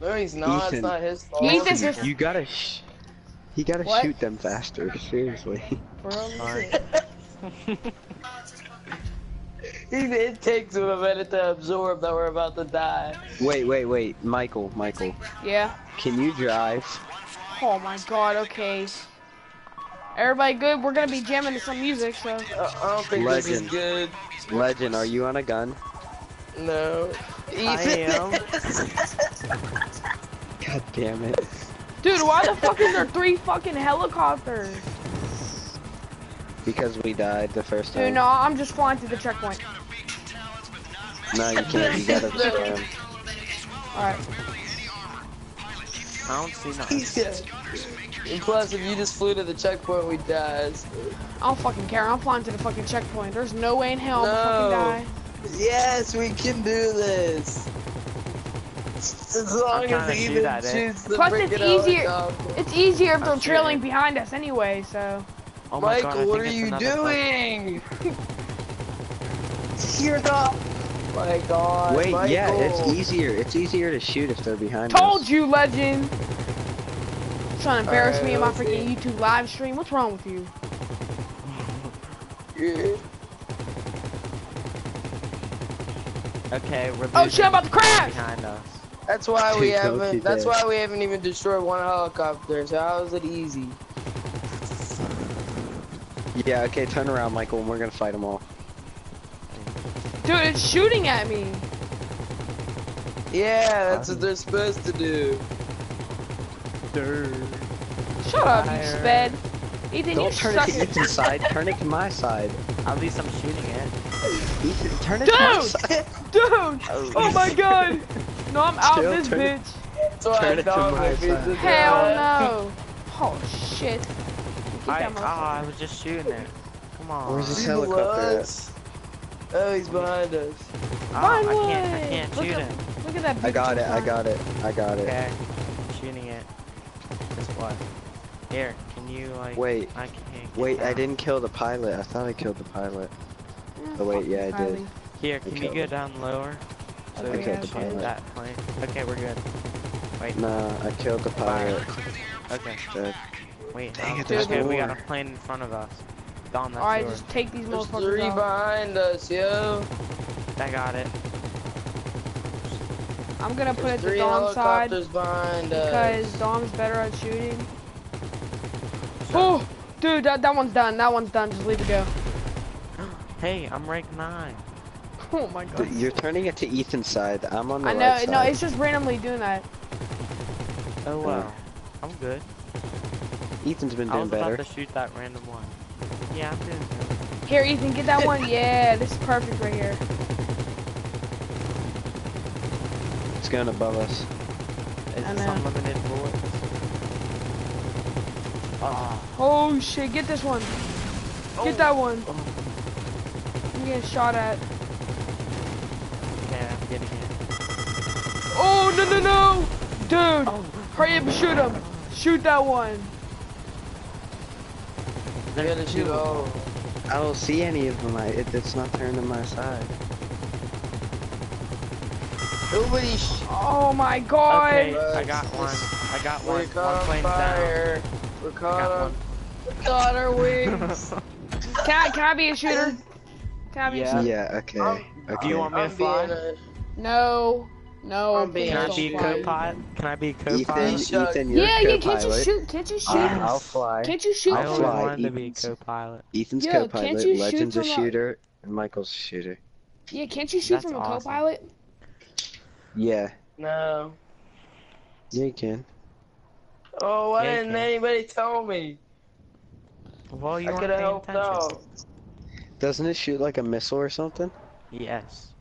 No, he's not. Ethan. It's not his fault. Ethan's just- You gotta sh- You gotta What? shoot them faster, seriously. For real, Sorry. It, it takes him a minute to absorb that we're about to die. Wait, wait, wait. Michael, Michael. Yeah. Can you drive? Oh my god, okay. Everybody good? We're gonna be jamming to some music, so. I, I don't think this Legend. is good. Legend, are you on a gun? No. I am. God damn it. Dude, why the fuck is there three fucking helicopters? Because we died the first time. Dude, no, I'm just flying to the checkpoint. No, you can't. You gotta spam. Alright. I don't see nothing. yeah. And plus, if you just flew to the checkpoint, we died. I don't fucking care. I'm flying to the fucking checkpoint. There's no way in hell I'm gonna No. fucking die. Yes, we can do this. As long as to even at it. Eh? shoots the Plus, it's easier- It's easier if they're trailing behind us anyway, so. Oh my Michael, god, what are you doing? You're not. My God. Wait, yeah, it's easier. It's easier to shoot if they're behind Told us. you, legend! Trying to embarrass me in my freaking let's YouTube live stream. What's wrong with you? Yeah. Okay, we're Oh shit, I'm about to crash! behind us. That's why we haven't. That's why we haven't even destroyed one helicopter. So how is it easy? Yeah, okay, turn around, Michael, and we're gonna fight them all. Dude, it's shooting at me. Yeah, that's what they're supposed to do. Shut up, you Fire. sped. Ethan, you Don't turn suck. it to Ethan's side, turn it to my side. At least I'm shooting it. Ethan, turn it to my Dude! side. Dude! Oh, oh my god! No, I'm out Still this turn bitch. That's why Turn I it to my side. Hell no. Oh shit. Get I, oh. I was just shooting it. Come on. Where's this helicopter at? Oh, he's behind us. Oh, I can't, I can't Look shoot at- it. Look at that. I got it, I got it, I got it. Okay. I'm shooting it. Just what? Here, can you like? Wait, I can't. get Wait, I didn't kill the pilot. I thought I killed the pilot. Eh, Oh, wait, yeah, you, I did. Here, can you go it. down lower? So Okay, we yeah, can sure. shoot that plane. Okay, we're good. Wait, Nah, I killed the pilot. okay. Dead. Wait, Dang how- it, there's okay, we got a plane in front of us. Dom, that's Alright, just take these There's motherfuckers three out. behind us, yo. I got it. I'm gonna put There's it to three Dom's side helicopters behind us. because Dom's better at shooting. Oh, dude, that, that one's done. That one's done. Just leave it go. Hey, I'm rank 9. Oh my god. Th- You're turning it to Ethan's side. I'm on the I know. right No, it's just randomly doing that. Oh well. I'm good. Ethan's been doing better. I doing was better. about to shoot that random one. Yeah, I'm doing good. Here, Ethan, get that one. Yeah, this is perfect right here. It's going above us. Is I this know. unlimited bullets? Oh, Oh shit, get this one. Get oh. that one. Oh. I'm getting shot at. okay, I'm getting it. Oh no no no, dude! Oh. Hurry up and shoot him. Shoot that one. You gotta shoot all. I don't see any of them. I, it, it's not turned to my side. Nobody sh- Oh my god. Okay, I got one. I got one. We're One caught on plane's down. fire. We're caught got on. We got our wings. Can I, can I be a shooter? Can I be Yeah. a shooter? Yeah, okay. I'm- okay. Do you want me to I'm fly? No. No. I'm being please Can I be co-pilot? Can I be Ethan, co-pilot? Shut- Ethan, you're Yeah, yeah, can't you shoot? Can't you shoot? I'll, I'll fly. Can't you shoot? I I'll always fly, wanted to be Ethan's- co-pilot. Ethan's Yo, can't co-pilot, you shoot Legend's a from a- shooter, and Michael's a shooter. Yeah, can't you shoot That's from a awesome. co-pilot? Yeah, No. yeah, you can. Oh, why Yeah, didn't can. anybody tell me? Well, you I weren't could have paying helped attention. out. Doesn't it shoot like a missile or something? Yes, it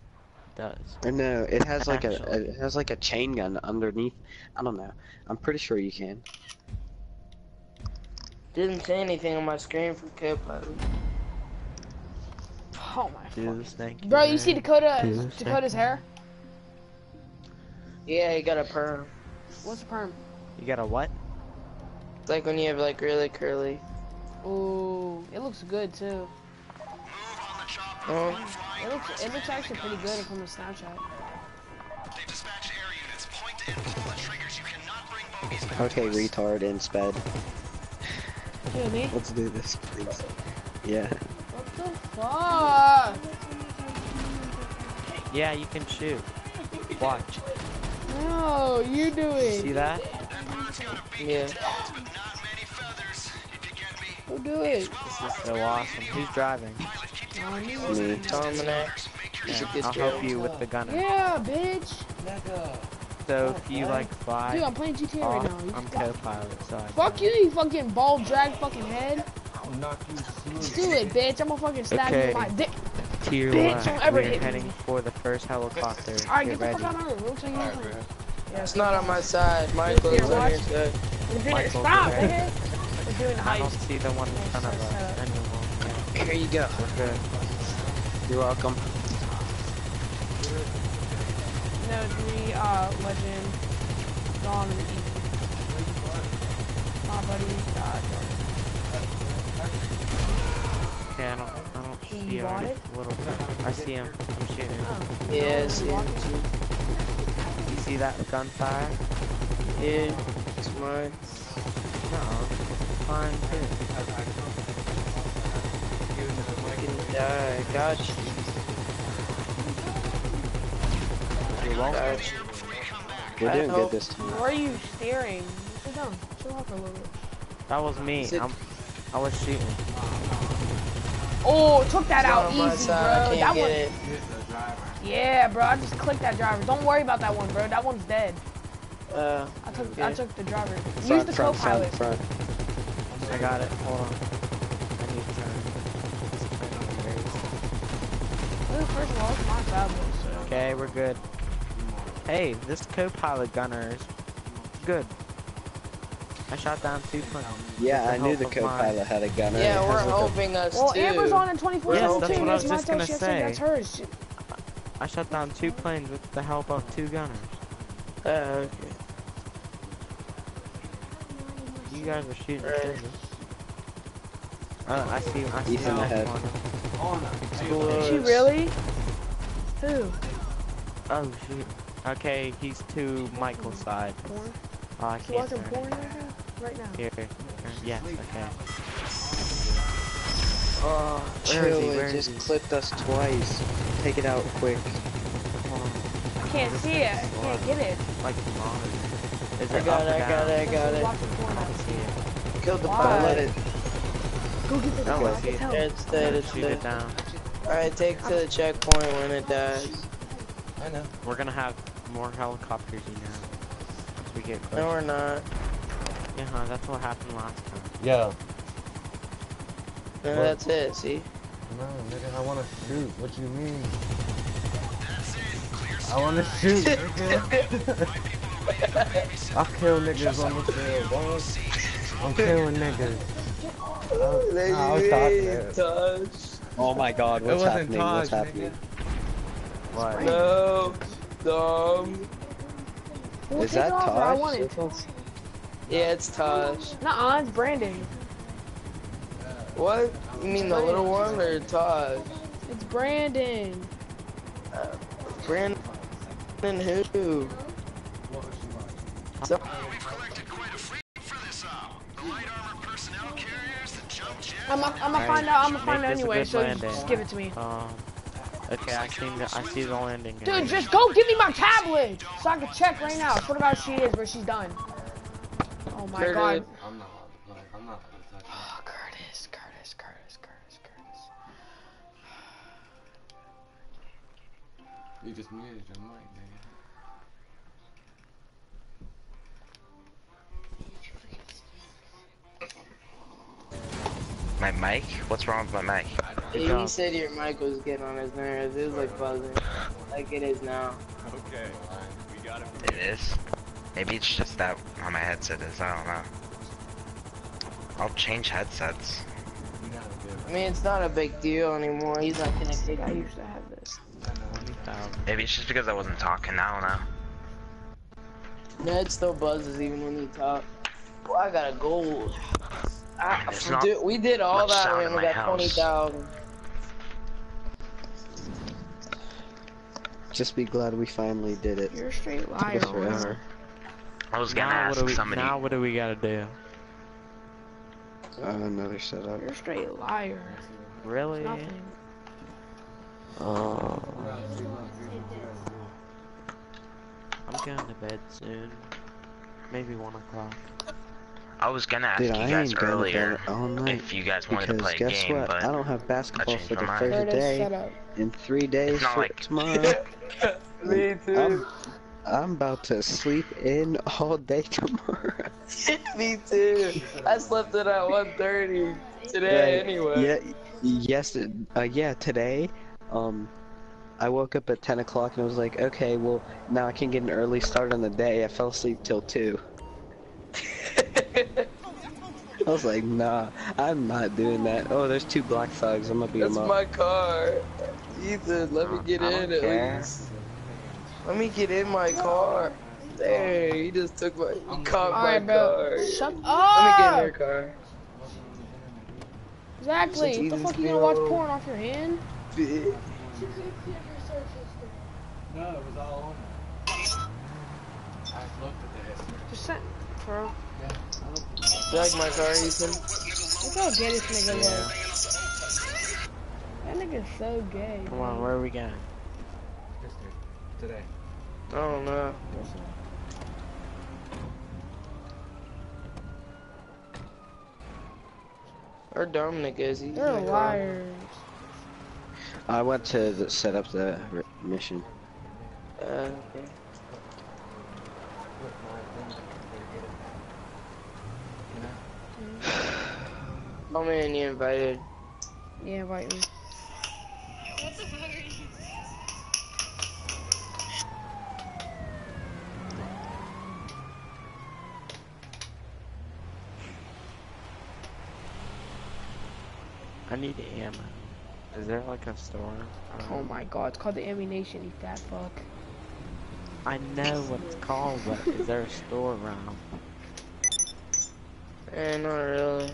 does. Or no, it has like a, Actually. it has like a chain gun underneath. I don't know. I'm pretty sure you can. Didn't say anything on my screen for co-pilot. Oh my fucking. Dude, thank you. Bro, you see. Dakota Dude, Dakota's hair? Yeah, he got a perm. What's a perm? You got a what? It's like when you have like really curly. Ooh, it looks good too. Oh, It looks it looks actually pretty good from the Snapchat. They've dispatched air units. Point and pull the triggers. You cannot bring bogeys back. Okay, retard in sped. Dude, me? Let's do this, please. Yeah. What the fuck? Yeah, you can shoot. Watch. No, you do it. See that? yeah. You do it. This is so awesome. Who's driving? Me. Dominic. Yeah, I'll help you with the gunner. Yeah, bitch. So if you like fly Dude, I'm playing GTA right now. You I'm co-pilot. So I Fuck you, you fucking ball drag fucking head. Do it, bitch. I'm gonna fucking stab you Okay. with my dick. Tier Bitch, left. don't ever We're hit me. heading for the first helicopter. Alright, Get get the fuck out of here. We'll take you out. It's not on my side. Michael is Here, on your side. We're doing it. Michael, Stop, get ready. nigga. Doing the I don't see the one in front of us anymore. Here you go. We're good. You're welcome. No, three, uh, legend, Dawn, and Ethan. My buddy, uh, Okay, I don't, I don't see bought our it? little guy. I see him. I'm shooting. oh. Yes, You yeah. want it? You see that gunfire? Yeah, it's mine. No, fine too. You can die. Got you. You're welcome. Got you. We're doing good this time. Where are you staring? Sit down. Chill out for a little bit. That was me. Is I'm, I was shooting. Oh, took that out easy, bro. That one. it. Yeah, bro. I just clicked that driver. Don't worry about that one, bro. That one's dead. Uh, I took I took the driver. Use the front, front, co-pilot. front. I got it. Hold on. I need to turn. this plane very Well, First of all, it's my tablet, so. Okay, we're good. Hey, this co-pilot gunner is good. I shot down two planes. Yeah, I knew the help of mine. co-pilot had a gunner. yeah, we're has a- helping us Well, too. Amber's on in 24 Yes, that's what I was just gonna she say. That's hers. I shut down two planes with the help of two gunners. Uh, okay. You guys are shooting Right. scissors. Uh, I see. I see. Ethan Alpha ahead. on it. Is she really? Who? Oh shoot. Okay, he's to Michael's side. Porn? Oh, I She can't watching turn. porn right now? Right now. Here, here. Yes. Okay. Oh, Where is chill, he? Where it is just he? clipped us twice. Take it out quick. I can't see it. I can't get it. Like Mars. Is I it got up it, or I got down? it, I got She's it. watching porn. I can see it. Killed the Why? Pilot. It. Go get the No, girl. I I see it. tell. It's dead, it's Shoot dead. it down. Alright, take to the checkpoint when it dies. I know. We're gonna have more helicopters, you know. As we get No, closer. we're not. Yeah, huh, that's what happened last time. Yeah. No, that's it, see? No, nigga, I wanna shoot. What you mean? I wanna shoot, nigga. I'll kill niggas on the field, boy. I'm killing niggas. I, nah, I was talking Touch. Oh my god, what's wasn't happening? What's happening? What? No. Dumb. We'll Is that it off, or I Taj? want it. Yeah, it's Taj. Nuh-uh, it's Brandon. What? You mean the little one or Taj? It's Brandon. Uh, Brandon who? So, I'm gonna I'm Alright, find out. I'm gonna find out anyway. So landing. just give it to me. Um. Okay, I see. The, I see the landing. Dude, just go give me my tablet so I can check right now. What about she is, where she's done? Oh my Curtis. god. I'm not, like, I'm not Oh, Curtis, Curtis, Curtis, Curtis, Curtis. You just muted your mic, My mic? What's wrong with my mic? he job. said your mic was getting on his nerves. It was like buzzing. Like it is now. Okay, we got it. It is? Maybe it's just that how my headset is, I don't know. I'll change headsets. You gotta do it. I mean, it's not a big deal anymore. He's not connected. I used to have this. Maybe it's just because I wasn't talking, I don't know. Ned still buzzes even when he talks. Well, I got a gold. Ah, There's not dude, we did all that sound when in we my got house. twenty thousand. Just be glad we finally did it. You're a straight liar. forever. I was gonna Now ask do we? somebody. Now what do we gotta do? Uh, another setup. You're a straight liar. Really? Nothing. Oh. I'm going to bed soon. Maybe one o'clock. I was gonna ask Dude, you I guys ain't going to earlier bed all night. if you guys wanted to Because play a guess game, what? but I don't have basketball for the mind. first day in three days not for like- tomorrow. Me I'm, I'm about to sleep in all day tomorrow. Me too. I slept in at 1.30 today Right. anyway. Yeah, yes, uh, yeah, today, um, I woke up at 10 o'clock and I was like, okay, well, now I can get an early start on the day. I fell asleep till 2. I was like, nah, I'm not doing that. Oh, there's two black thugs. I'm gonna beat That's them up. my car. Ethan, let me get I in at care. least. Let me get in my car. Dang, he just took my, he caught my Alright, bro. car. Shut Let me get in your car. Exactly. Since What the Ethan's fuck you gonna watch porn off your hand? Bitch. No, it was all on there. I looked at the history. Just sent, bro. Drag my car, Ethan. Look how gay this nigga looks. That nigga's so gay. Come on, where are we going? History. Today. I don't know. Or Dominic is he? They're liars. I went to the, set up the mission. Uh, okay. Oh man, you invited. Yeah, invite me. I need ammo. Is there like a store? Oh my god, it's called the Ammunition, you fat fuck. I know what it's called, but is there a store around? Eh, not really.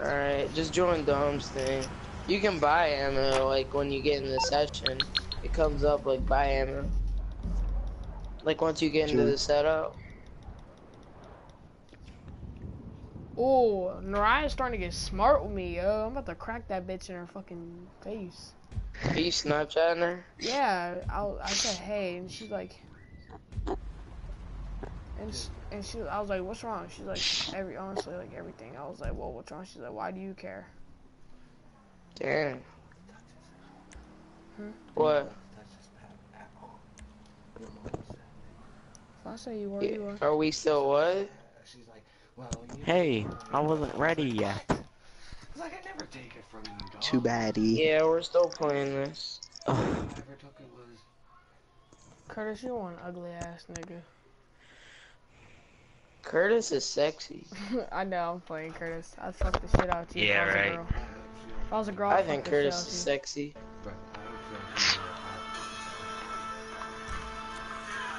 Alright, just join Dom's thing. You can buy ammo, like, when you get in the session. It comes up, like, buy ammo. Like, once you get into the setup. Oh, Naraya's starting to get smart with me, yo. I'm about to crack that bitch in her fucking face. Are you Snapchatting her? Yeah, I, I said hey, and she's like, and sh and she, I was like, what's wrong? She's like, every honestly, like everything. I was like, well, what's wrong? She's like, why do you care? Damn. Hmm? What? If I say you are, Yeah, you are. Are we still what? Hey, I wasn't ready yet. Like I never take it from you, dog. Too baddie. Yeah, we're still playing this. Never took it was. Curtis, you one ugly ass nigga. Curtis is sexy. I know I'm playing Curtis. I'd fuck the shit out of you. Yeah, I right. If I was a girl, I I'd think fuck the shit Curtis is sexy. I don't feel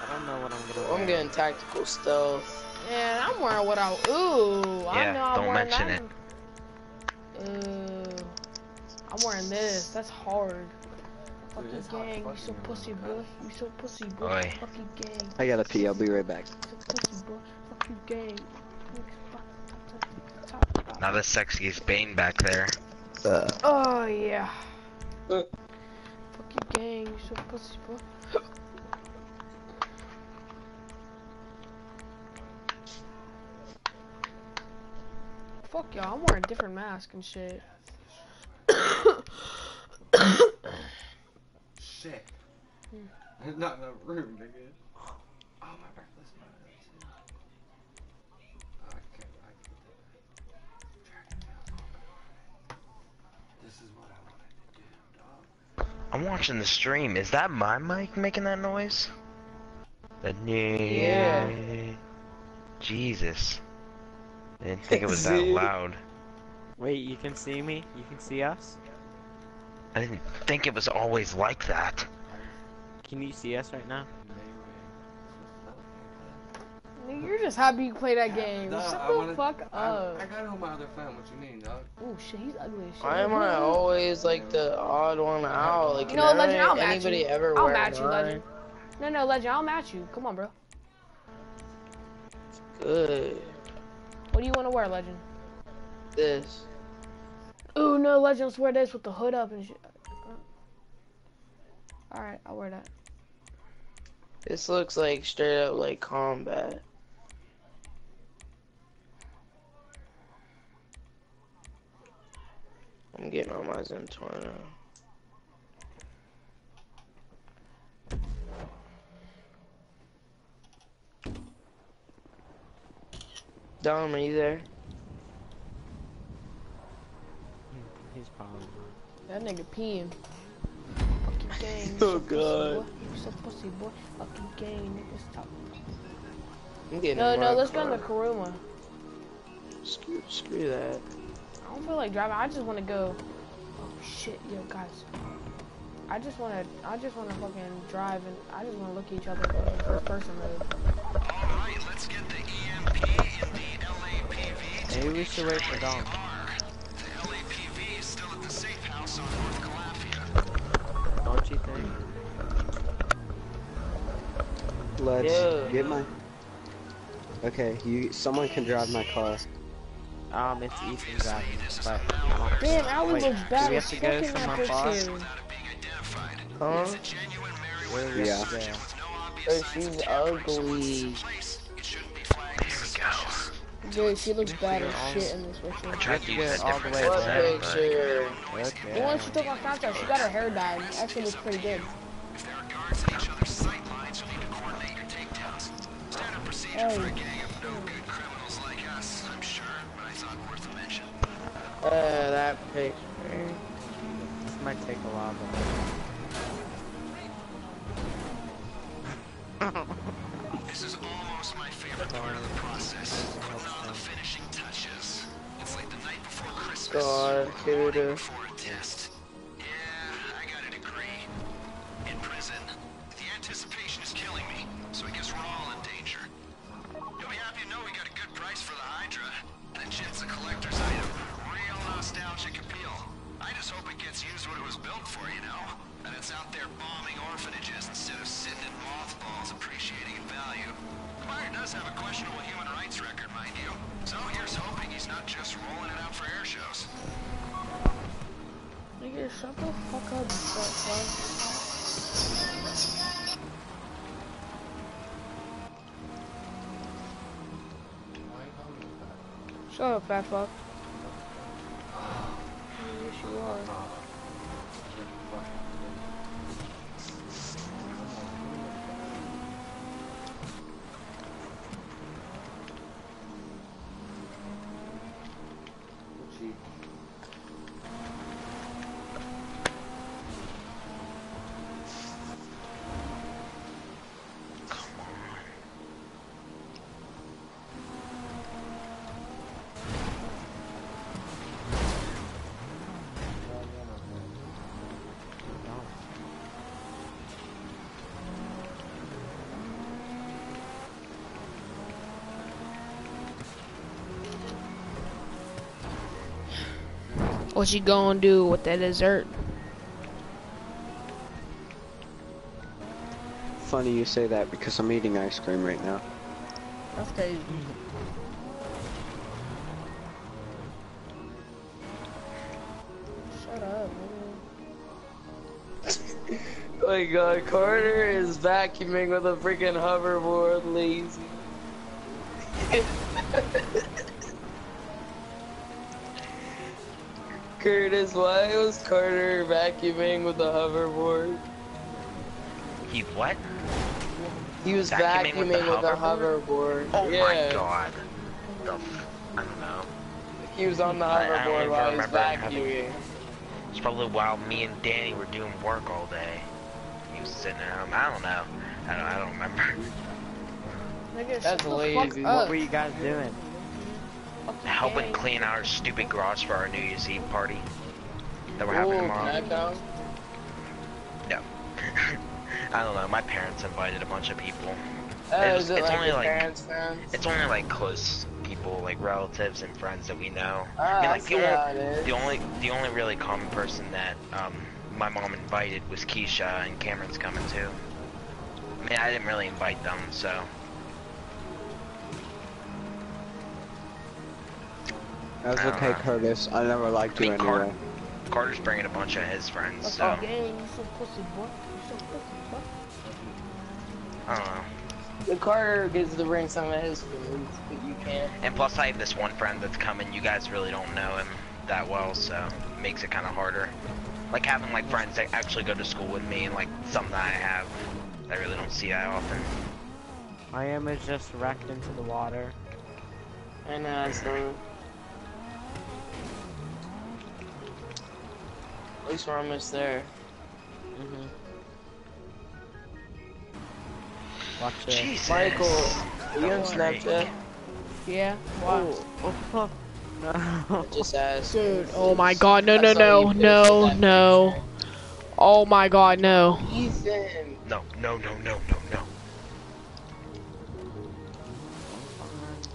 I don't know what I'm gonna I'm getting tactical stealth. Man, I'm wearing what I. Ooh, I know I'm don't wearing mention that. it. Ooh, I'm wearing this. That's hard. Fuck Dude, you it's hard gang. You so pussy, man. boy. You so pussy, boy. Oi. Fuck you gang. I gotta pee. I'll be right back. You so pussy, boy. Fuck you gang. Top, top, top. Not the sexiest Bane back there. Uh, Oh yeah. Uh. Fuck gang. You so pussy, boy. Fuck y'all, I'm wearing a different mask and shit. Shit. Not in the room, nigga. I'm watching the stream. Is that my mic making that noise? The Yeah. Jesus. I didn't think it was that loud. Wait, you can see me? You can see us? I didn't think it was always like that. Can you see us right now? Nigga, You're just happy you play that game. Nah, Shut I the wanna- fuck I, up. I got it on my other phone. What you mean, dog? Oh shit, he's ugly as shit. Why am I always like the odd one out? Like, You can know Legend? never I'll match anybody you. ever I'll match you. Legend. No, no, Legend, I'll match you. Come on, bro. Good. What do you want to wear, Legend? This. Ooh, no, Legend, let's wear this with the hood up and shit. Alright, I'll wear that. This looks like straight up like combat. I'm getting on my Zentorno now. Dom, are you there? He's probably That nigga peeing. Fuck you gang. Oh, so pussy, God. boy. You so pussy, boy. Fuck you gang, nigga. Stop. I'm getting No, no, let's go car. in the Kuruma. Screw, screw that. I don't feel like driving. I just want to go. Oh shit, yo, guys. I just want to. I just want to fucking drive and I just want to look at each other in first person mode. Alright, let's get the EMP in the LAPV. Maybe we should wait for Dom. The LAPV is still at the safe house on North Calafia. Don't you think? let's Yeah. get my. Okay, you. Someone can drive my car. Um, it's Ethan driving, but Damn, Allie Wait, looks do bad we as have to go fucking somewhere that far? bitch here. Huh? where Yeah. is there? Oh, she's ugly. Dude, she looks bad as shit in this picture. I tried to use a all the different way What headset, but picture? The one she took on Snapchat, she got her hair dyed. Actually looks pretty good. If there are guards at each other's sight lines, you'll need to coordinate your takedowns. Standard procedure for a Hey. Uh, that picture. This might take a while, This is almost my favorite part of the process. Putting on the finishing touches. It's like the night before Christmas. God, Kuda. before a test. Yeah, I got a degree. In prison. The anticipation is killing me, so I guess we're all in danger. You'll be happy to know we got a good price for the Hydra. And a collector's just hope it gets used what it was built for, you know? And it's out there bombing orphanages instead of sitting in mothballs appreciating in value. The buyer does have a questionable human rights record, mind you. So here's hoping he's not just rolling it out for air shows. Nigga, shut the fuck up, you fat fuck. Shut up, fat fuck. Yes, you are. What you gonna do with that dessert? Funny you say that because I'm eating ice cream right now. That's crazy. Shut up, man. Oh my god, Carter is vacuuming with a freaking hoverboard, lazy. Curtis, why was Carter vacuuming with a hoverboard? He what? He was Vacuuming vacuuming, with the with, a hoverboard. Oh yeah. my god. The f- I don't know. He was on the I- I hoverboard while he was remember having- vacuuming. It's probably while me and Danny were doing work all day. He was sitting at home. I don't know. I don't. I don't remember. Nigga, shut That's lazy. What were you guys doing? Helping clean our stupid garage for our New Year's Eve party that we're having Ooh, tomorrow. can I come? No. I don't know. My parents invited a bunch of people. Uh, It's- is it it's like only like- parents' friends? It's only like close people, like relatives and friends that we know. Ah, I mean, I like see the how only, it is. the only, the only really common person that um, my mom invited was Keisha, and Cameron's coming too. I mean, I didn't really invite them, so That's I okay, know. Curtis. I never liked I you mean, Car- anyway. Carter's bringing a bunch of his friends, That's so all gang, you so pussy, boy. You so pussy, boy. I don't know. The Carter gets to bring some of his friends, but you can't. And plus, I have this one friend that's coming. You guys really don't know him that well, so it makes it kind of harder. Like having like friends that actually go to school with me, and like something that I have that I really don't see that often. My image just wrecked into the water. I know, so. At least we're almost there. Mm-hmm. Watch it. Jesus. Michael, are you on Don't. Snapchat? Yeah, why? Oh, no. Just ask. Dude, oh my god, no, no, no, no, no. Oh my god, no. Ethan! No, no, no, no, no, no.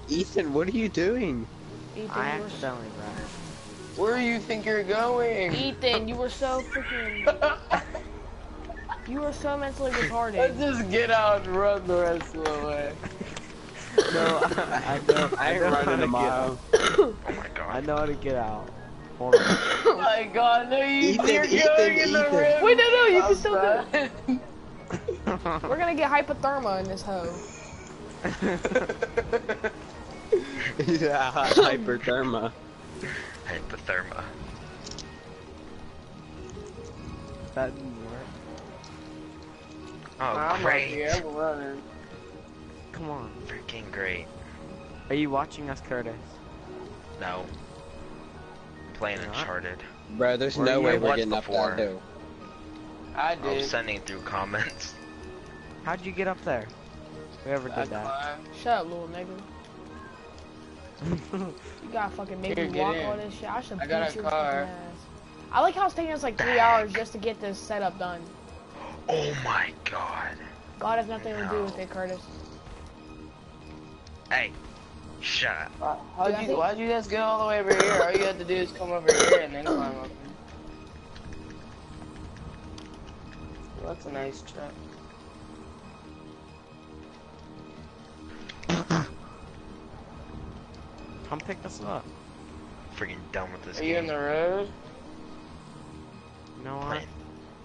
Ethan, what are you doing? Ethan, I you were, accidentally crashed. Where do you think you're going? Ethan, you were so freaking. You were so mentally retarded. Let's just get out and run the rest of the way. No, I know. I ain't know how running to a mile. Oh my god. I know how to get out. Hold on. Oh my god, no, you, Ethan, you're Ethan, going in the Ethan. rim. Wait, no, no, you can still do outside. it. We're gonna get hypothermia in this hoe. yeah, hypertherma. Hypothermia. that didn't work. Oh, I'm great. up here, I'm running. Come on. Freaking great. Are you watching us, Curtis? No. I'm Playing Not? Uncharted. Bro, there's Where no way we're getting up before. that hill. I I was did. sending through comments. How'd you get up there? Whoever I did that. climbed. Shut up, little nigga. You gotta fucking make Here, me walk in. all this shit. I should I got beat a your car. fucking ass. I like how it's taking us like three hours just to get this setup done. Oh my god. God has nothing to do with it, Curtis. Hey, shut up. Uh, how'd Dude, you, think- why'd you guys get all the way over here? All you had to do is come over here and then climb up. Well, that's a nice truck. Come pick us up. Freaking done with this Are you in the road? No, know what?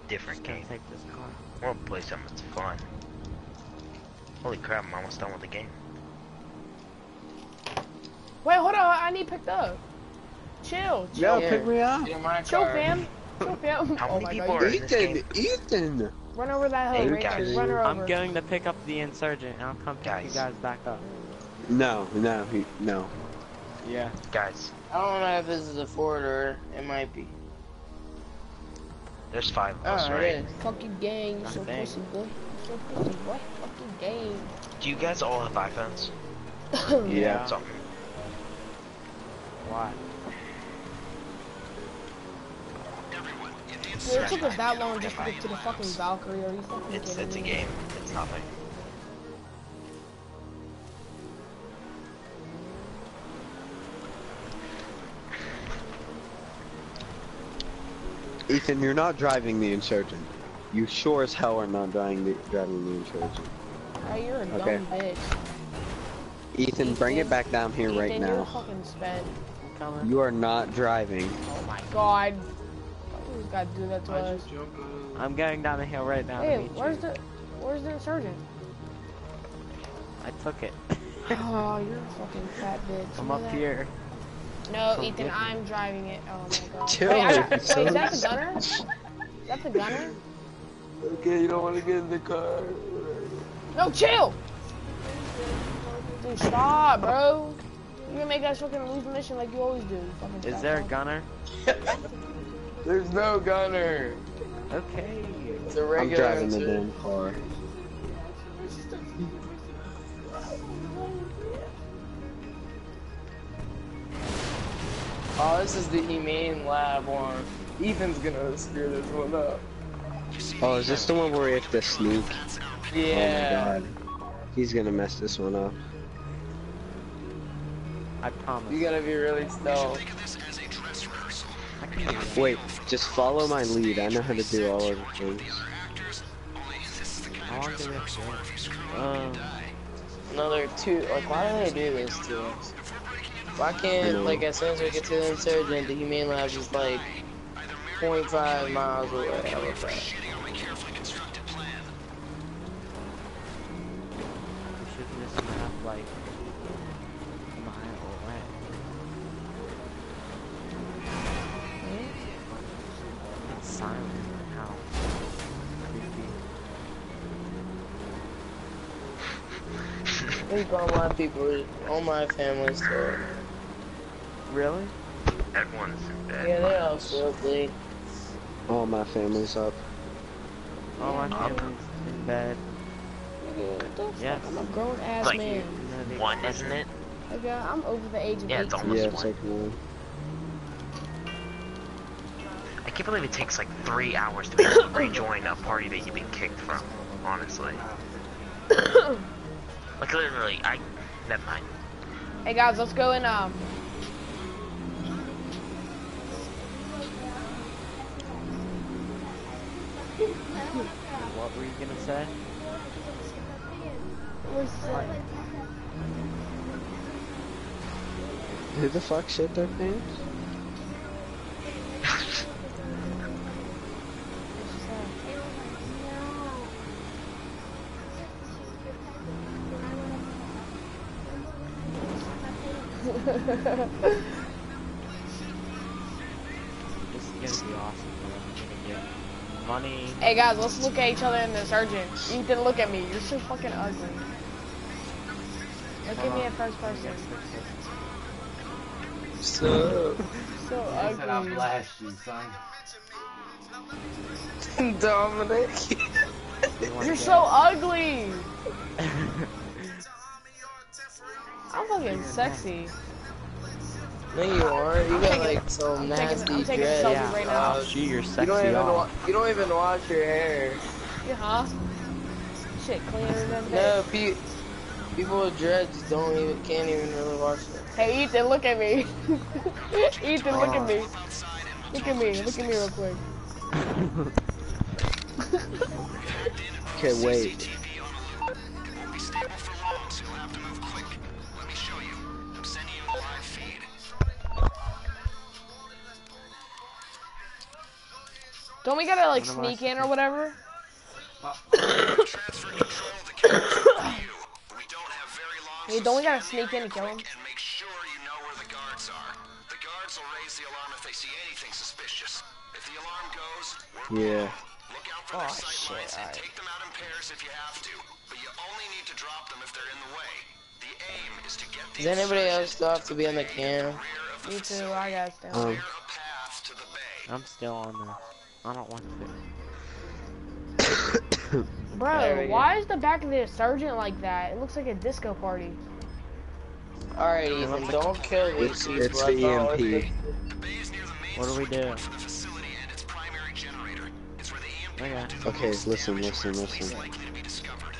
Different Just gonna game. take this car. I want to play something that's fun. Holy crap, I'm almost done with the game. Wait, hold on. I need picked up. Chill, chill. Yo, pick me up. Get in my Chill, fam. Chill, fam. How oh many my people God. are in this game? Ethan, Ethan. Run over that hill, Hey, Rachel. guys. Run her over. I'm going to pick up the insurgent and I'll come pick Guys. you guys back up. No, no, he, no. Yeah. Guys, I don't know if this is a Ford or it might be. there's five of Oh, us, it right? is. Fucking gang. You ah, so think. pussy, boy. You so pussy, boy. Fucking gang. Do you guys all have iPhones? Yeah. Something. Why? Dude, it took us that long just to get to the fucking Valkyrie. Are you fucking It's kidding it's a game. It's nothing. Ethan, you're not driving the insurgent. You sure as hell are not driving the, driving the insurgent. Right, you're a dumb bitch. Ethan, bring it back down here right Ethan, you're fucking sped. I'm coming. You are not driving. Oh my god. Why you gotta do that to us? I'm going down the hill right now Hey, where's you. the where's the insurgent? I took it. Oh, you're a fucking fat bitch. I'm You know up that? here. No, Come Ethan, get. I'm driving it. Oh my god. Chill, Wait, I wait, is that the gunner? Is that the gunner? Okay, you don't want to get in the car. No, chill! Dude, stop, bro. You're gonna make us fucking lose the mission like you always do. Fucking Is there a gunner? There's no gunner. Okay. It's a I'm driving the damn car. Oh, this is the Humane Lab one. Ethan's gonna screw this one up. Oh, is this the one where we have to sneak? Yeah. Oh my god. He's gonna mess this one up. I promise. You gotta be really stealth. I can do it. Wait, just follow my lead. I know how to do all of the things. How long do we have to wait? Um, Another two. Like, why do they do this to us? Why can't, know. like, as soon as we get to the insurgent, the Humane Lab is like 0.5 miles away? How about that? we should just have like a mile away. It's silent in the house. Creepy. Think all my people, all my family's still. Really? Everyone's in bed. Yeah, they're all still asleep. All my family's up. All my Up. family's in bed. Nigga, what the fuck? Yes. I'm a grown ass Like man. No, they- One, isn't it? Nigga, I'm over the age of Yeah, it's 18. almost Yeah, it's one. like one. I can't believe it takes like three hours to to rejoin a party that you've been kicked from. Honestly. like literally, I. Never mind. Hey guys, let's go and um. What were you gonna say? Who the fuck shit their pants? This is gonna be awesome. man. I'm gonna get money. Hey guys, let's look at each other in the surgeon. Ethan, look at me. You're so fucking ugly. Look at me at first person. So, So ugly. you, son. Dominic. You're so ugly. I'm fucking sexy. No, you aren't. You got taking- like some I'm taking- nasty I'm taking a dreads. selfie right now. Oh, dog. Shoot your You sexy don't even wa- off. you don't even wash your hair. Yeah, huh? Shit, cleaner than that. No, pe- people with dreads don't even can't even really wash it. Hey, Ethan, look at me. Ethan, look at me. Look at me. Look at me real quick. Okay, wait. Don't we gotta like What am I sneak in or whatever? Transfer control of the cameras over to you. We don't have very long, Hey, don't we gotta sneak in area and kill him? quick And make sure you know where the guards are. The guards will raise the alarm if they see anything suspicious. If the alarm goes, Yeah. Look out for Oh, their sight shit, lines and alright. take them out in pairs if you have to. But you only need to drop them if they're in the way. The aim is to get the Does anybody else still have to be on the cam? rear Me too. I got down. Um, Clear a path to the. I'm still on there. I don't want to. Bro, we go. why is the back of the sergeant like that? It looks like a disco party. Alright, Ethan, don't kill these It's- it's the thought EMP. it The bay is near the main What do we switchboard do? for the facility and its primary generator. It's where the EMP Okay. will do the Okay, listen, listen, where it's least listen. likely to be discovered.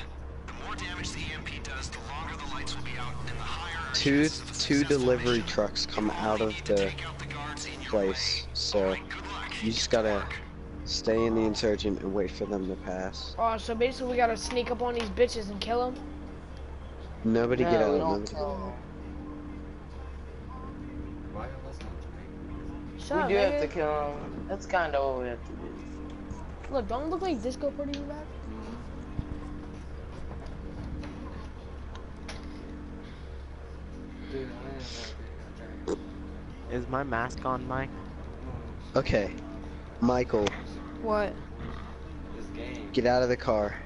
The more damage the EMP does, the longer the lights will be out and the higher our Two chances of a two delivery trucks come out of the take out the guards in your place, so Alright, good luck. you just gotta stay in the insurgent and wait for them to pass. Oh, so basically we gotta sneak up on these bitches and kill them? Nobody get out. we don't Nobody. kill them. Why you listening to me? Shut We up, do have to kill them. That's kind of what we have to do. Look, don't look like disco party in the back? Dude, I ain't gonna be Is my mask on, Mike? Okay, Michael, What? This game. get out of the car.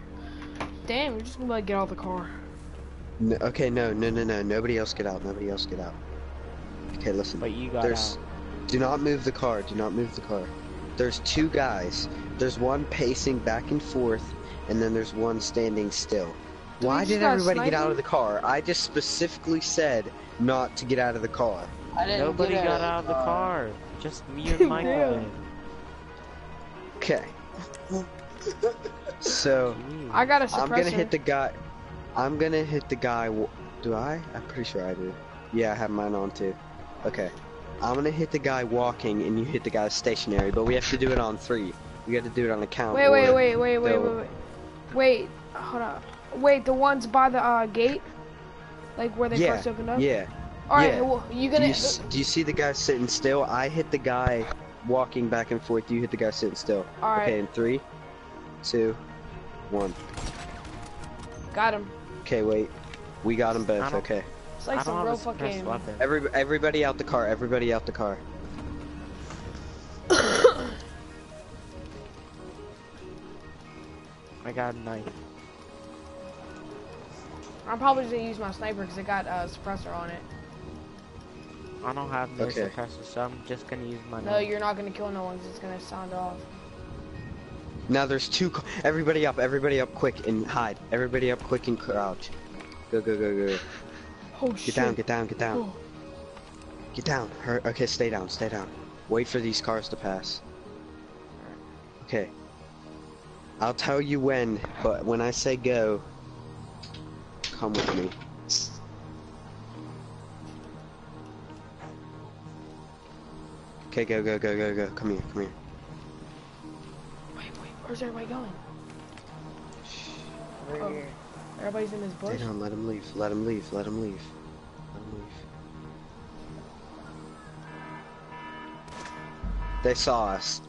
Damn, you're just gonna be like, get out of the car. No, okay, no, no, no, no. Nobody else get out. Nobody else get out. Okay, listen. But you got There's. out. Do not move the car. Do not move the car. There's two guys. There's one pacing back and forth, and then there's one standing still. Do Why did everybody get out of the car? I just specifically said not to get out of the car. I didn't Nobody get got out of the car. Just me and Michael. Okay. So I got a suppressor. I'm gonna hit the guy. I'm gonna hit the guy. Do I? I'm pretty sure I do. Yeah, I have mine on too. Okay. I'm gonna hit the guy walking, and you hit the guy stationary. But we have to do it on three. We got to do it on a count. Wait, wait, wait, wait, wait, wait, wait. Wait, hold up. Wait, the ones by the uh, gate? Like where they Yeah, first opened up? yeah. Alright, yeah. well, you gonna. you, do you see the guy sitting still? I hit the guy walking back and forth. You hit the guy sitting still. Alright, Okay, in three, two, one. got him. Okay, wait. We got them I both. Okay. It's like I some don't real have a suppressed fucking. weapon. Every everybody out the car. Everybody out the car. I got a knife. I'm probably just gonna use my sniper because it got a suppressor on it. I don't have no Okay. suppressor, so I'm just gonna use my No, knife. you're not gonna kill no one 'cause it's gonna sound off. Now there's two. Everybody up. Everybody up quick and hide. Everybody up quick and crouch. Go go go go. Oh Get shit. down. Get down. Get down. Oh. Get down. Hur- Okay, stay down. Stay down. Wait for these cars to pass. Okay. I'll tell you when, but when I say go, come with me. Okay, go, go, go, go, go. Come here, come here. Wait, wait, where's everybody going? We're Oh. here. Everybody's in this Stay bush. down, let him leave, let him leave, let him leave. Let him leave. They saw us.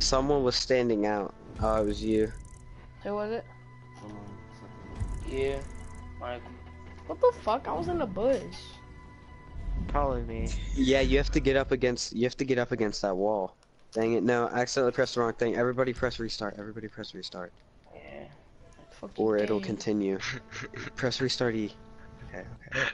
Someone was standing out. Oh, it was you. Who was it? Yeah. Michael. What the fuck? I was in the bush. Probably me. Yeah, you have to get up against, you have to get up against that wall. Dang it, no, I accidentally pressed the wrong thing. Everybody press restart, everybody press restart. Yeah. Fuck you, Or it'll continue. press restart E. Okay, okay.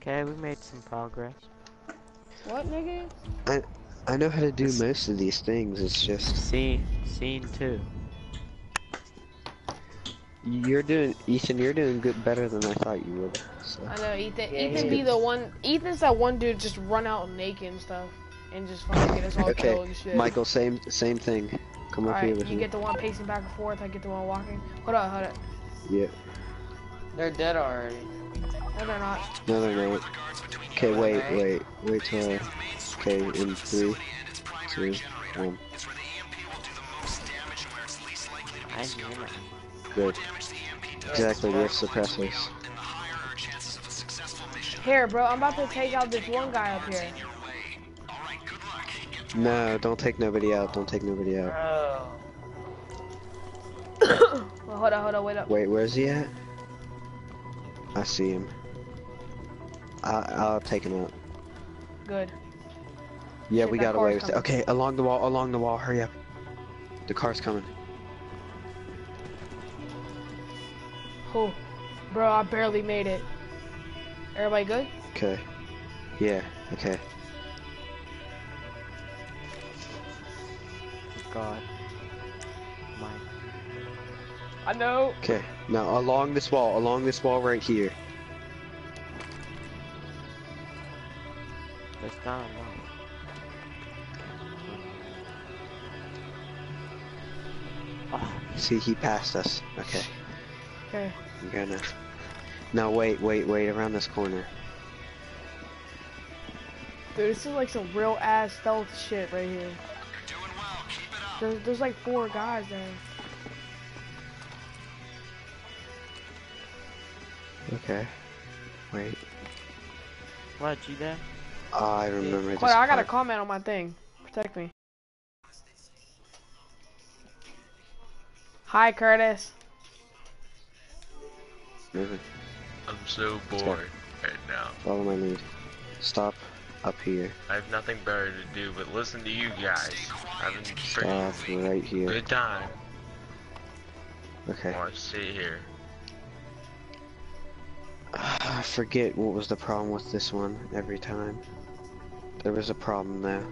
Okay, we made some progress. What, nigga? I I know how to do most of these things, it's just... Scene, scene two. You're doing, Ethan. You're doing good, better than I thought you would. So. I know Ethan. Yeah, Ethan be is. the one. Ethan's that one dude just run out naked and stuff, and just fucking get us all Okay, killed and shit. Michael, same same thing. Come up here Alright, with you me. get the one pacing back and forth. I get the one walking. Hold up, hold up. Yeah. They're dead already. No, they're not. No, they're not. Okay, wait, wait, wait till. Okay, in three, two, one. I hear that. Good. Exactly. We have suppressors. Here, bro. I'm about to take out this one guy up here. No, don't take nobody out. Don't take nobody out. Oh. Well, hold on, hold on. Wait up. Wait, where's he at? I see him. I I'll take him out. Good. Yeah, Shit, we got away car's with it. Okay, along the wall, along the wall. Hurry up. The car's coming. Oh, bro, I barely made it. Everybody good? Okay. Yeah. Okay. God. My. I know. Okay. Now along this wall, along this wall right here. There's not enough. Oh, See, he passed us. Okay. Okay. I'm gonna. Now wait, wait, wait around this corner. Dude, this is like some real ass stealth shit right here. There's, there's like four guys there. Okay. Wait. what, you there? Oh, I remember this. Wait, I got a comment on my thing. Protect me. Hi, Curtis. Moving. I'm so bored right now. Follow my lead. Stop up here. I have nothing better to do but listen to you guys. Having a Stop right here. good time. Okay. To sit here. Ah, I forget what was the problem with this one every time. There was a problem there.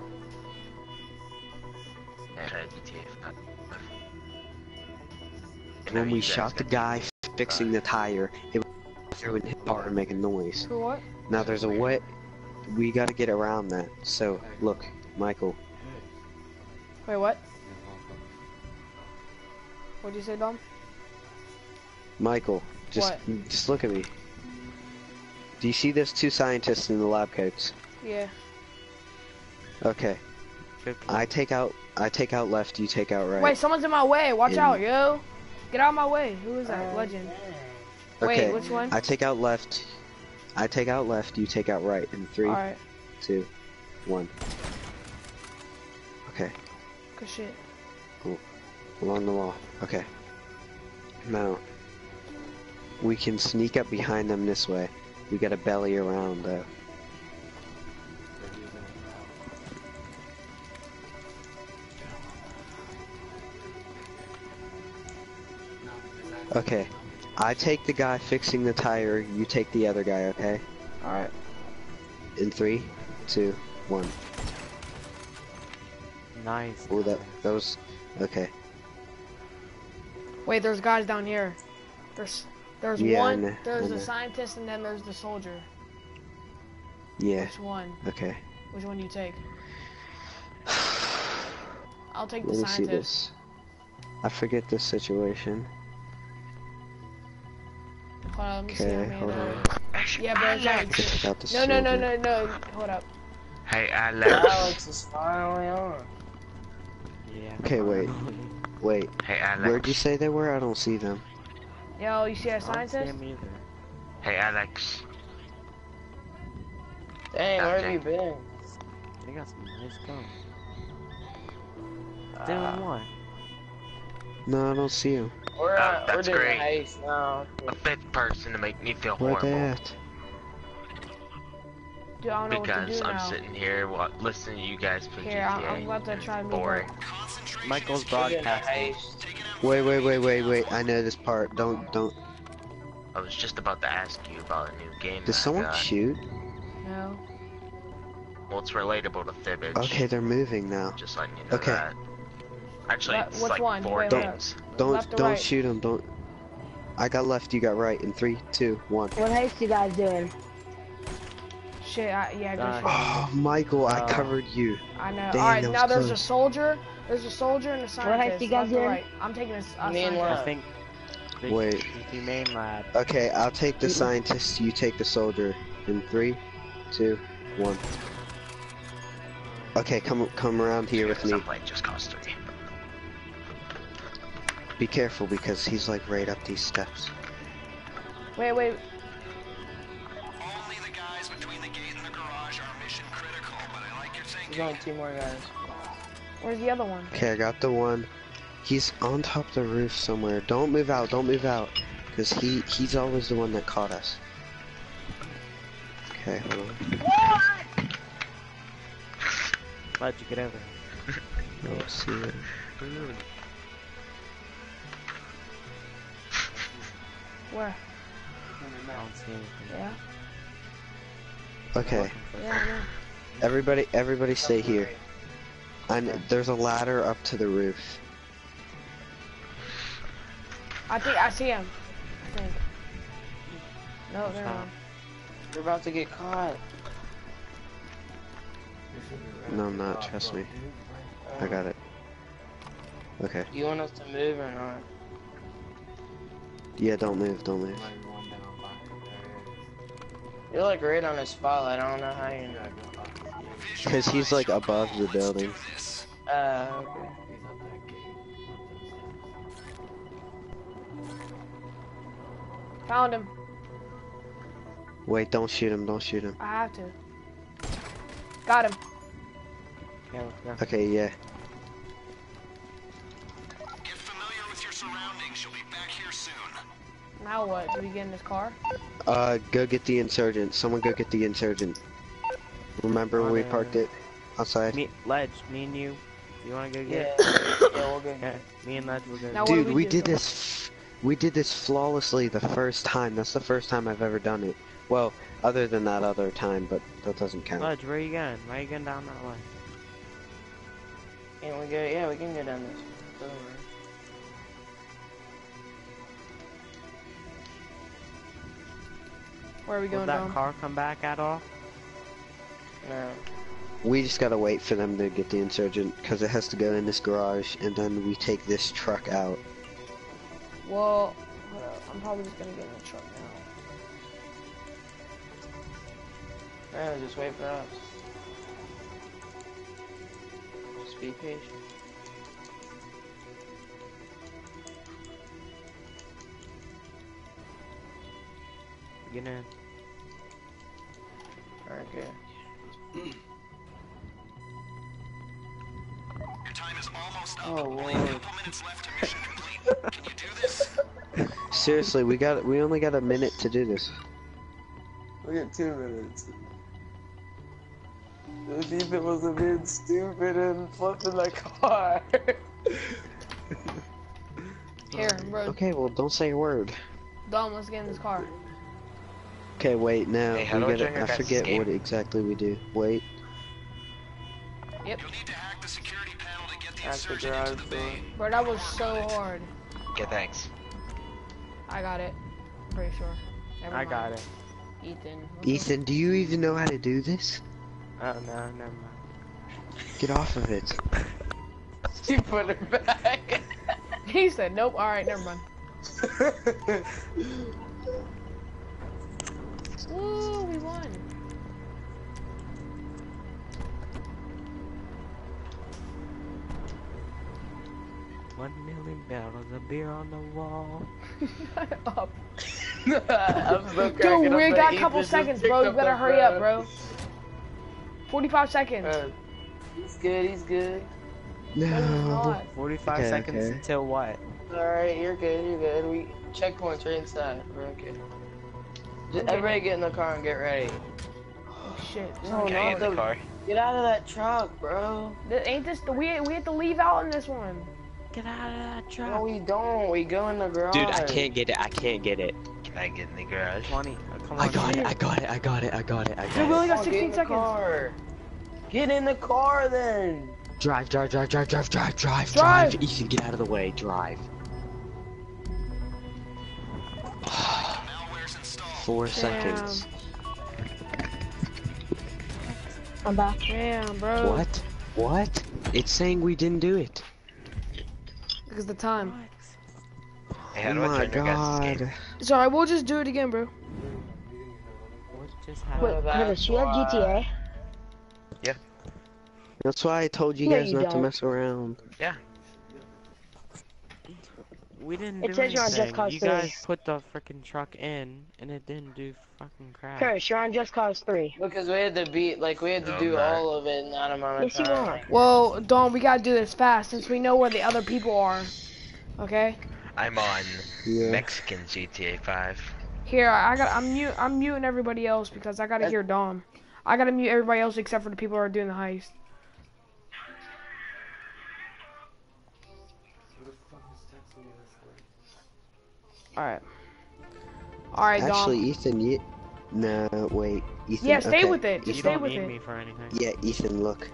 When we shot the guy fixing the tire, it would through and hit bar and a noise. For what? Now there's a way. We gotta get around that. So, look, Michael. Wait, what? What'd you say, Dom? Michael, just What? just look at me. Do you see those two scientists in the lab coats? Yeah. Okay. I take out I take out left, you take out right. Wait, someone's in my way. Watch In- out, yo. Get out of my way. Who is that? Uh, Legend. Wait, which one? I take out left. I take out left, you take out right. In three, Alright. two, one. Okay. Good shit. Along the wall. Okay. Now we can sneak up behind them this way. We gotta belly around though. Okay. I take the guy fixing the tire, you take the other guy, okay? Alright. In three, two, one. Nice. Oh that that was okay. Wait, there's guys down here. There's there's Yeah, one. know, there's the scientist and then there's the soldier. Yeah. Which one? Okay. Which one do you take? I'll take the Let me see scientist. this. I forget this situation. Hold on, let me see. Okay, how many hold on. Yeah, but it's like Check no, no, no, no, no. Hold up. Hey, Alex. Alex is finally on. Yeah. Okay, wait. Wait. Hey, Alex. Where'd you say they were? I don't see them. Yo, you see that I don't scientist? Hey, Alex. Dang, where have you been? They got some nice guns. Ah. Doing what? No, I don't see them. We're, Oh, uh, we're that's doing great. a heist now. A fifth person to make me feel Where horrible. at? Dude, I don't know what Because I'm now. sitting here wa- listening to you guys play Here, I'm, I'm GTA. about to try to Boring. Michael's We're doing a broadcasting. Wait, wait, wait, wait, wait. I know this part. Don't, don't. I was just about to ask you about a new game. Did that I someone got. shoot? No. Well, it's relatable to Fibbage. Okay, they're moving now. Just letting you know Okay. that. Actually, Le- it's which like one? four Wait, wait. games. Don't, Left or don't right? shoot them. Don't. I got left, you got right. In three, two, one. What heist you guys doing? Shit, I, yeah, good Uh. Oh, Michael, I Uh, covered you. I know. Damn, Alright, now was there's a soldier, there's a soldier and a heist scientist. you guys doing? right. I'm taking a, s- a Me and scientist. I Lab. think. the- Wait. The main lab. Okay, I'll take the scientist, you take the soldier. In three, two, one. Okay, come come around here with me. Just cost three. Be careful because he's like right up these steps. Wait, wait. Only the guys between the gate and the garage are mission critical, but I like your thinking. There's only two more guys. Where's the other one? Okay, I got the one. He's on top of the roof somewhere. Don't move out, don't move out. Cause he he's always the one that caught us. Okay, hold on. How'd you get over? No, see it. Where? I don't see anything. Yeah. Okay, Yeah, I know. everybody everybody stay here. And there's a ladder up to the roof. I think I see him. I think. No, they're not. You're about to get caught. No, I'm not. Trust me. I got it. Okay. You want us to move or not? Yeah, don't move. Don't move. You're like right on the spotlight. I don't know how you know. Cause he's like above the building. Uh, okay. Found him. Wait, don't shoot him. Don't shoot him. I have to. Got him. Yeah, let's. Okay, yeah. Now what? Do we get in this car? Uh, go get the insurgent. Someone go get the insurgent. Remember when we parked it outside? Me, Ledge, me and you. You wanna go Yeah. get? yeah, we'll go. Okay. Me and Ledge will go. Now what do Dude, we we did this. We did this flawlessly the first time. That's the first time I've ever done it. Well, other than that other time, but that doesn't count. Ledge, where are you going? Why are you going down that way? Can we go? Yeah, we can go down this. It's over. Where are we Will going that down? car come back at all? No. We just gotta wait for them to get the insurgent because it has to go in this garage, and then we take this truck out. Well, hold up. I'm probably just gonna get in the truck now. No, just wait for us. Just be patient. Get in. Alright, good. Your time is almost up. Oh, Only a couple minutes left to mission complete. Can you do this? Seriously, we got we only got a minute to do this. We got two minutes. If Ethan wasn't being stupid and flipping the car. Here, bro. Okay, well, don't say a word. Dom, let's get in this car. Okay, wait, now Hey, we do I gotta. I forget game? what exactly we do. Wait. Yep. You'll need to hack the security panel to get the That's the insurgent into the bay. Bro, that was so hard. Okay, thanks. I got it. Pretty sure. Never I mind. got it. Ethan. Ethan, do you even know how to do this? Oh no, never mind. Get off of it. she put it back. He said nope. All right, never mind. Woo, we won. One million barrels of beer on the wall. up. I'm so Dude, cracking up we got a couple seconds, bro. You better the hurry up, bro. 45 seconds. Uh, he's good, he's good. No, he's No. not. 45 Okay, seconds okay. until what? Alright, you're good, you're good. We checkpoints right inside. We're okay. Just everybody get in the car and get ready. Oh, shit. No, Can no, get in the the- car? Get out of that truck, bro. Th- Ain't this the we we have to leave out in this one? Get out of that truck. No, we don't. We go in the garage. Dude, I can't get it. I can't get it. Can I get in the garage? 20. Oh, come on. I got it. I got it. I got it. I got it. I Dude, got we only it. got Oh, get 16 in the seconds. Car. Get in the car then. Drive, drive, drive, drive, drive, drive, drive, Drive. drive. Ethan, get out of the way. Drive. Four Damn. seconds. I'm back. Damn, bro. What? What? It's saying we didn't do it. Because the time. Hey, how oh I my turn your guys' god. It's alright, we'll just do it again, bro. What just Wait, happened? Curtis, you have GTA? Yeah. That's why I told you No, guys you not to don't. mess around. We didn't It do says you're on Just anything. Cause You 3. guys put the freaking truck in, and it didn't do fucking crap. Curtis, you're on Just Cause 3. Because we had to beat, like, we had to No, do I'm all of it in that amount of Yes, you time. are. Well, Dawn, we gotta do this fast since we know where the other people are. Okay? I'm on Yeah. Mexican GTA 5. Here, I got. I'm mute. I'm muting everybody else because I gotta hear Dom. I gotta mute everybody else except for the people who are doing the heist. All right. All right, Actually, Dom. Ethan, you. No, wait. Ethan. Yeah, stay okay. with it. Just You stay don't with need it. me for anything. Yeah, Ethan, look.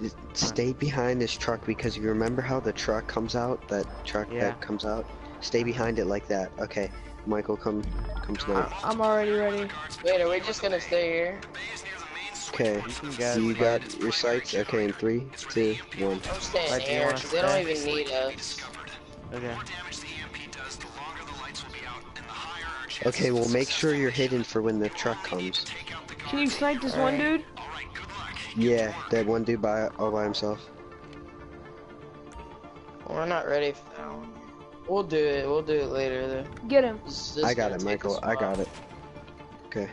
Just Stay behind this truck because you remember how the truck comes out? That truck Yeah. that comes out? Stay behind it like that. Okay. Michael, come, comes now. I, I'm already ready. Wait, are we just gonna stay here? Okay. You can. You got your sights? Okay, in three, two, one. I'm staying Wait, do you here, wanna 'cause they don't even need us. Okay. Okay, well make sure you're hidden for when the truck comes. Can you snipe this one dude? Yeah, that one dude by all by himself. We're not ready for. We'll do it, we'll do it later. though. Get him. This- this I got it, Michael. us a I while. got it. Okay.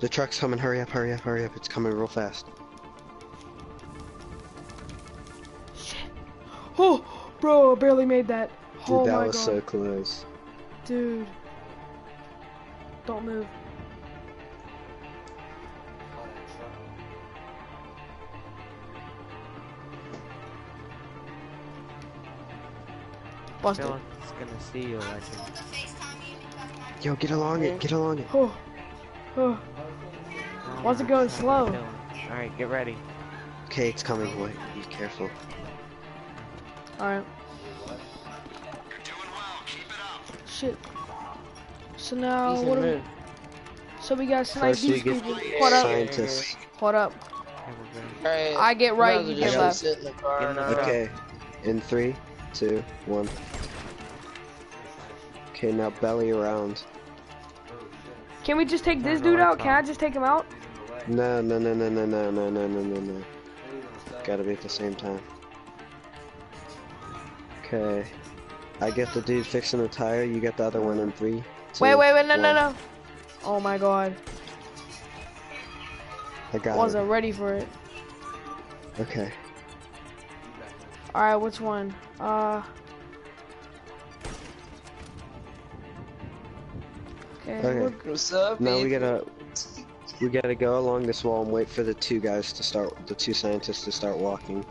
The truck's coming. Hurry up, hurry up, hurry up. It's coming real fast. Oh, bro, I barely made that. Dude, Oh that my was god, so close. dude. Don't move. Busted. feel like it's gonna see you, legend. Yo, get along it. Get along it. Oh. Oh. Why's it going slow? Alright, get ready. Okay, it's coming, boy. Be careful. Alright. Shit. So now, Ethan, what do we... So we gotta snipe First we these get people. Hold up. scientists. Hold up. Okay, we're good. Alright. I get right, might you get left. in the car Get in the now. Uh, truck. Okay. In three, two, one. Okay, now belly around. Can we just take this dude out? Can I just take him out? No, no, no, no, no, no, no, no, no, no, no. Gotta be at the same time. Okay. I get the dude fixing the tire. You get the other one in three. Two, Wait, wait, wait, no, no, one. no. Oh my god. I got Wasn't ready for it. it. Okay. Alright, which one? Uh. Okay. Okay. we're- What's up, Now we Ethan? gotta we gotta go along this wall and wait for the two guys to start the two scientists to start walking.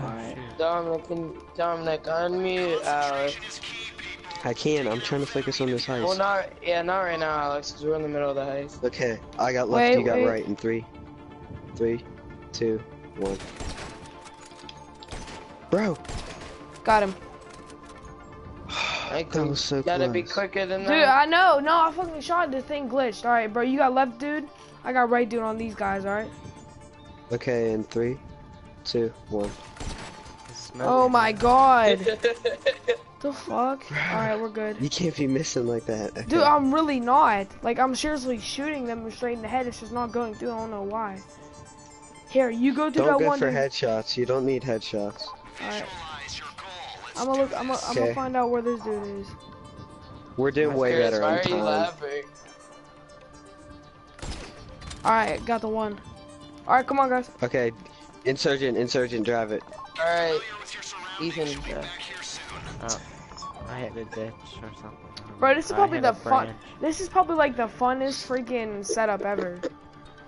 Alright. Dominic, can, Dominic, unmute Alex. I can, I'm trying to focus on this heist. Well, not, yeah, not right now, Alex, because we're in the middle of the heist. Okay, I got left, Wait, you got wait. right in three, three, two, one. Bro, Got him. I that can, was so gotta be close. quicker than Dude, that. I know. No, I fucking shot. The thing glitched. Alright, bro. You got left, dude. I got right, dude, on these guys, alright? Okay, in three, two, one. Oh my god. the fuck? Alright, we're good. You can't be missing like that. Okay. Dude, I'm really not. Like, I'm seriously shooting them straight in the head. It's just not going through. I don't know why. Here, you go through Don't that go one. for headshots. You don't need headshots. Alright. I'm gonna look. I'm gonna, I'm gonna Okay. find out where this dude is. We're doing way better why on are you time. laughing? Alright, got the one. Alright, come on, guys. Okay, insurgent, insurgent, drive it. Alright, Ethan, uh, Oh, I hit the ditch or something. Bro, this is probably the fun. branch. This is probably like the funnest freaking setup ever.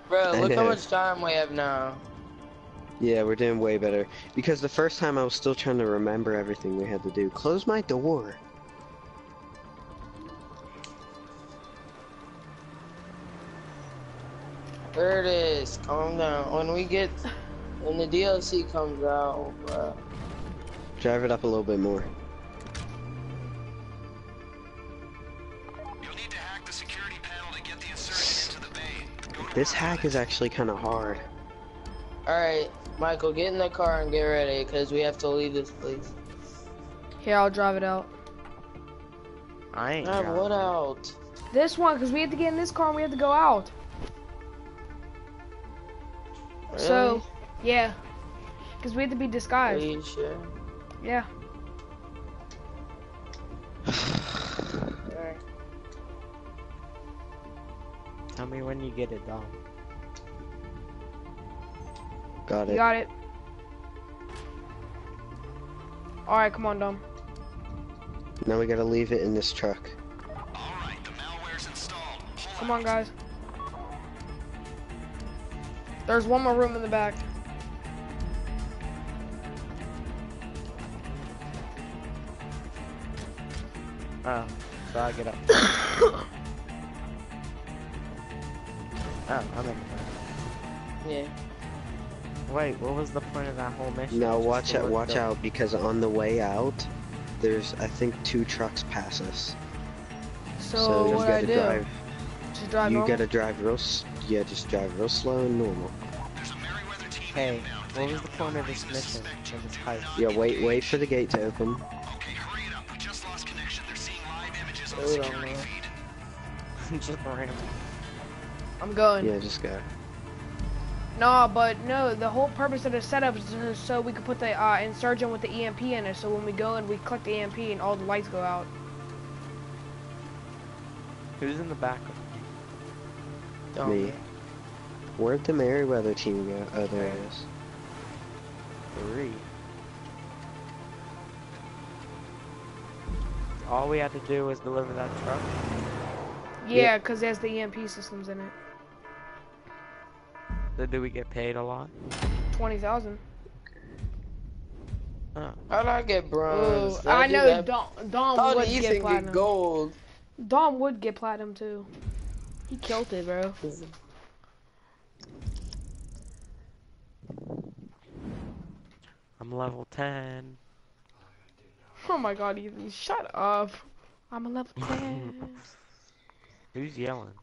bro, look how much time we have now. Yeah, we're doing way better. Because the first time I was still trying to remember everything we had to do. Close my door. There it is. calm down. When we get, when the DLC comes out, bro. Drive it up a little bit more. This hack is actually kind of hard. Alright, Michael, get in the car and get ready, because we have to leave this place. Here, I'll drive it out. I ain't Drive driving. what out? This one, because we have to get in this car and we have to go out. So, yeah. Because we have to be Are disguised. you sure? Yeah. Tell me when you get it done. Got You it. got it. Alright, come on, Dom. Now we gotta leave it in this truck. Come on, guys. There's one more room in the back. Oh, so I get up. oh, I'm in. Yeah. Wait, what was the point of that whole mission? Now watch out, watch up- out, because on the way out, there's I think two trucks pass us. So, you what do I gotta do? drive. Just drive you normal? gotta drive real. Yeah, just drive real slow and normal. Hey, what was the point of this mission? Of this heist? Yeah, wait, wait for the gate to open. We don't know. Just random. I'm going. Yeah, just go. No, but no, the whole purpose of the setup is so we could put the uh, insurgent with the EMP in it, so when we go and we click the EMP and all the lights go out. Who's in the back? Me. Where'd the Merryweather team go? Oh, there it is. Three. All we had to do was deliver that truck. Yeah, because there's the EMP systems in it. So do we get paid a lot? 20,000. Oh. How'd I get bronze? Ooh, Did I know that? Dom, Dom How'd would Ethan get get gold? Dom would get platinum too. He killed it, bro. I'm level 10. Oh my god, Ethan, shut up. I'm a level 10. Who's yelling?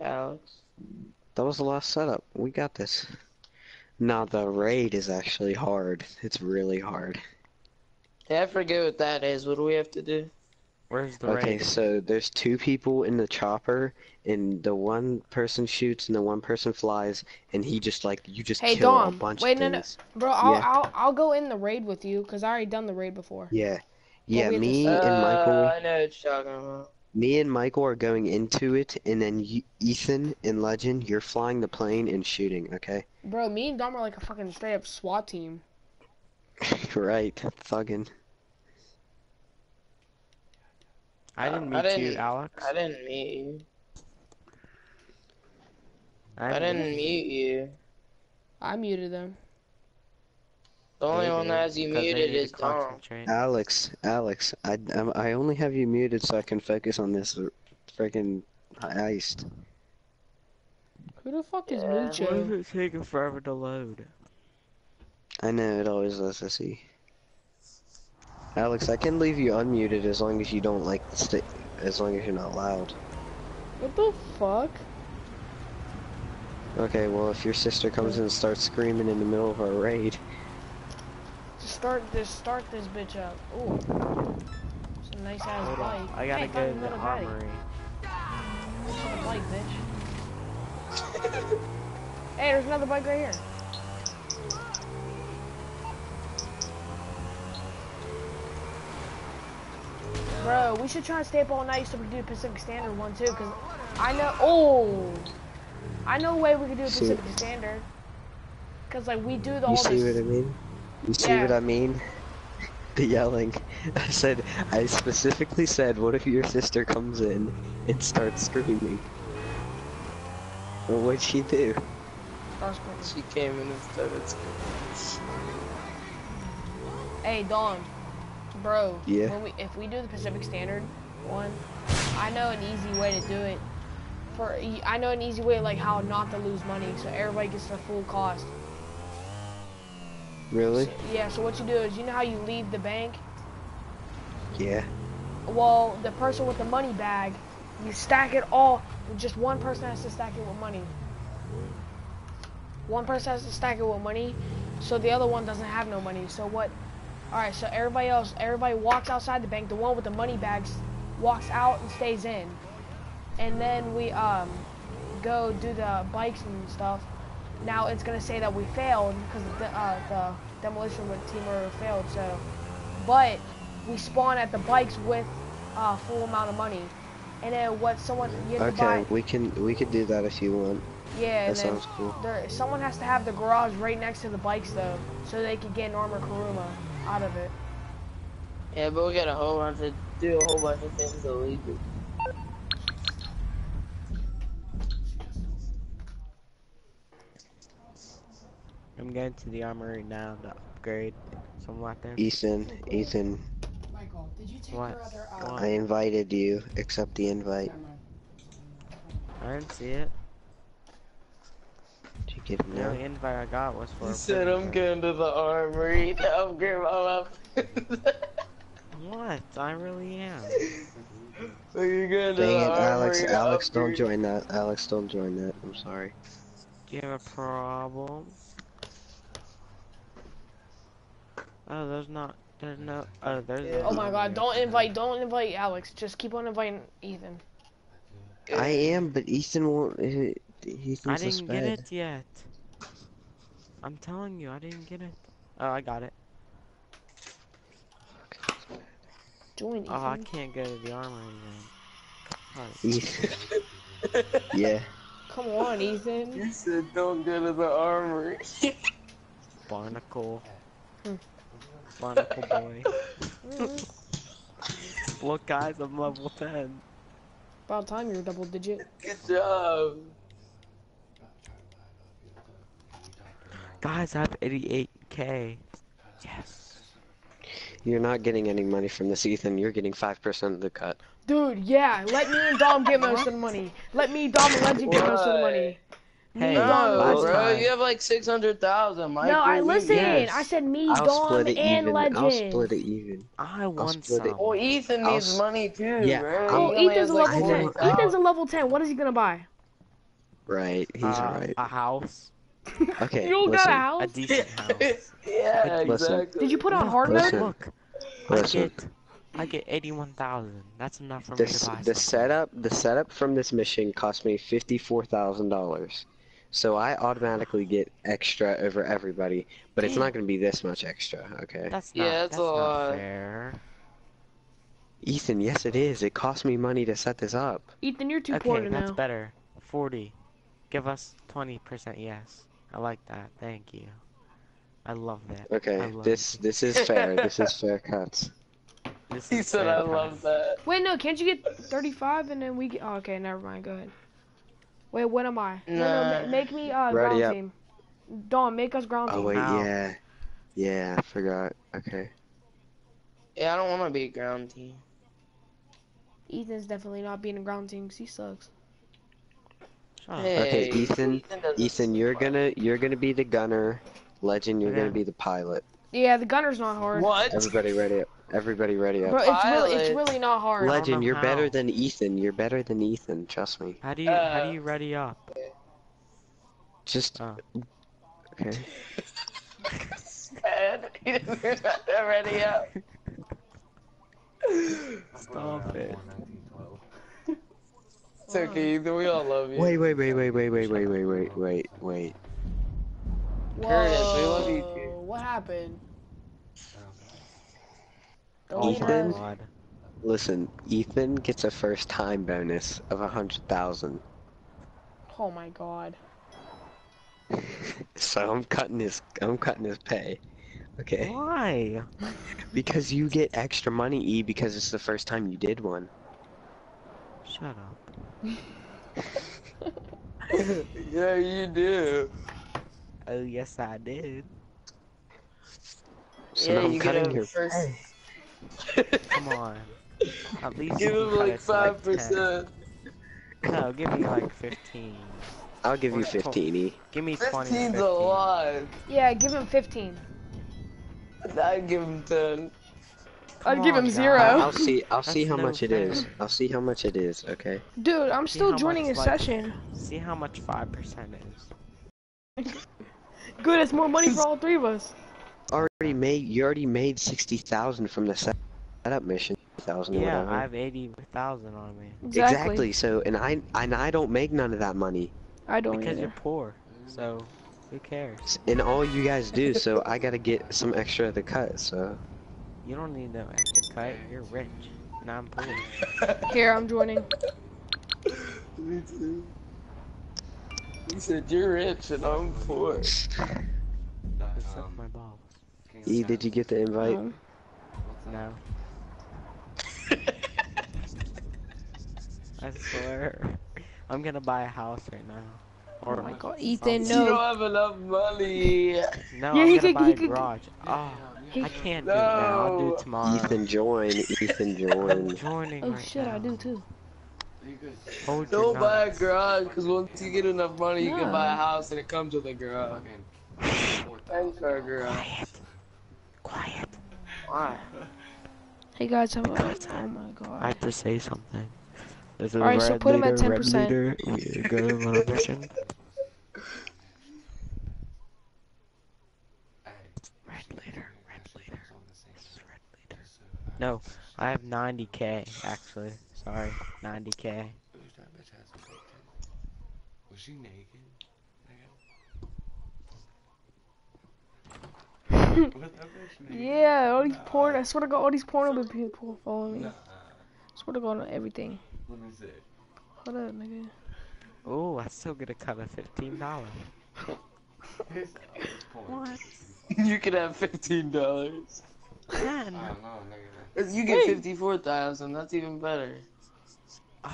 Alex. That was the last setup. We got this. Now the raid is actually hard. It's really hard. Yeah, I forget what that is. What do we have to do? Where's the Okay, raid? so there's two people in the chopper, and the one person shoots and the one person flies, and he just like you just Hey, kill a Dom. bunch Wait, of no, no. things. Bro, I'll, Yeah. I'll, I'll go in the raid with you, because I already done the raid before. Yeah, yeah. we to Me s- and Uh, Michael, I know what you're talking about. Me and Michael are going into it, and then you, Ethan and Legend, you're flying the plane and shooting. Okay, Bro, me and Dom are like a fucking straight up SWAT team. right? Thuggin. I didn't I meet you, didn't- Alex. I didn't meet you. I didn't- didn't mute you. I muted them. The only They one that has you muted is Dom. Alex, Alex, I, I'm- I only have you muted so I can focus on this freaking heist. Who the fuck is Yeah. Why is it taking forever to load? I know it always does. I see. Alex, I can leave you unmuted as long as you don't like stay, as long as you're not loud. What the fuck? Okay, well if your sister comes in and starts screaming in the middle of our raid, Just start this, start this bitch up. Ooh. It's a nice ass Hold bike. on. I gotta hey, go to the another bike. armory. Another bike, bitch. hey, there's another bike right here. Bro, we should try and stay up all night so we can do Pacific Standard one too, cause I know. Oh, I know a way we could do a Pacific Standard. Cause like we do the you all see this. what I mean? You see Yeah. what I mean? The yelling. I said, I specifically said, what if your sister comes in and starts screaming? Well, what'd she do? She came in and started screaming. Hey, Dawn, bro. Yeah? When we, if we do the Pacific Standard one, I know an easy way to do it. For I know an easy way like how not to lose money, so everybody gets their full cost. Really? Yeah. So what you do is, you know how you leave the bank. Yeah. Well, the person with the money bag, you stack it all. just one person has to stack it with money. One person has to stack it with money, so the other one doesn't have no money. So what? All right, so everybody else, everybody walks outside the bank. The one with the money bags walks out and stays in, and then we um go do the bikes and stuff. Now it's gonna say that we failed because the uh, the demolition team order failed. So, but we spawn at the bikes with a full amount of money, and then what someone you have to Okay, buy. we can we could do that if you want. Yeah, and That then sounds cool. there, someone has to have the garage right next to the bikes though, so they can get an armor Kuruma out of it. Yeah, but we got a whole bunch of do a whole bunch of things illegal. I'm going to the armory now to upgrade some weapons. Ethan, Ethan, Michael, did you take What? Uh, what? I invited you. Accept the invite. I didn't see it. Did you get it The now? only invite I got was for He a said I'm going to the armory to upgrade my weapons. What? I really am. so you're going to Dang the it, Alex, armory to Alex, don't join that. Alex, don't join that. I'm sorry. Do you have a problem? Oh, there's not. There's no. Oh, there's. Oh my god, don't invite, don't invite Alex. Just keep on inviting Ethan. I am, but Ethan won't. He, he's I didn't suspend. get it yet. I'm telling you, I didn't get it. Oh, I got it. Join Ethan. Oh, I can't go to the armory then. God. Ethan. yeah. Come on, Ethan. You said don't go to the armory. Barnacle. Hmm. Barnacle boy. Look, guys, I'm level 10. About time you're double digit. Good job. Guys, I have 88k. Yes. You're not getting any money from this, Ethan. You're getting 5% of the cut. Dude, yeah, let me and Dom get most of the money. Let me, Dom, and Legend get most of the money. Me, Hey, No, last bro, time- you have like 600,000, Michael. No, I listen. Yes. I said me, I'll Dom, split it and even. Legend. I'll split it even. I want split it. some. Well, Ethan I'll needs money too, Yeah, bro. I'm- Oh, Ethan's a level I 10. know- Ethan's a level 10. What is he gonna buy? Right, he's uh, right. A house. Okay, you don't listen. got a A decent house. yeah, Listen. exactly. Did you put on hard mode? Look, I get, I get 81,000. That's enough for me The, to buy the something. setup the setup from this mission cost me fifty four thousand dollars. So I automatically get extra over everybody, but it's not gonna be this much extra, okay? That's Yeah, not, that's that's a not lot. fair. Ethan, yes it is. It cost me money to set this up. Ethan, you're too poor Okay, to that's better. 40. Give us 20% yes. I like that. Thank you. I love that. Okay, love this it. this is fair. this is fair cuts. This He said I price. love that. Wait, no, can't you get 35 and then we get. Oh, okay, never mind. Go ahead. Wait, what am I? No, no, Nah. ma- make me uh, ground up. team. Dawn, make us ground Oh team. Oh wait, Ow. yeah. Yeah, I forgot. Okay. Yeah, I don't want to be a ground team. Ethan's definitely not being a ground team. Cause he sucks. Shut up. Hey, Okay, Ethan, doesn't Ethan, you're suck. gonna you're gonna be the gunner. Legend, you're Okay. gonna be the pilot. Yeah, the gunner's not hard. What? Everybody ready up. Everybody ready Bro, up. it's really, it's really not hard. Legend, you're better than Ethan. You're better than Ethan. Trust me. How do you, how Uh, do you ready up? Just Oh. okay. Sad. He doesn't have ready up. Stop it. It's okay, Ethan. We all love you. Wait, wait, wait, wait, wait, wait, wait, wait, wait, wait, wait. Curtis, we love you too. What happened? The Oh Ethan? my god. Listen, Ethan gets a first time bonus of a hundred thousand. Oh my god. So I'm cutting his I'm cutting his pay. Okay. Why? Because you get extra money, E, because it's the first time you did one. Shut up. yeah, you do. Oh yes I did. So yeah, now I'm you cutting get a your first. pay. Come on. At least Give him like it to, like, five 10. percent. No, give me like 15. I'll give you Or 15, E. Give me 20. or 15's a lot. Yeah, give him 15. I'd give him ten. I'd Come give him guys. zero. I'll see. I'll see how no much it fair. is. I'll see how much it is. Okay. Dude, I'm See still joining much, a like- session. See how much five percent is. Good, it's more money for all three of us. Already made. You already made sixty thousand from the setup mission. Thousand Yeah, whatever. I have eighty thousand on me. Exactly. Exactly. So, and I and I don't make none of that money, I don't Because you're poor. So who cares? and all you guys do. So I gotta get some extra of the cut. So You don't need no extra cut. You're rich. And I'm poor. Here, I'm joining. Me too. He said you're rich and I'm poor. Just suck my balls. E, did you get the invite? Um, No. I swear. I'm gonna buy a house right now. Or oh my god, Ethan, no. You don't have enough money. No, Yeah, I'm he gonna could- buy he a could- garage. Oh, he- I can't do it now. I'll do it tomorrow. Ethan, join. Ethan, I'm join. joining Oh right shit, now. I do too. Hold Don't buy a garage because once you get enough money, you can buy a house and it comes with a garage. Thanks for a garage. Quiet. Quiet. Why? Hey guys, how about? Oh my I have to say something. This is Alright, so red put him at 10%. leader. We go on a mission. Red leader, red leader. This is red leader. No, I have 90k actually. Sorry, 90k. Was she naked? Yeah, all these porn. I swear to God, all these porno people follow me. I swear to God on everything. Let me see. Hold up, nigga. Oh, I still get a cut of fifteen dollars. What? You could have fifteen dollars. Ten. I don't know, nigga. You get fifty-four thousand. That's even better.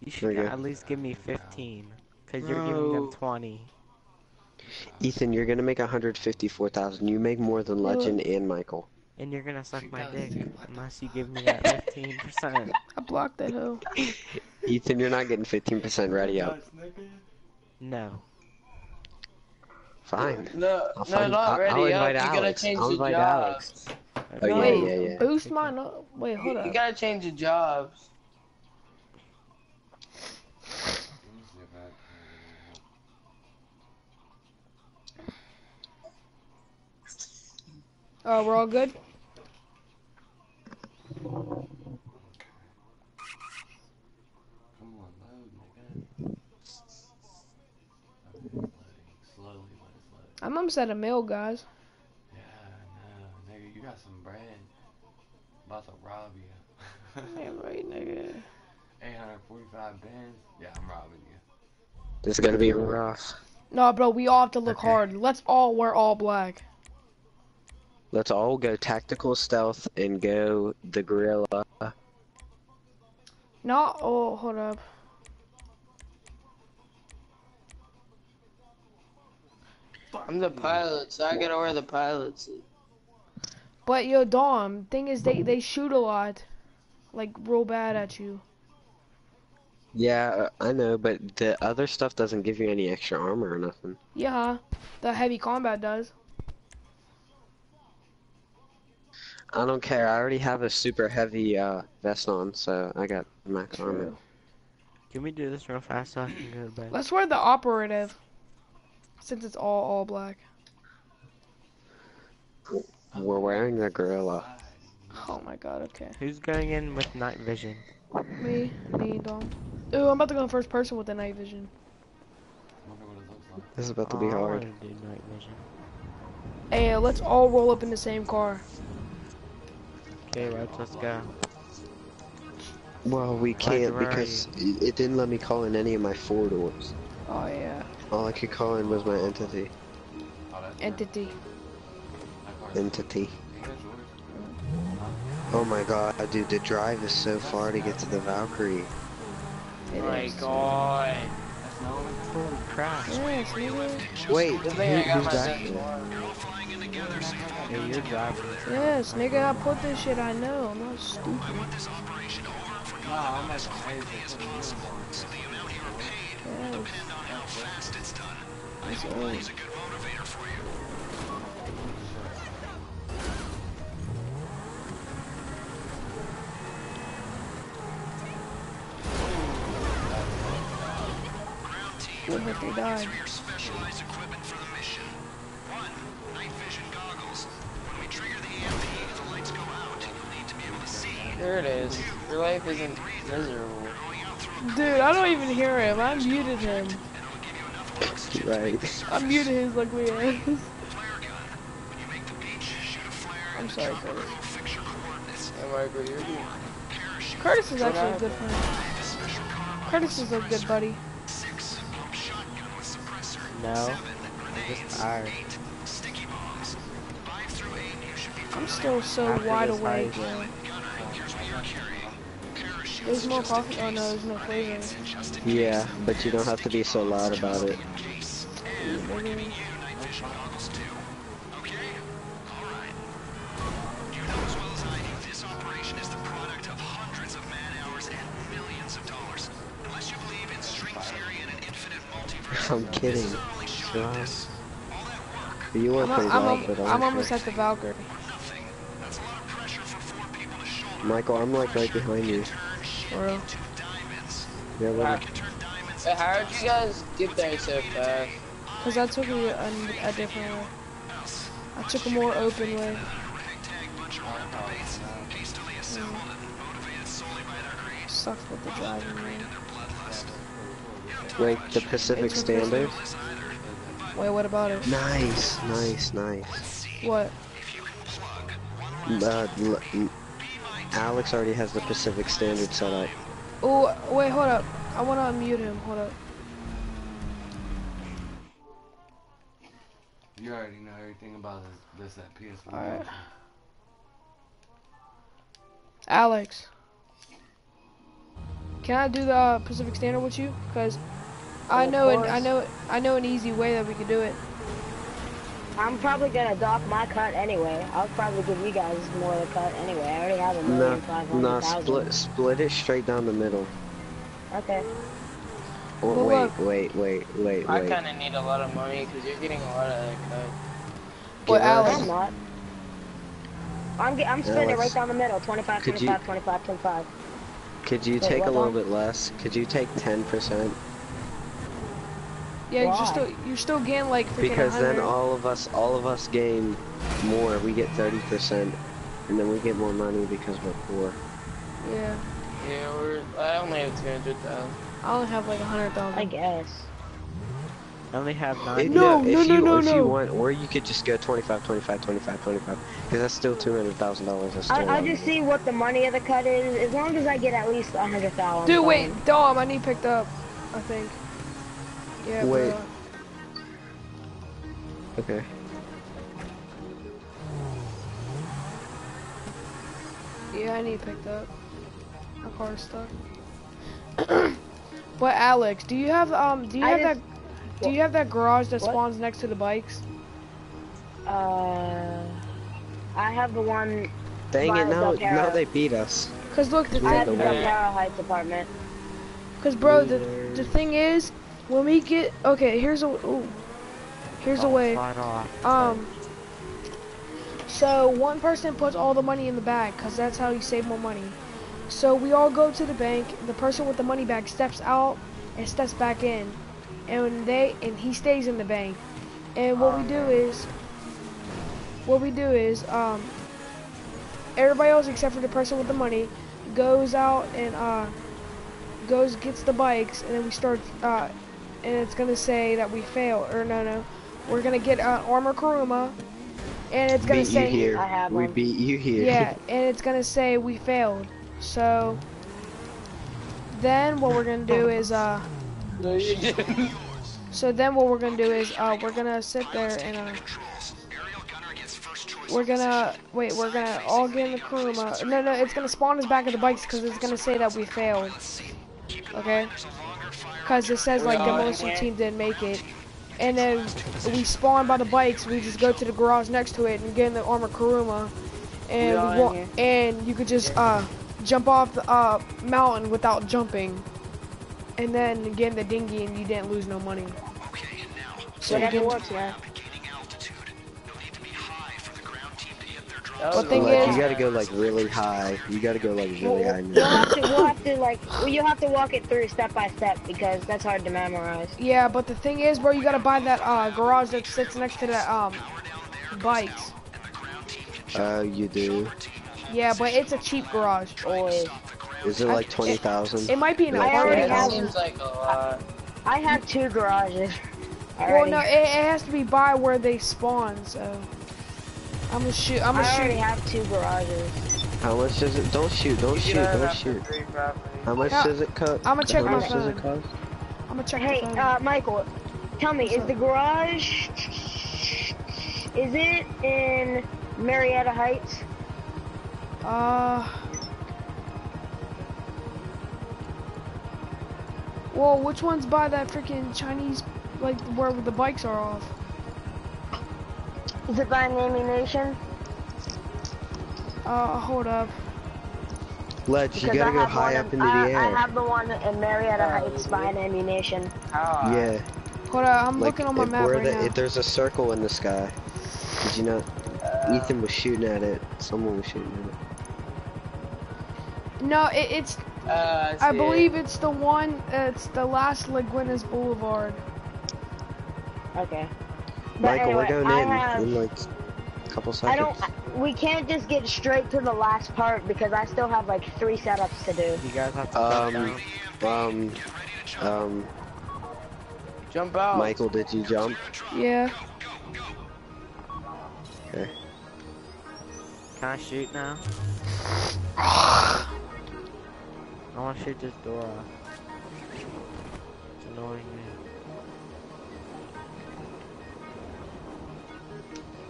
You should at least give me fifteen, cause you're giving them No. twenty. Ethan, you're gonna make 154,000. You make more than Legend and Michael. And you're gonna suck my dick unless you give me that fifteen percent. I blocked that hoe. Ethan, you're not getting 15% ready up. No. Fine. No, I'll no, find- not I'll- ready I'll up. invite You gotta change I'll the invite jobs. Oh yeah, yeah, yeah. boost mine up. Wait, hold You, up. you gotta change the jobs. Oh, we're all good. Come on, load, nigga. Okay, loading. Slowly, but it's loading. I'm almost at a mil, guys. Yeah, no, nigga, you got some bread. About to rob you. Yeah, right, nigga. 845 bands? Yeah, I'm robbing you. This is gonna be rough. No, bro, we all have to look hard. Let's all wear all black. Let's all go tactical stealth and go the gorilla. Not. Oh, hold up. I'm the pilot, so I gotta wear the pilot suit. But yo, Dom, thing is they they shoot a lot, like real bad at you. Yeah, uh, I know, but the other stuff doesn't give you any extra armor or nothing. Yeah, the heavy combat does. I don't care. I already have a super heavy uh, vest on, so I got max armor. Can we do this real fast so I can go to bed? Let's wear the operative, since it's all all black. We're wearing the gorilla. Oh my god. Okay. Who's going in with night vision? Me, me, Dom. Ooh, I'm about to go in first person with the night vision. Wonder what it looks like. This is about to be Oh, hard. wanna do night vision. Hey, let's all roll up in the same car. Okay, Reds, let's go. Well, we can't where because it it didn't let me call in any of my four doors. Oh yeah. All I could call in was my entity. Oh, Entity. Entity. Ain't that yours? Oh my god, dude, the drive is so far to get to the Valkyrie. It my is. god. That's no one. Holy crap. Yes. Wait, Good who, thing I got who's my yeah, you're driving. Yes, nigga, I put this shit, I know. I'm not stupid. I want this operation over for wow, I'm as quickly as possible. So the amount you are paid yes. will depend on how fast it's done. I think money's a good motivator for you. What if they die? There it is. Your life isn't miserable. Dude, I don't even hear him. I muted him. Right. I muted his ugly ass. I'm sorry, Curtis. Hey, Michael, you're Curtis is actually a good friend. Curtis is a good buddy. No. I'm. I'm still so After wide this awake, heist. yo. There's more coffee. Oh no, there's no flavor. Yeah, but you don't have to be so loud about it. This operation is the product of hundreds of man hours and millions of dollars. Unless you believe in string theory and infinite multiverse, I'm kidding. You were I'm, I'm, loud, but I'm I'm almost at the Valkyrie. Michael, I'm like right behind you. For real. Yeah, How, buddy. Hey, how did you guys get there so fast? Cause I took a, a, a different way. I took a more open way. Mm. Sucks with the driving, man. Wait, the Pacific It's Standard? Wait, what about it? Nice, nice, nice. What? Uh, l- m- Alex already has the Pacific Standard set up. Oh, wait, hold up. I wanna unmute him. Hold up. You already know everything about this, this at PS1. Alright. Alex. Can I do the uh, Pacific Standard with you? Cause I know an, I course. know I know an easy way that we could do it. I'm probably gonna dock my cut anyway. I'll probably give you guys more of the cut anyway. I already have a No, million five no, hundred thousand. split, split it straight down the middle. Okay. Oh, or Well, wait, wait, wait, wait, I wait. kind of need a lot of money because you're getting a lot of that cut. What, Give us- Alex? I'm not. I'm, ge- I'm spending it Alex, right down the middle. 25, could you- 25, 25, 25. Could you Wait, take a little now? bit less? Could you take 10%? Yeah, you're still you're still getting like freaking Because then all of us, all of us gain more. We get 30%. And then we get more money because we're poor. Yeah. Yeah, we're. I only have two hundred thousand. I only have like a hundred thousand. I guess. I only have If, nine. No, if no, you, no, if no. you want, or you could just go 25, 25, 25, 25. Because that's still $200,000. That's still a I, lot I'll just see what the money of the cut is. As long as I get at least a hundred thousand. Dude, wait, Dom, I need picked up. I think. Yeah. Wait. bro. Okay. Yeah, I need picked up. My car's stuck. but Alex, do you have um? Do you I have just- that? Do you have that garage that What? spawns next to the bikes? Uh, I have the one. Dang it, now, Del now they beat us. Cause look, the We I have thing. the to Del wait. Heights apartment. Cause bro, the the thing is, when we get okay, here's a ooh, here's a Oh, way. Um. So one person puts all the money in the bag, cause that's how you save more money. So we all go to the bank. The person with the money bag steps out and steps back in, and they and he stays in the bank. And what we do is, what we do is, um, everybody else except for the person with the money goes out and uh goes gets the bikes, and then we start uh, and it's gonna say that we fail or no no, we're gonna get uh, armor Kuruma, and it's gonna Beat you here. I have we one. beat you here. yeah, and it's gonna say we failed. So then what we're gonna do is uh No, you didn't. so then what we're gonna do is uh we're gonna sit there and uh we're gonna wait we're gonna all get in the Kuruma. No no it's gonna spawn us back at the bikes because it's gonna say that we failed. Okay? Because it says like the Yeah. team didn't make it. And then we spawn by the bikes. We just go to the garage next to it and get in the armor Kuruma, and We we in wa- here. and you could just uh jump off the uh mountain without jumping, and then get in the dinghy and you didn't lose no money. So you can, works, man. But thing like, is, you gotta go like really high. You gotta go like really high. We'll have to, we'll have to like, well, you'll have to walk it through step by step because that's hard to memorize. yeah, but the thing is, bro, you gotta buy that uh, garage that sits next to the um bikes. Oh, you do. Yeah, but it's a cheap garage. Always. Is it like twenty thousand? It might be an Like I already have- Seems like a lot. I have two garages. Well, no, it, it has to be by where they spawn. So I'm gonna shoot. I'm gonna I already shoot. have two garages. How much does it? Don't shoot! Don't You shoot! Don't shoot! How much Yeah, does it cost? I'ma check How my much does it cost? I'm gonna check Hey, the phone. uh, Michael, tell me, What's is up? the garage, is it in Murrieta Heights? Uh. Whoa, which one's by that freaking Chinese, like where the bikes are off? Is it by Naming Nation? Uh, hold up. Ledge, you Because gotta I go have high one up in- into the I, I have the one in Murrieta Heights by Naming Nation. How? Yeah. Hold up, I'm like looking on my map where right the, now. if there's a circle in the sky. Did you not? Ethan was shooting at it. Someone was shooting at it. No, it, it's. Uh, I see believe it. it's the one. Uh, it's the Las Lagunas Boulevard. Okay. But Michael, anyway, we're going I in have, in like a couple seconds. I don't, we can't just get straight to the last part because I still have like three setups to do. You guys have to jump Um, um, um, Jump out. Michael, did you jump? Yeah. Okay. Can I shoot now? I want to shoot this door off. It's annoying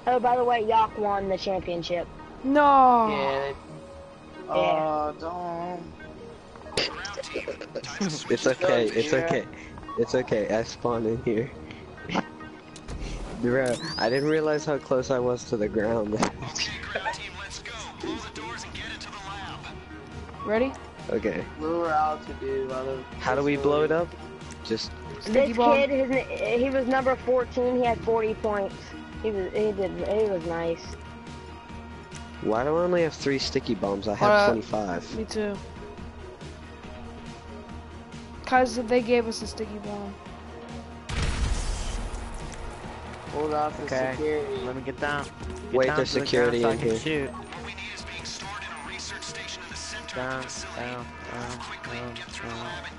Oh, by the way, Yak won the championship. No. Yeah. Oh, don't. it's okay. It's Yeah. okay. It's okay. I spawned in here. Bro, I didn't realize how close I was to the ground. Ready? okay. Lower altitude. Other How do we blow it up? Just This kid, his, he was number 14. He had 40 points. He was, he did, he was nice. why do I only have three sticky bombs? I have Uh, 25. Me too. Cause they gave us a sticky bomb. Hold off the security. Let me get down. Get Wait, down there's to the security in so here. shoot. Down, down, down, down, down,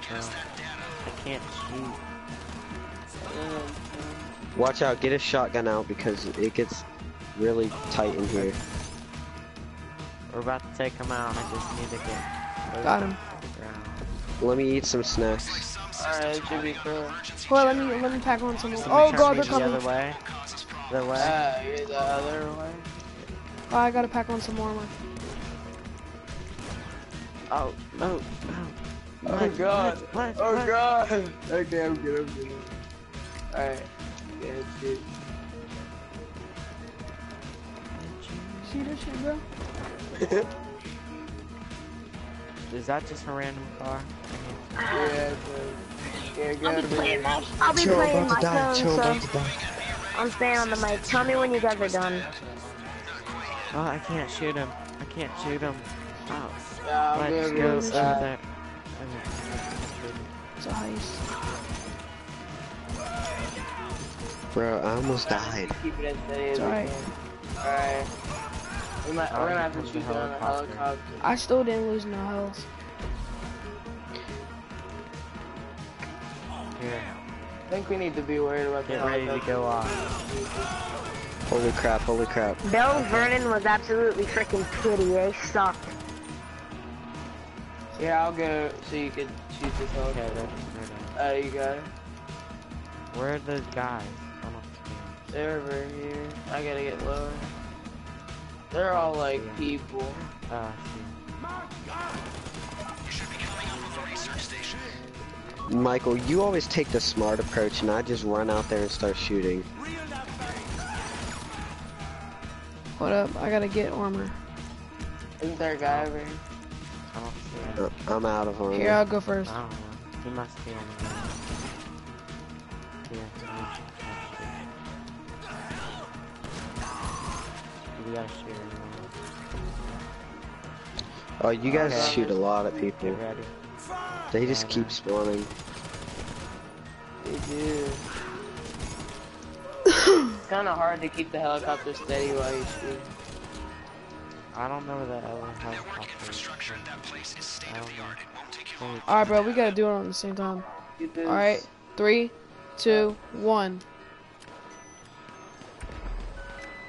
down. I can't shoot. Watch out, get a shotgun out because it gets really tight in here. We're about to take him out. I just need to get. Got him. Let me eat some snacks. Alright, it should be cool. Hold on, let me let me pack on some more. Oh god, they're coming. The other way. The way. Uh, you're the other way. Oh, I gotta pack on some armor. oh no, no. Oh What? god. What? What? Oh god. Okay, I'm good, I'm good. Alright. Good shit. See this shit, bro? Is that just a random car? Yeah, good. Yeah, I'll be playing my, I'll be Chill, playing about my to die. phone, Chill, so about to die. I'm staying on the mic. Tell me when you guys are done. Oh, I can't shoot him. I can't shoot him. Oh, Yeah, let's go with over that. there. It's a heist. Bro, I almost died. Keep it as steady as It's we alright. can. Alright. We might, we're gonna have to comes shoot the down a helicopter. helicopter. I still didn't lose no health. Here, I think we need to be worried about the get ready to go off. Holy crap, holy crap. Bell Vernon was absolutely freaking pretty. They sucked. Yeah, I'll go so you can shoot this Okay, helicopter. they're, they're. Uh, you got it. Where are those guys? I They're over here. I gotta get lower. They're all like Yeah. people. them. Oh, see. Michael, you always take the smart approach and I just run out there and start shooting. What up, I gotta get armor. Isn't there a guy over here? I don't see him. Uh, I'm out of armor. Here, I'll go first. I don't know. He must be on the We gotta shoot him. Oh, you guys Okay. shoot a lot of people. Get ready. They just keep spawning. They do. it's kind of hard to keep the helicopter steady while you shoot. I don't know where the other helicopter is. I don't know. Alright, bro, we gotta do it on the same time. Alright, three, two, one.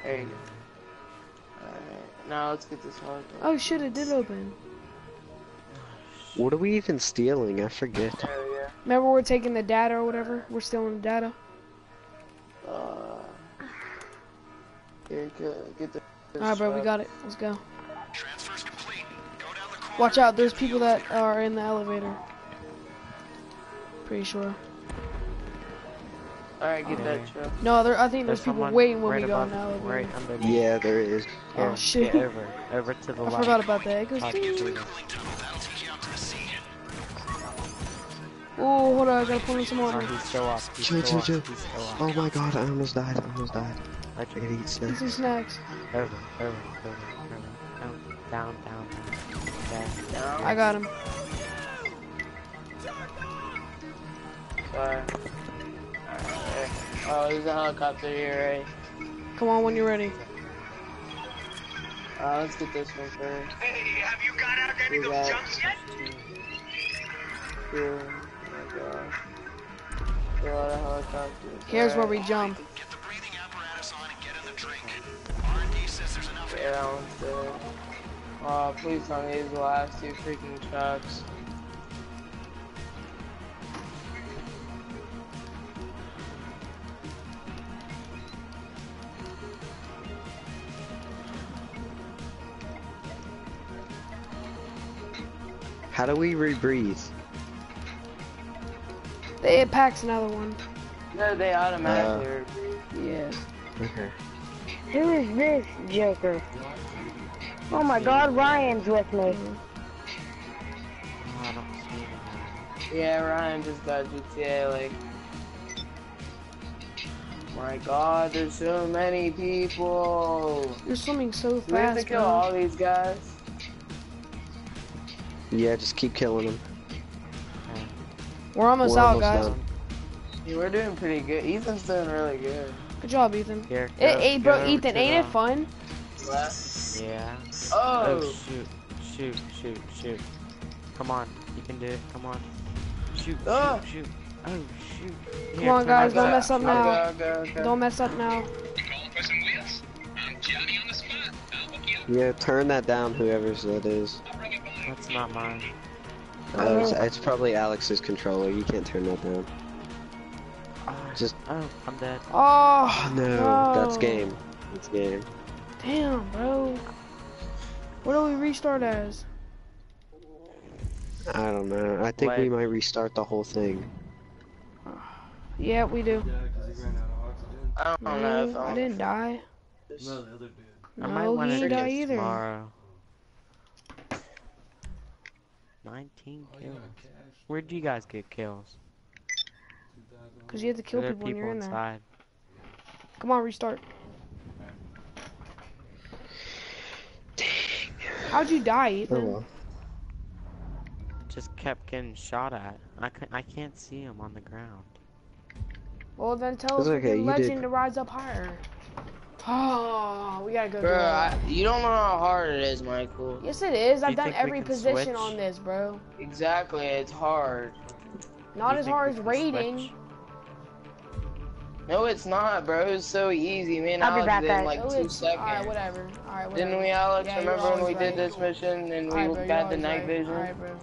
There you go. Alright, now let's get this helicopter. Oh shit, it did open. What are we even stealing? I forget. There we. Remember we're taking the data or whatever? We're stealing the data. Uh, here, go- get the. Alright, bro, we got it. Let's go. Watch out, there's people that are in the elevator. Pretty sure. Alright, get that truck. No, there. I think There's there's, people waiting when right we go in above, the elevator. right under the Yeah, there is. Oh, Here, shit. Get over, over to the I left. forgot about that. It goes. Oh, ding. Jesus. Oh, hold on, I gotta pull in some Oh, water. he's still up. He's Chill, still chill, up. chill. He's still up. Oh my god, I almost died. I almost died. I Let gotta eat Eat snacks. some snacks. Over, over, over, over. Oh, down, down, down, down. Down. I got him. Sorry. Alright. Oh, there's a helicopter here, right? Come on when you're ready. Uh, let's get this one first. Hey, have you got out any of those got jumps yet? two. Oh my god. A lot of helicopters. Here's where we jump. Get the breathing apparatus on and get in the drink. R&D says there's enough Yeah, that one's dead. Oh, please don't use the last two freaking trucks. How do we rebreathe? It packs another one. No, they automatically Uh. repeat. Yeah. Okay. Who is this Joker? Oh my god, Ryan's with me. Oh, I don't see. Yeah, Ryan just got GTA, like... My god, there's so many people! You're swimming so We have to fast, kill bro. all these guys? Yeah, just keep killing them. We're almost We're out, almost guys. done. Yeah, we're doing pretty good. Ethan's doing really good. Good job, Ethan. Here, Hey, go- hey, bro, over Ethan, ain't the- it fun? Left. Yeah. Oh! shoot, shoot, shoot, shoot. Come on, you can do it. Come on. Shoot, Ah. shoot, shoot. Oh shoot. Come on, turn guys, my don't mess up now. Okay, okay, okay. Don't mess up now. Yeah, turn that down, whoever's that is. That's not mine. Uh, it's, it's probably Alex's controller. You can't turn that down. Just Oh, I'm dead. Oh, oh, no, that's game. That's game. Damn, bro. What do we restart as? I don't know. I think we might restart the whole thing. Yeah, we do. I don't know if I didn't die. No, the other dude. I might want he to didn't die either. tomorrow. 19 kills. Where'd you guys get kills? Cause you have to kill There are people when you're in there. inside. Come on, restart. Dang. How'd you die, Oh Ethan? well. Just kept getting shot at. I can't, I can't see him on the ground. Well, then tell It's us okay, your you legend did. to rise up higher. Oh, we gotta go. Bro, do that. I, you don't know how hard it is, Michael. Yes, it is. I've you done every position switch? on this, bro. Exactly, it's hard. Not You as hard as can raiding. switch? No, it's not, bro. It's so easy. Me and I'll be Alex did in like Oh, two it's- seconds. Alright, whatever. Alright, whatever. Didn't we, Alex? Yeah, Remember when we always did this mission and we Alright, bro, got the night right. vision? Alright, bro.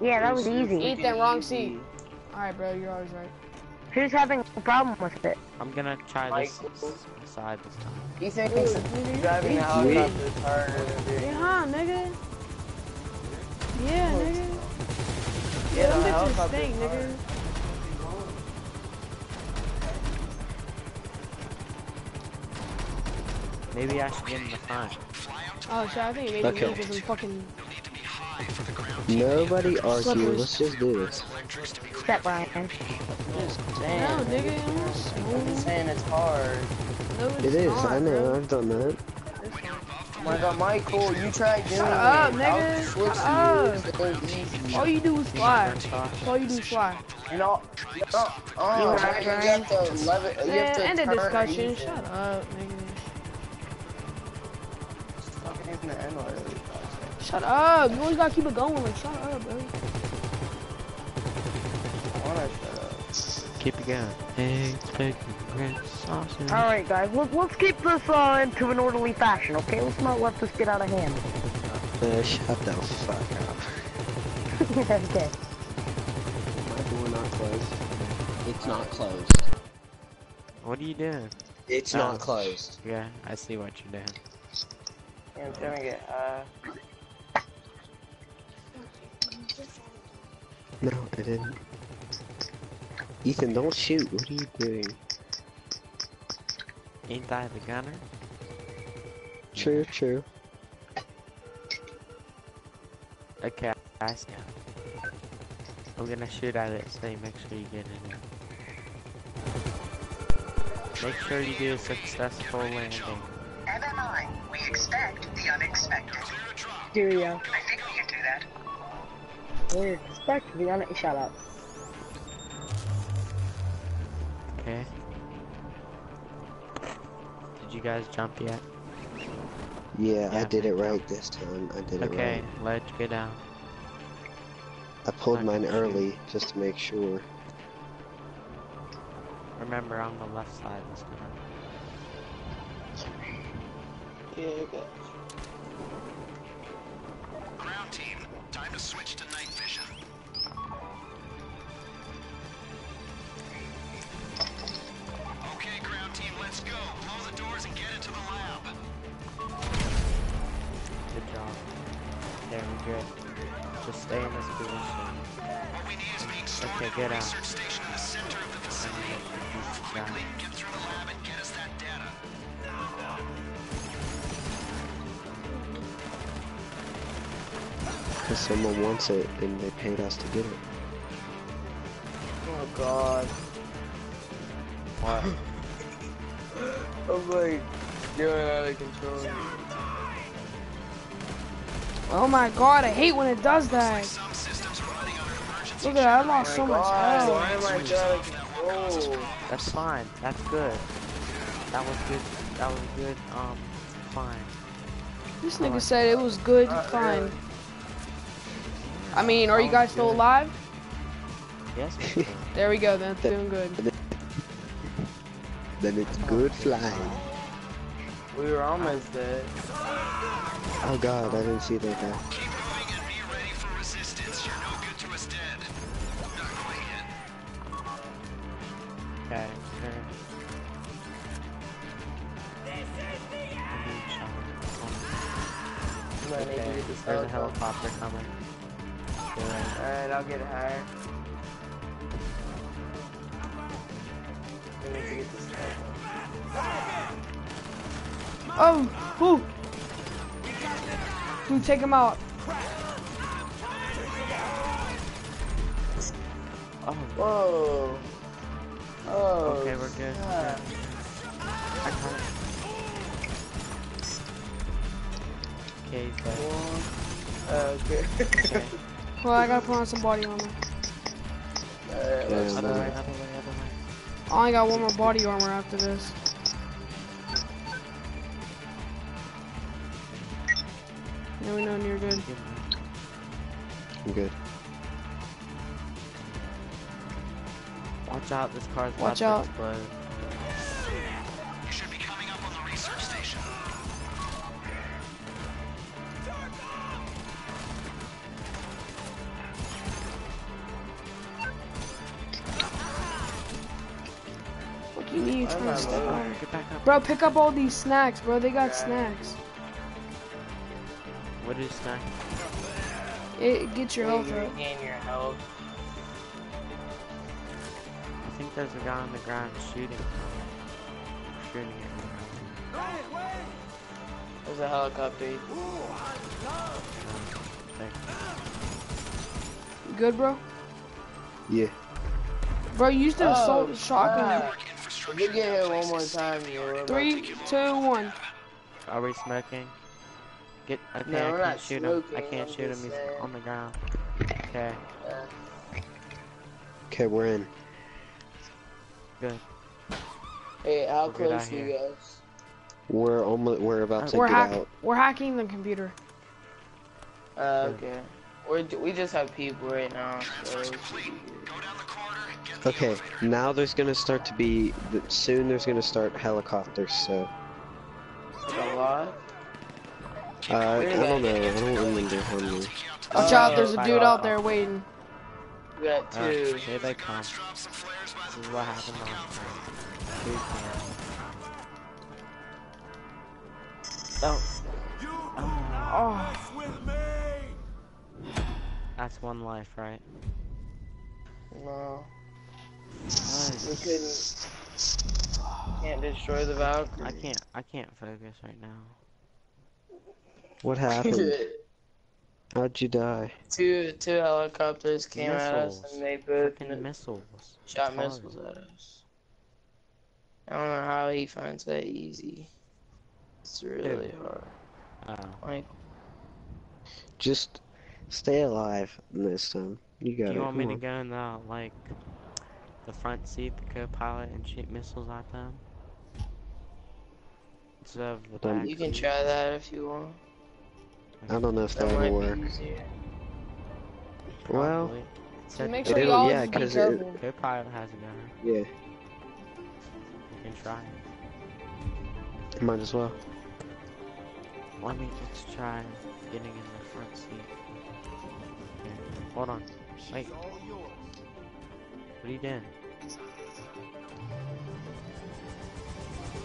Yeah, that was It easy. Ethan, wrong seat. Alright, bro, you're always right. Who's having a problem with it? I'm gonna try this Michael. s- side this time. He thinks nigga, driving the you helicopter is harder than doing Yeah, huh, nigga? Yeah, nigga. Yeah, them the bitches helicopter stink, nigga. Maybe I should get in the front. Oh shit, I think maybe Okay. me because I'm fucking. Nobody argue. Slippers. Let's just do this. Except Ryan. Just No, saying. nigga, I'm I'm saying it's hard. No, it's It is. not, I know. bro. I've done that. It's not. my god, Michael, you tried doing Shut up, it. nigga. Shut up. you. It's so easy. All you do is fly. All you do is fly. No, no, oh, You man, uh, uh, right, you have to level, you Man, have to end the discussion. Shut up, nigga. Fucking the N-word. Shut up. You always gotta keep it going. Like, shut up, bro. I wanna shut up. Keep it going. Eggs, bacon, grits, sausage. All right, guys, let's let's keep this uh, into an orderly fashion, okay? Let's not let this get out of hand. Uh, shut the fuck up. okay. My door not closed. It's not closed. What are you doing? It's Oh. not closed. Yeah, I see what you're doing. Yeah, I'm trying to get, uh, No, I didn't. Ethan, don't shoot. What are you doing? Ain't I the gunner? True, true. Okay, I see. I'm gonna shoot at it, so you make sure you get in it. Make sure you do a successful landing. MMI, we expect the unexpected. Here we go. I think we can do that. We expect the be on it. Shut up. Okay. Did you guys jump yet? Yeah, I did it me too. right this time. I did it Okay, right. let's get down. I pulled mine can shoot. early just to make sure. Remember, on the left side this time. yeah, okay. Ground team, time to switch to night let's go. Close the doors and get into the lab. Good job. Very good. Just stay in this position. What we need is being stored Okay, in get a out. research station in the center of the facility. Move quickly, get through the lab, and get us that data. Because someone wants it and they paid us to get it. Oh god. What? I'm like, going out of control. Oh my god, I hate when it does that. Some systems are running on an emergency Look at that, I lost so Oh much god, health. why am I out of? That's fine. That's good. That was good. That was good. Um, fine. This nigga said it was good, Uh, fine. I mean, are you guys still alive? Yes. There we go, then. Doing good. Then it's good flying. We were almost dead. Oh god, I didn't see that guy. Keep moving and be ready for resistance. You're no good to us dead. Not quite yet. Okay. Sure. I'm gonna Okay. There's a helicopter. helicopter coming. Alright, I'll get higher. I need to get this helicopter. Oh, who? Who take him out? Oh. Whoa. Oh. Okay, we're good. snap. I got it. Okay, he's dead. Oh, okay. Okay. Well, I gotta put on some body armor. Alright, let's Other I only got one more body armor after this. No, we know you're good. Good. I'm good. Watch out, this car's about Watch to out. explode. You need? You're trying to not step moving. on. Get back up. Bro, pick up all these snacks, bro. They got snacks. What is that? It gets your health up. regain your health. I think there's a guy on the ground shooting. Shooting at me. There's a helicopter. Good, bro? Yeah. Bro, use the assault Oh, shotgun. Crap. If you get hit one more time, you're Three, two, one. Are we smoking? Get. Okay, No, I we're can't not shoot him. I can't I'm shoot him. He's saying. on the ground. Okay. Uh, Okay, we're in. Good. hey, how We're close are you here. guys? We're almost. We're about to We're get hack. out. We're hacking the computer. Uh, okay. We're, we just have people right now, so. Okay, now there's gonna start to be. Soon there's gonna start helicopters. So. A lot? Uh, I don't know. I don't remember how many. Watch out, there's a dude out there waiting. We got Uh, here they come. This is what happened on Tuesday. Oh. Oh. That's one life, right? No. Nice. We couldn't. Can't destroy the Valkyrie. I can't. I can't focus right now. What happened? How'd you die? two two helicopters came at us and they both Fucking missiles. shot Hard. missiles at us. I don't know how he finds that easy. It's really hard. Oh. Like, Just stay alive this time. You got Do you it. want me come to go in the like the front seat, the co-pilot, and shoot missiles at them? Instead of the Um, back you can seat? try that if you want. I don't know if that That will work. Well, Probably. It said make sure y'all yeah, just be 'cause it- co-pilot has a gun. yeah, You can try. it. might as well. Let me just try getting in the front seat. Okay, hold on. Wait. What are you doing?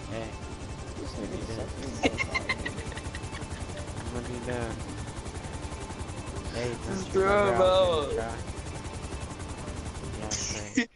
Hey. What are you doing? what are you doing? Hey, this is Bro, Yeah,